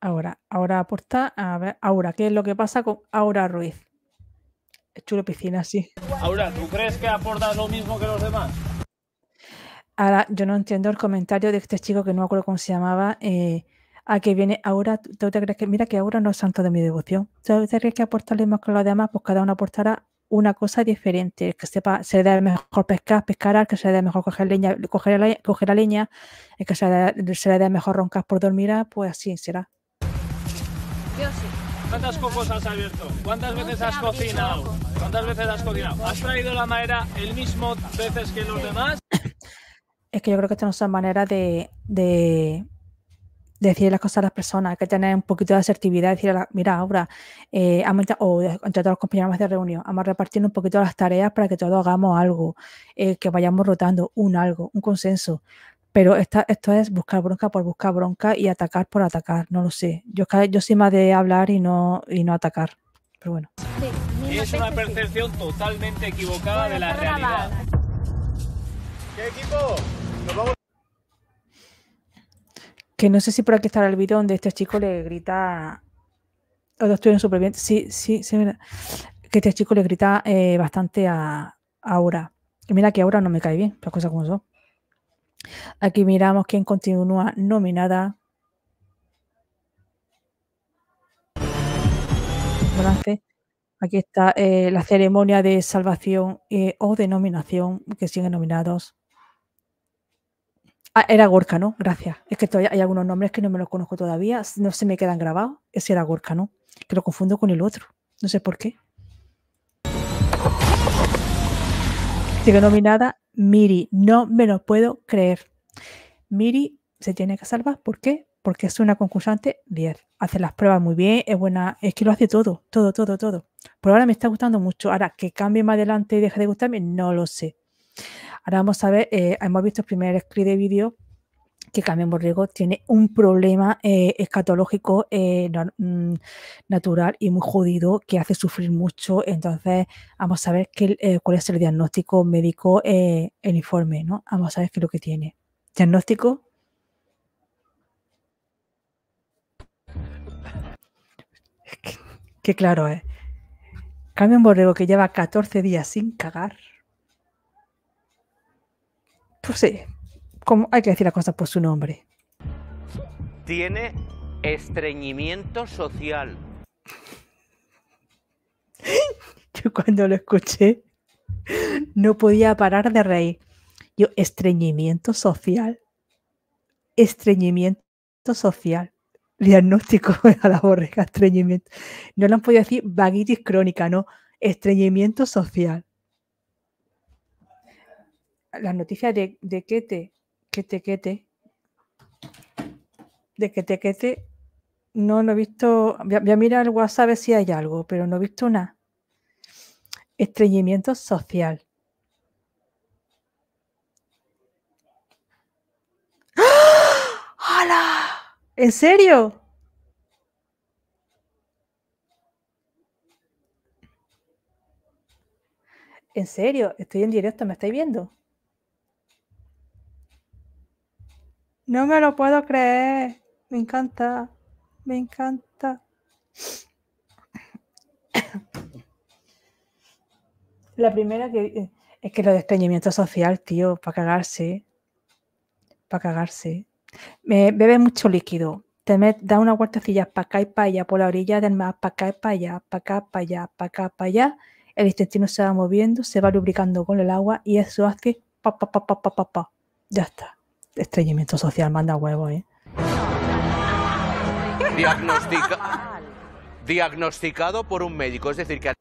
Ahora, ahora aporta, a ver, Aura, ¿qué es lo que pasa con Aura Ruiz? Es chulo piscina, sí. Ahora, ¿tú crees que aportas lo mismo que los demás? Ahora, yo no entiendo el comentario de este chico que no me acuerdo cómo se llamaba, eh, a que viene Aura, ¿tú te crees que, mira que Aura no es santo de mi devoción? ¿Tú te crees que aporta lo mismo que los demás? Pues cada uno aportará una cosa diferente. El que sepa, se le da mejor pescar, pescar, el que se le da mejor coger leña, coger la, coger la leña, el que se le, da- se le da mejor roncar por dormir, ah, pues así será. Yo sí. ¿Cuántas cocos has abierto? ¿Cuántas veces has cocinado? ¿Cuántas veces has cocinado? ¿Has traído la madera el mismo veces que los demás? Es que yo creo que estas no son maneras de, de, de decir las cosas a las personas. Hay que tener un poquito de asertividad. Decir, a la- mira, ahora, eh, o entre todos los compañeros de reunión, vamos a repartir un poquito las tareas para que todos hagamos algo, eh, que vayamos rotando un algo, un consenso. Pero esta- esto es buscar bronca por buscar bronca y atacar por atacar. No lo sé. Yo, soy más de hablar y no, y no atacar. Pero bueno. Y es una percepción totalmente equivocada de la realidad. ¿Qué equipo? Nos vamos. Que no sé si por aquí estará el vídeo donde este chico le grita. O no estoy en superviviente. Sí, sí, sí. mira, Que este chico le grita eh, bastante a, a Aura. Y mira que Aura no me cae bien, las cosas como son. Aquí miramos quién continúa nominada. Aquí está eh, la ceremonia de salvación eh, o de nominación que siguen nominados. Ah, era Gorka, ¿no? Gracias. Es que todavía hay algunos nombres que no me los conozco todavía, no se me quedan grabados. Ese era Gorka, ¿no? Que lo confundo con el otro. No sé por qué. Sigue nominada Miri. No me lo puedo creer. Miri se tiene que salvar. ¿Por qué? Porque es una concursante 10. Hace las pruebas muy bien, es buena. Es que lo hace todo, todo, todo, todo. Por ahora me está gustando mucho. Ahora, que cambie más adelante y deje de gustarme, no lo sé. Ahora vamos a ver, eh, hemos visto el primer script de vídeo que Carmen Borrego tiene un problema eh, escatológico eh, mm, natural y muy jodido que hace sufrir mucho. Entonces, vamos a ver qué, eh, cuál es el diagnóstico médico, el informe, ¿no? Vamos a ver qué es lo que tiene. Diagnóstico. Qué claro es. Carmen Borrego que lleva 14 días sin cagar. Pues sí, como hay que decir las cosas por su nombre. Tiene estreñimiento social. *laughs* Yo cuando lo escuché no podía parar de reír. Yo, estreñimiento social. Estreñimiento social. Diagnóstico *laughs* a la borrega, estreñimiento. No le han podido decir vaguitis crónica, no. Estreñimiento social. Las noticias de, de Kete, Kete, de Kete, no, no he visto. Voy a, mirar el WhatsApp a ver si hay algo, pero no he visto nada. Estreñimiento social. ¡Hala! ¿En serio? ¿En serio? Estoy en directo, ¿me estáis viendo? No me lo puedo creer. Me encanta. Me encanta. *coughs* La primera que eh, es que lo de social, tío, para cagarse. Para cagarse. Me, bebe mucho líquido. Te da una vueltecilla para acá y para allá, por la orilla del mar, para acá y para allá, para acá, para allá, para acá, para allá. El intestino se va moviendo, se va lubricando con el agua y eso hace pa, pa, pa, pa, pa, pa, pa. Ya está. Estreñimiento social, manda huevo, ¿eh? Diagnostica- diagnosticado por un médico. Es decir, que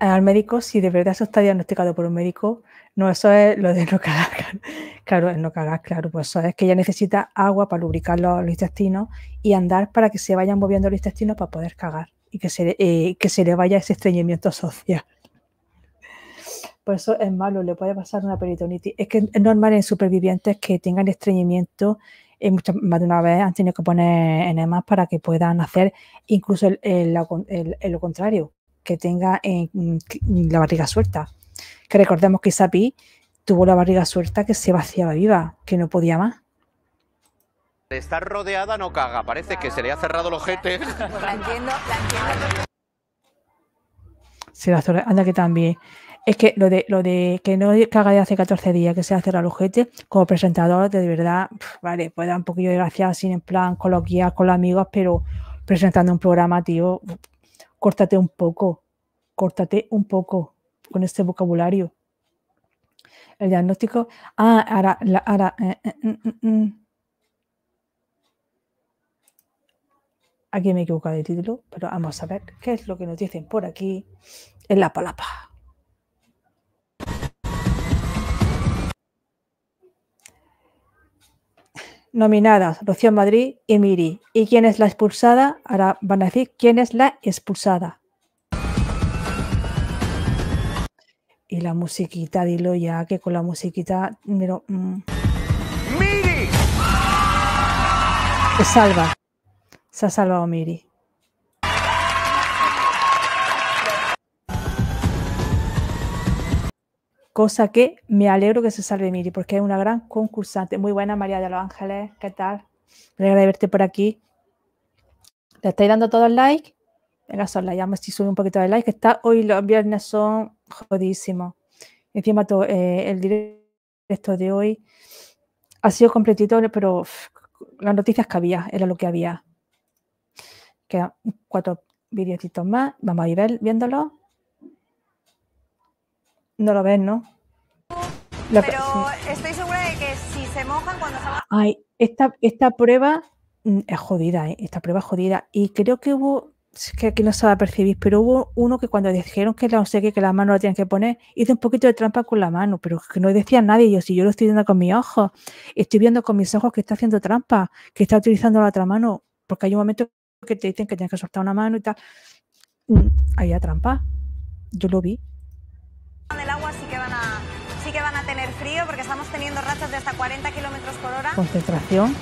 al médico, si de verdad eso está diagnosticado por un médico, no, eso es lo de no cagar. Claro, el no cagar, claro, pues eso es que ella necesita agua para lubricar los, los intestinos y andar para que se vayan moviendo los intestinos para poder cagar y que se, eh, que se le vaya ese estreñimiento social. Por eso es malo, le puede pasar una peritonitis. Es que es normal en supervivientes que tengan estreñimiento, eh, muchas, más de una vez han tenido que poner enemas para que puedan hacer incluso el, el- la con- el- el lo contrario, que tenga mm, la barriga suelta. Que recordemos que Isapi tuvo la barriga suelta que se vaciaba viva, que no podía más. de estar rodeada no caga. Parece que se le ha cerrado el ojete. Pues la entiendo, la entiendo. Se la anda que también. Es que lo de lo de que no caga de hace 14 días que se hace el ojete, como presentador, de verdad, vale, puede dar un poquillo de gracia así en plan coloquial con los amigos, pero presentando un programa, tío, córtate un poco. córtate un poco con este vocabulario. El diagnóstico. Ah, ahora. la- ahora eh, eh, mm, mm, mm. Aquí me he equivocado de título, pero vamos a ver qué es lo que nos dicen por aquí en la palapa. Nominadas Rocío Madrid y Miri. ¿Y quién es la expulsada? Ahora van a decir quién es la expulsada. Y la musiquita, dilo ya, que con la musiquita. Pero, mm, ¡Miri! se salva. Se ha salvado Miri. Cosa que me alegro que se salve Miri, porque es una gran concursante. Muy buena, María de los Ángeles. ¿Qué tal? Me alegra verte por aquí. ¿Le estáis dando todos like? Venga, son like. Vamos si sube un poquito de like. Que está, hoy los viernes son jodísimos. Encima to- eh, el directo de hoy ha sido completito, pero las noticias que había, era lo que había. Quedan cuatro videotitos más. Vamos a ir viéndolo. No lo ves, ¿no? Pero sí. estoy segura de que si se mojan cuando salgan... Ay, esta, esta prueba mm, es jodida, ¿eh? Esta prueba es jodida. Y creo que hubo, es que aquí no se va a percibir, pero hubo uno que cuando dijeron que la, no sé qué, que la mano la tenían que poner, hizo un poquito de trampa con la mano, pero que no decía nadie. Yo, si yo lo estoy viendo con mis ojos, estoy viendo con mis ojos que está haciendo trampa, que está utilizando la otra mano, porque hay un momento que te dicen que tienes que soltar una mano y tal. Mm, Había trampa. Yo lo vi. Del agua sí que van a sí que van a tener frío porque estamos teniendo rachas de hasta 40 kilómetros por hora. Concentración.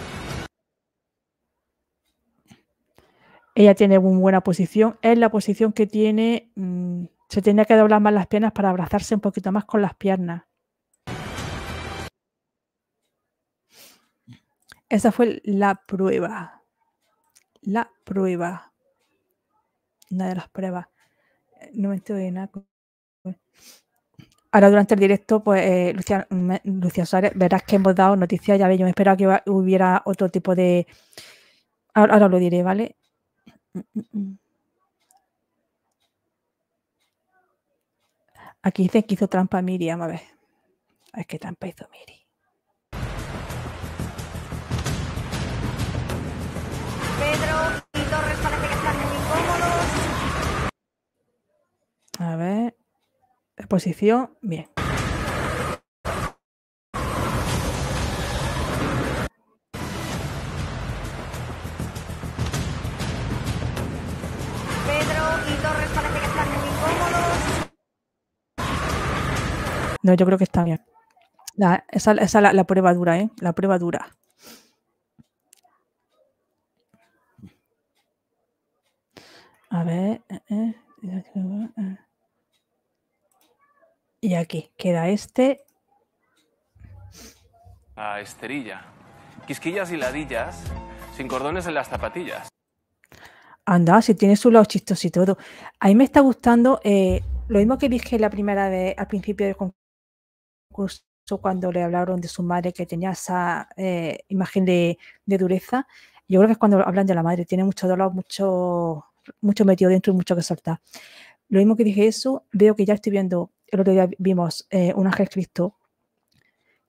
Ella tiene muy buena posición. Es la posición que tiene. mm, se tenía que doblar más las piernas para abrazarse un poquito más con las piernas. Esa fue la prueba. La prueba. Una de las pruebas. No me entero de nada. Ahora durante el directo, pues eh, Lucia, me- Lucia Suárez, verás que hemos dado noticias, ya ve, yo me esperaba que hubiera- otro tipo de... Ahora, ahora lo diré, ¿vale? Aquí dice que hizo trampa Miriam, a ver. A ver qué trampa hizo Miri. Pedro y Torres parece que están muy incómodos. A ver. Posición, bien. Pedro y Torres parece que están muy incómodos. No, yo creo que está bien. La- esa es la, la prueba dura, ¿eh? La prueba dura. A ver. eh, eh, eh. Y aquí queda este. A esterilla. Quisquillas y ladillas, sin cordones en las zapatillas. Anda, si tiene su lado chistoso y todo. A mí me está gustando eh, lo mismo que dije la primera vez al principio del concurso cuando le hablaron de su madre que tenía esa eh, imagen de, de dureza. Yo creo que es cuando hablan de la madre, tiene mucho dolor, mucho, mucho metido dentro y mucho que soltar. Lo mismo que dije eso, veo que ya estoy viendo, el otro día vimos eh, un ángel Cristo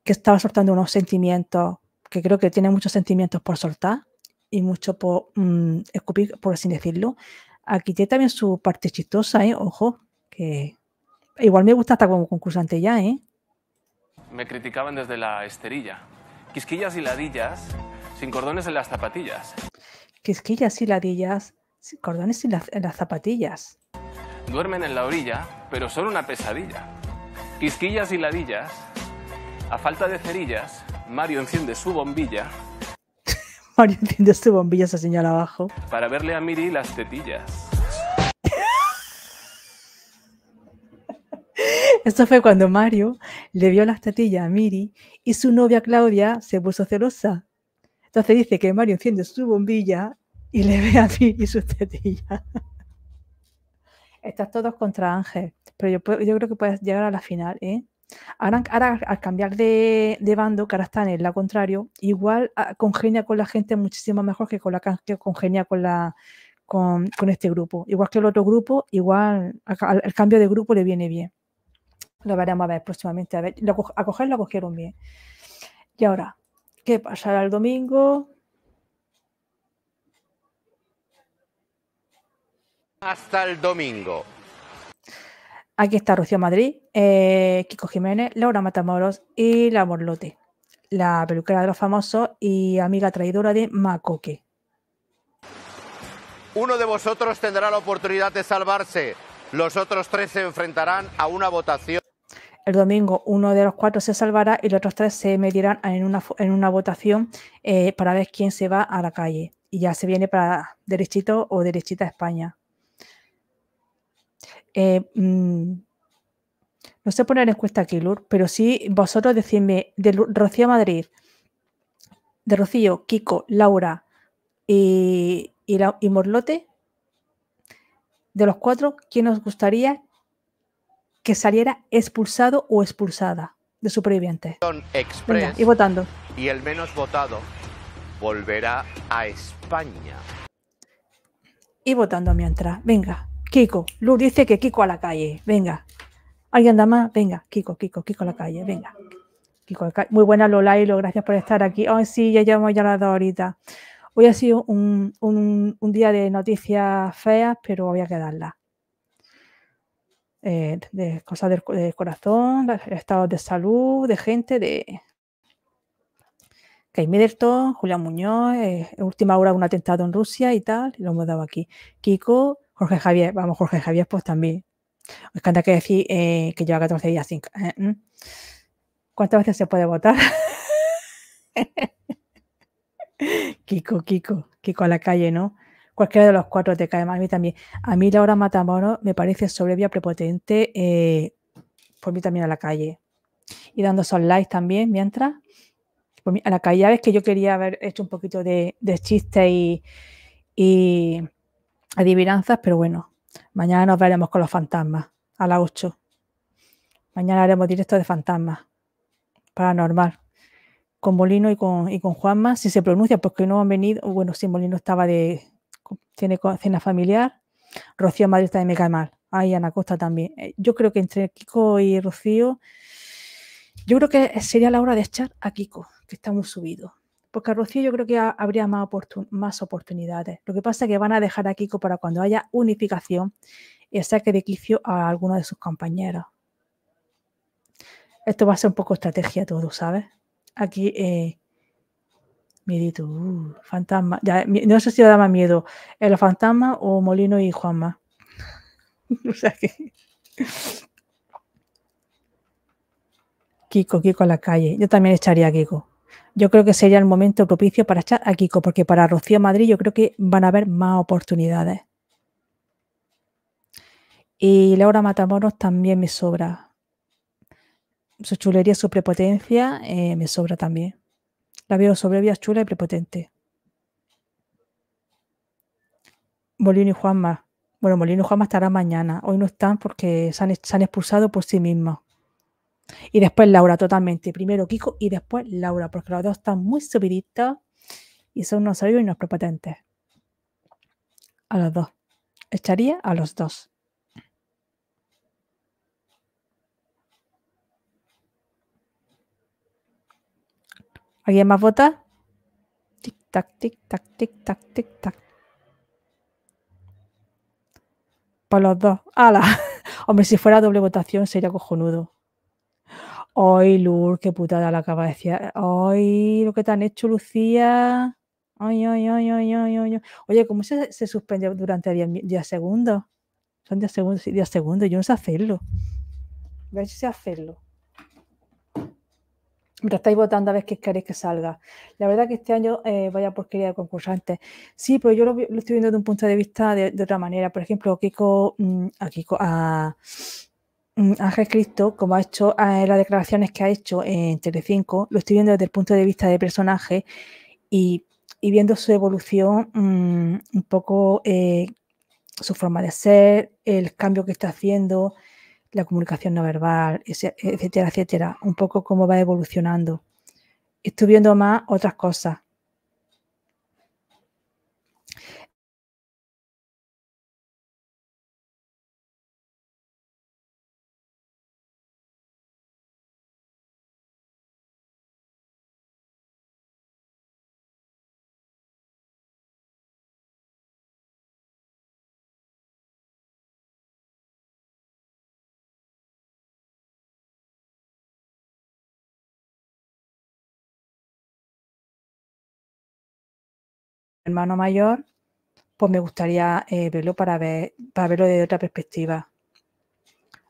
que estaba soltando unos sentimientos, que creo que tiene muchos sentimientos por soltar y mucho por mm, escupir, por así decirlo. Aquí tiene también su parte chistosa, ¿eh? Ojo, que igual me gusta hasta como concursante ya, ¿eh? Me criticaban desde la esterilla. Quisquillas y ladillas, sin cordones en las zapatillas. Quisquillas y ladillas, sí, cordones y las, en las zapatillas. Duermen en la orilla, pero son una pesadilla. Quisquillas y ladillas. A falta de cerillas, Mario enciende su bombilla *laughs* Mario enciende su bombilla, se señala abajo. para verle a Miri las tetillas. *laughs* Esto fue cuando Mario le vio las tetillas a Miri y su novia Claudia se puso celosa. Entonces dice que Mario enciende su bombilla y le ve a Miri sus tetillas. *laughs* Estás todos contra Ángel, pero yo, creo que puedes llegar a la final, ¿eh? Ahora, al cambiar de, bando, que ahora está en el contrario, igual ah, congenia con la gente muchísimo mejor que con la que congenia con este grupo. Igual que el otro grupo, igual al- el cambio de grupo le viene bien. Lo veremos a ver próximamente. A ver, a coger lo cogieron bien. Y ahora, ¿qué pasará el domingo? Hasta el domingo. Aquí está Rocío Madrid, eh, Kiko Jiménez, Laura Matamoros y la Morlote, la peluquera de los famosos y amiga traidora de Macoque. Uno de vosotros tendrá la oportunidad de salvarse. Los otros tres se enfrentarán a una votación. El domingo uno de los cuatro se salvará y los otros tres se medirán en una, fo- en una votación eh, para ver quién se va a la calle. Y ya se viene para derechito o derechita a España. Eh, mm, no sé poner encuesta aquí, Lur, pero sí vosotros decidme de Rocío Madrid, de Rocío, Kiko, Laura y, y, la- y Morlote, de los cuatro, ¿quién os gustaría que saliera expulsado o expulsada de supervivientes? Venga, y votando. y el menos votado volverá a España. Y votando mientras. Venga, Kiko. Lur dice que Kiko a la calle. Venga. ¿Alguien da más? Venga, Kiko, Kiko, Kiko a la calle. Venga. Kiko a. Muy buena Lola Hilo, gracias por estar aquí. Ay, sí, ya llevamos ya las dos horitas. Hoy ha sido un, un- día de noticias feas, pero había que darlas. Eh, de cosas del, co- del corazón, estados de salud, de gente, de Kate Middleton, Julián Muñoz, eh, última hora un atentado en Rusia y tal, y lo hemos dado aquí. Kiko, Jorge Javier, vamos, Jorge Javier, pues también. Me encanta que decir eh, que lleva 14 días sin. eh. ¿Cuántas veces se puede votar? *laughs* Kiko, Kiko, Kiko a la calle, ¿no? Cualquiera de los cuatro te cae mal, a mí también. A mí Laura Matamoros me parece soberbia, prepotente, eh, por mí también a la calle. Y dando esos likes también, mientras. Mí, a la calle, ya ves que yo quería haber hecho un poquito de, de chiste y, y adivinanzas, pero bueno, mañana nos veremos con los fantasmas a las 8. Mañana haremos directo de fantasmas, paranormal, con Molino y con, y con Juanma, si se pronuncia, porque no han venido, bueno, sí, Molino estaba de, tiene cena familiar, Rocío Madrid también me cae mal, ay, Ana Costa también. Eh, Yo creo que entre Kiko y Rocío, yo creo que sería la hora de echar a Kiko, que está muy subido. Porque a Rocío yo creo que ha- habría más, oportun- más oportunidades. Lo que pasa es que van a dejar a Kiko para cuando haya unificación y saque de quicio a alguno de sus compañeros. Esto va a ser un poco estrategia todo, ¿sabes? Aquí, eh, miedito, uh, fantasma. Ya, no sé si da más miedo el fantasma o Molino y Juanma. *laughs* o sea que. Kiko, Kiko a la calle. Yo también echaría a Kiko. Yo creo que sería el momento propicio para echar a Kiko, porque para Rocío Madrid yo creo que van a haber más oportunidades. Y Laura Matamoros también me sobra. Su chulería, su prepotencia eh, me sobra también. La veo soberbia, chula y prepotente. Molino y Juanma. Bueno, Molino y Juanma estarán mañana. Hoy no están porque se han expulsado por sí mismos. Y después Laura, totalmente. Primero Kiko y después Laura, porque los dos están muy subiditos y son unos sabios y unos prepotentes. A los dos. Echaría a los dos. ¿Alguien más vota? Tic tac, tic tac, tic tac, tic tac. Por los dos. ¡Hala! *laughs* Hombre, si fuera doble votación sería cojonudo. Ay, Lur, qué putada la acaba de decir. Ay, lo que te han hecho, Lucía. Ay, ay, ay, ay, ay, ay. Oye, ¿cómo se, se suspende durante 10, mi- 10 segundos? Son 10 segundos, sí, 10 segundos. Yo no sé hacerlo. A ver si sé hacerlo. Mientras estáis votando a ver qué queréis que salga. La verdad que este año eh, vaya porquería de concursantes. Sí, pero yo lo, estoy viendo de un punto de vista de, otra manera. Por ejemplo, Kiko, mm, a Kiko, a Ángel Cristo, como ha hecho las declaraciones que ha hecho en Telecinco, lo estoy viendo desde el punto de vista de personaje y, viendo su evolución, mm, un poco eh, su forma de ser, el cambio que está haciendo, la comunicación no verbal, etcétera, etcétera, un poco cómo va evolucionando. Estoy viendo más otras cosas. Hermano mayor, pues me gustaría eh, verlo para ver, para verlo desde otra perspectiva.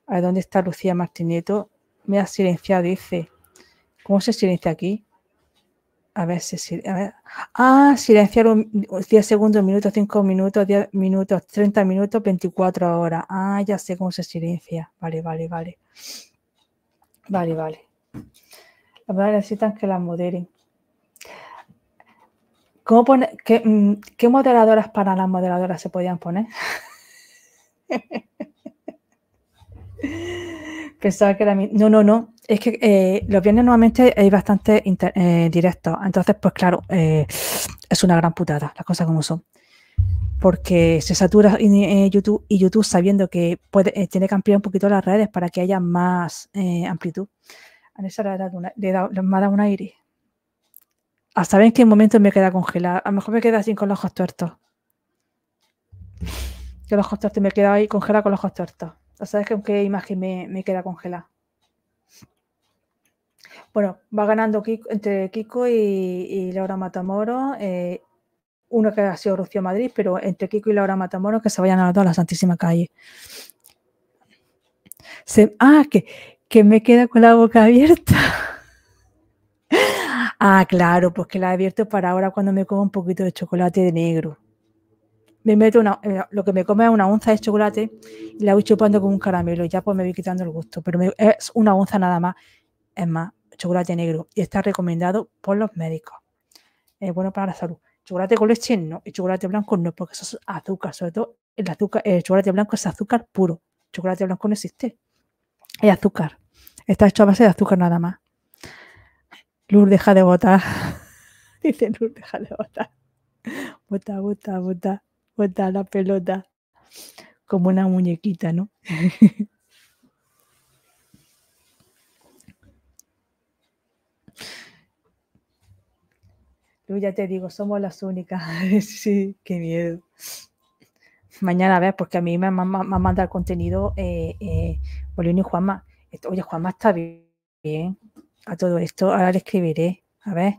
A ver, ¿dónde está Lucía Martineto? Me ha silenciado, dice. ¿Cómo se silencia aquí? A ver, sil- a ver. Ah, silenciar un, 10 segundos, minutos, 5 minutos, 10 minutos, 30 minutos, 24 horas. Ah, ya sé cómo se silencia. Vale, vale, vale. Vale, vale. La verdad necesitan que las moderen. ¿Cómo pone, qué, mm, qué moderadoras para las moderadoras se podían poner? *laughs* Pensaba que era mi... No, no, no. Es que eh, los viernes nuevamente hay bastante inter- eh, directos. Entonces, pues claro, eh, es una gran putada, las cosas como son. Porque se satura YouTube y YouTube sabiendo que tiene que ampliar un poquito las redes para que haya más amplitud. A esa le, ha dado le he un aire. A saber en qué momento me queda congelada. A lo mejor me queda así con los ojos tuertos. Que los ojos tuertos me queda ahí congelada con los ojos tuertos. ¿O sabes con qué imagen me, me queda congelada? Bueno, va ganando entre Kiko y, Laura Matamoro. eh, uno que ha sido Rocío Madrid, pero entre Kiko y Laura Matamoro que se vayan a las dos a la Santísima Calle. Se- ah, que, que me queda con la boca abierta. *laughs* Ah, claro, pues que la he abierto para ahora cuando me como un poquito de chocolate de negro. Me meto una, eh, lo que me come es una onza de chocolate y la voy chupando como un caramelo. Ya pues me voy quitando el gusto, pero me- es una onza nada más. Es más, chocolate negro y está recomendado por los médicos. Es bueno para la salud. Chocolate con leche no y chocolate blanco no, porque eso es azúcar. Sobre todo el azúcar, el chocolate blanco es azúcar puro. Chocolate blanco no existe. Es azúcar. Está hecho a base de azúcar nada más. Luz, deja de votar. *laughs* Dice Luz, deja de votar. Bota, bota, bota, bota la pelota. Como una muñequita, ¿no? *laughs* Luz, ya te digo, somos las únicas. *laughs* sí, qué miedo. Mañana a ver, porque a mí me, han mandado el contenido eh, eh, Bolín y Juanma. Oye, Juanma está bien a todo esto. Ahora le escribiré. A ver,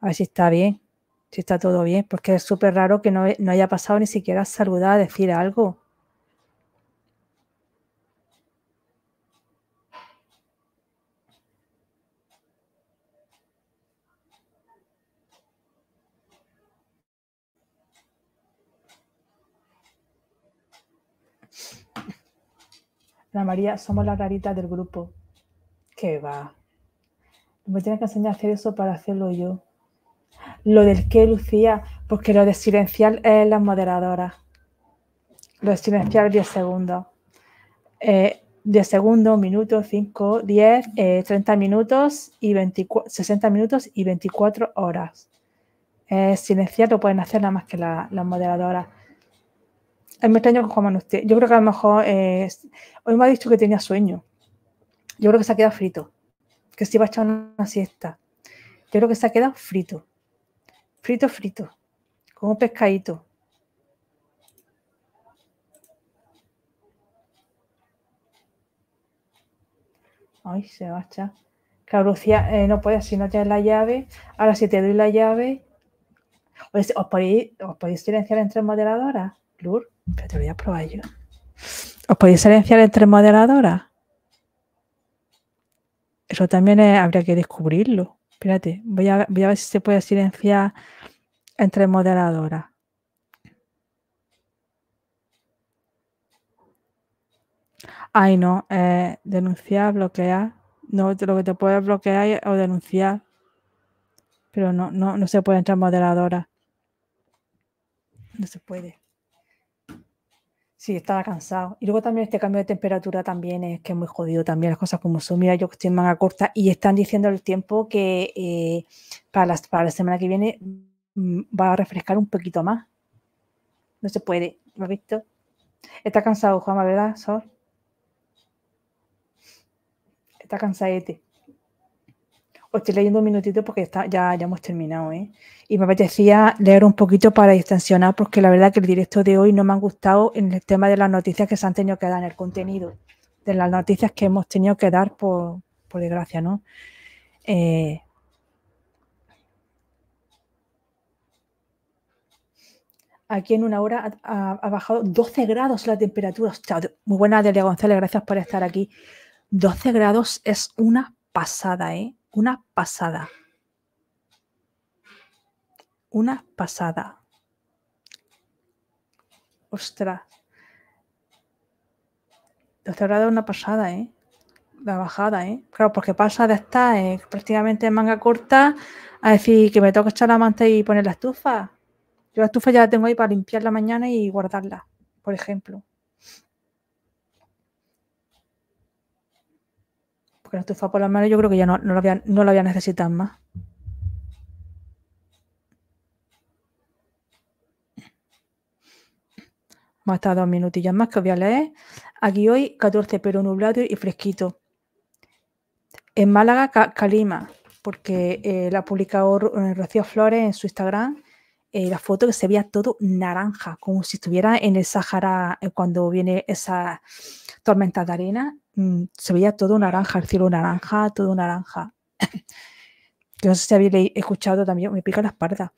a ver si está bien, si está todo bien, porque es súper raro que no, no haya pasado ni siquiera a saludar, a decir algo. Ana María, somos las raritas del grupo. ¿Qué va? Me tienes que enseñar a hacer eso para hacerlo yo. Lo del que, Lucía, porque lo de silenciar es las moderadoras. Lo de silenciar 10 segundos. Eh, 10 segundos, minutos, 5, 10, eh, 30 minutos y 24, 60 minutos y 24 horas. Eh, silenciar lo pueden hacer nada más que la- las moderadoras. Es muy extraño que coman usted. Yo creo que a lo mejor eh, hoy me ha dicho que tenía sueño. Yo creo que se ha quedado frito. Que se iba a echar una siesta. Yo creo que se ha quedado frito. Frito, frito. Con un pescadito. Ay, se va a echar. Claro, eh, no puedes si no tienes la llave. Ahora, si te doy la llave, ¿os, os podéis, os podéis silenciar entre moderadoras? Lur, pero te voy a probar yo. ¿Os podéis silenciar entre moderadoras? Eso también es- habría que descubrirlo. Espérate, voy a, voy a ver si se puede silenciar entre moderadoras. Ay, no, eh, denunciar, bloquear. No, lo que te puedes bloquear o denunciar. Pero no, no, no se puede entrar moderadora. No se puede. Sí, estaba cansado. Y luego también este cambio de temperatura también es que es muy jodido también las cosas como son. Mira, yo estoy en manga corta y están diciendo el tiempo que eh, para, las- para la semana que viene mm, va a refrescar un poquito más. No se puede, ¿lo has visto? Está cansado, Juanma, ¿verdad, Sol? Está cansadete. Os estoy leyendo un minutito porque está, ya, ya hemos terminado, ¿eh? Y me apetecía leer un poquito para distensionar porque la verdad que el directo de hoy no me han gustado en el tema de las noticias que se han tenido que dar en el contenido, de las noticias que hemos tenido que dar por, por desgracia, ¿no? Eh, Aquí en una hora ha, bajado 12 grados la temperatura. Hostia, muy buena, Delia González, gracias por estar aquí. 12 grados es una pasada, ¿eh? Una pasada. Una pasada. Ostras. 12 grados es una pasada, ¿eh? La bajada, ¿eh? Claro, porque pasa de estar eh, prácticamente en manga corta a decir que me toca echar la manta y poner la estufa. Yo la estufa ya la tengo ahí para limpiar la mañana y guardarla, por ejemplo. La estufa por la mano yo creo que ya no, no la voy a, no voy a necesitar más. Vamos a estar dos minutillos más que os voy a leer. Aquí hoy 14, pero nublado y fresquito. En Málaga, ca- calima, porque eh, la ha publicado eh, Rocío Flores en su Instagram. eh, la foto que se veía todo naranja, como si estuviera en el Sahara cuando viene esa tormenta de arena. Mm, se veía todo naranja, el cielo naranja, todo naranja. *laughs* que no sé si habéis escuchado también, me pica la espalda,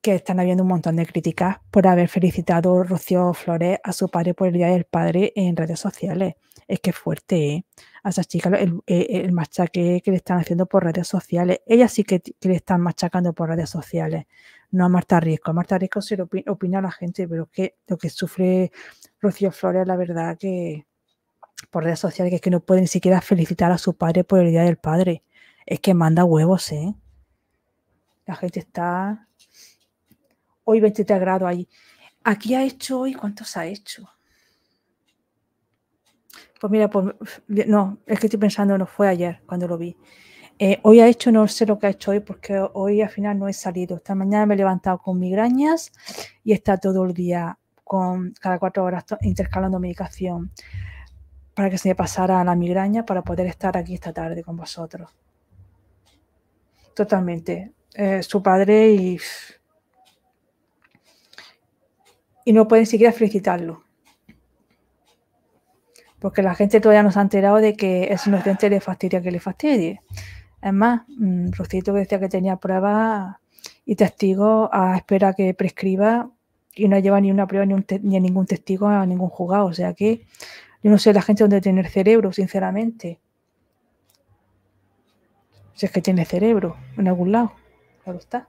que están habiendo un montón de críticas por haber felicitado Rocío Flores a su padre por el Día del Padre en redes sociales. Es que fuerte, ¿eh? A esas chicas el, el- el machaque que le están haciendo por redes sociales. Ellas sí que, le están machacando por redes sociales, no a Marta Risco. A Marta Risco se lo opi- opina la gente, pero lo que sufre Rocío Flores, la verdad, que por redes sociales, que es que no puede ni siquiera felicitar a su padre por el Día del Padre. Es que manda huevos, ¿eh? La gente está. Hoy 23 grados ahí. Aquí ha hecho hoy, ¿cuántos ha hecho? Pues mira, pues no, es que estoy pensando, no fue ayer cuando lo vi. Eh, hoy ha hecho, no sé lo que ha hecho hoy, porque hoy al final no he salido. Esta mañana me he levantado con migrañas y está todo el día con cada cuatro horas intercalando medicación para que se me pasara la migraña para poder estar aquí esta tarde con vosotros. Totalmente. Eh, su padre y, y no pueden siquiera felicitarlo. Porque la gente todavía no se ha enterado de que es inocente le fastidia que le fastidie. Es más, mm, Rocito que decía que tenía pruebas y testigos a espera que prescriba y no lleva ni una prueba ni, ni a ningún testigo a ningún juzgado. O sea que yo no sé la gente dónde tiene el cerebro, sinceramente. Si es que tiene cerebro en algún lado. Claro está.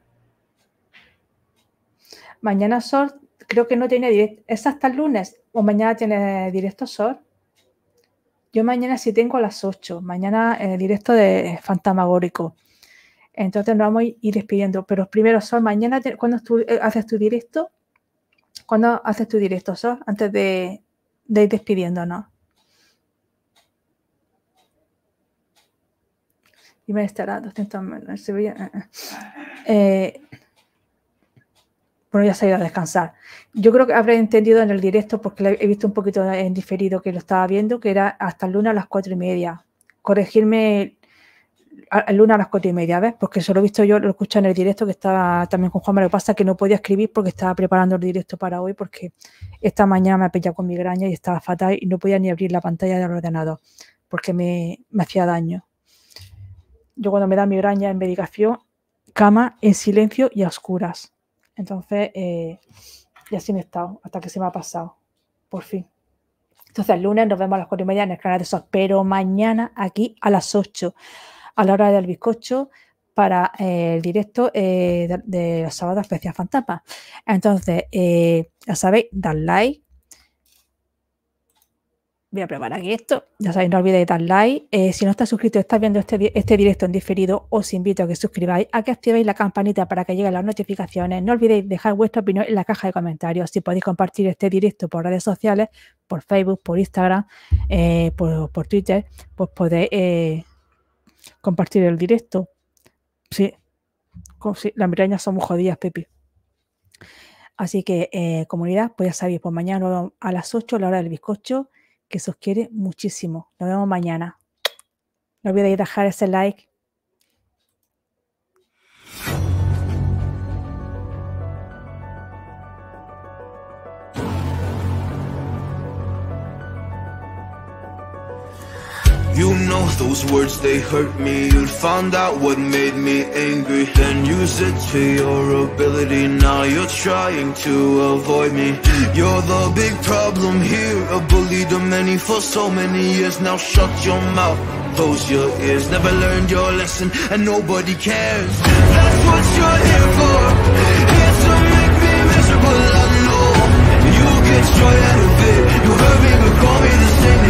Mañana Sol, creo que no tiene directo. ¿Es hasta el lunes? ¿O mañana tiene directo Sol? Yo mañana sí tengo a las 8. Mañana eh, directo de Fantamagórico. Entonces nos vamos a ir despidiendo. Pero primero, Sol, mañana, ¿cuándo eh, haces tu directo? ¿Cuándo haces tu directo, Sol? Antes de, de ir despidiéndonos. Y me estará 200 menos. Eh. Eh, bueno, ya se ha ido a descansar. Yo creo que habré entendido en el directo, porque he visto un poquito en diferido que lo estaba viendo, que era hasta el lunes a las cuatro y media. Corregirme el lunes a las cuatro y media, ¿ves? Porque eso lo he visto yo, lo escuché en el directo que estaba también con Juan. Lo que pasa que no podía escribir porque estaba preparando el directo para hoy, porque esta mañana me ha pillado con migraña y estaba fatal y no podía ni abrir la pantalla del ordenador porque me, me hacía daño. Yo cuando me da migraña en medicación, cama en silencio y a oscuras. Entonces, eh, y así me he estado hasta que se me ha pasado, por fin. Entonces, el lunes nos vemos a las cuatro y media en el canal de SOS, pero mañana aquí a las 8, a la hora del bizcocho, para eh, el directo eh, de, de los sábados especial fantasma. Entonces, eh, ya sabéis, dar like. Voy a preparar aquí esto. Ya sabéis, no olvidéis dar like. Si no estás suscrito, estás viendo este, este directo en diferido, os invito a que suscribáis, a que activéis la campanita para que lleguen las notificaciones. No olvidéis dejar vuestra opinión en la caja de comentarios. Si podéis compartir este directo por redes sociales, por Facebook, por Instagram, por, por Twitter, pues podéis compartir el directo. Sí, las migrañas son muy jodidas, Pepi. Así que, eh, comunidad, pues ya sabéis, pues mañana a las 8 a la hora del bizcocho, que se os quiere muchísimo. Nos vemos mañana. No olvidéis dejar ese like. Know those words they hurt me. You'd found out what made me angry. Then use it to your ability. Now you're trying to avoid me. You're the big problem here. A bully to many for so many years. Now shut your mouth, close your ears. Never learned your lesson. And nobody cares. That's what you're here for. Here to make me miserable, I know You get joy out of it. You hurt me but call me the same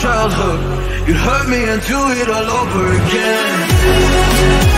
childhood. You'd hurt me and do it all over again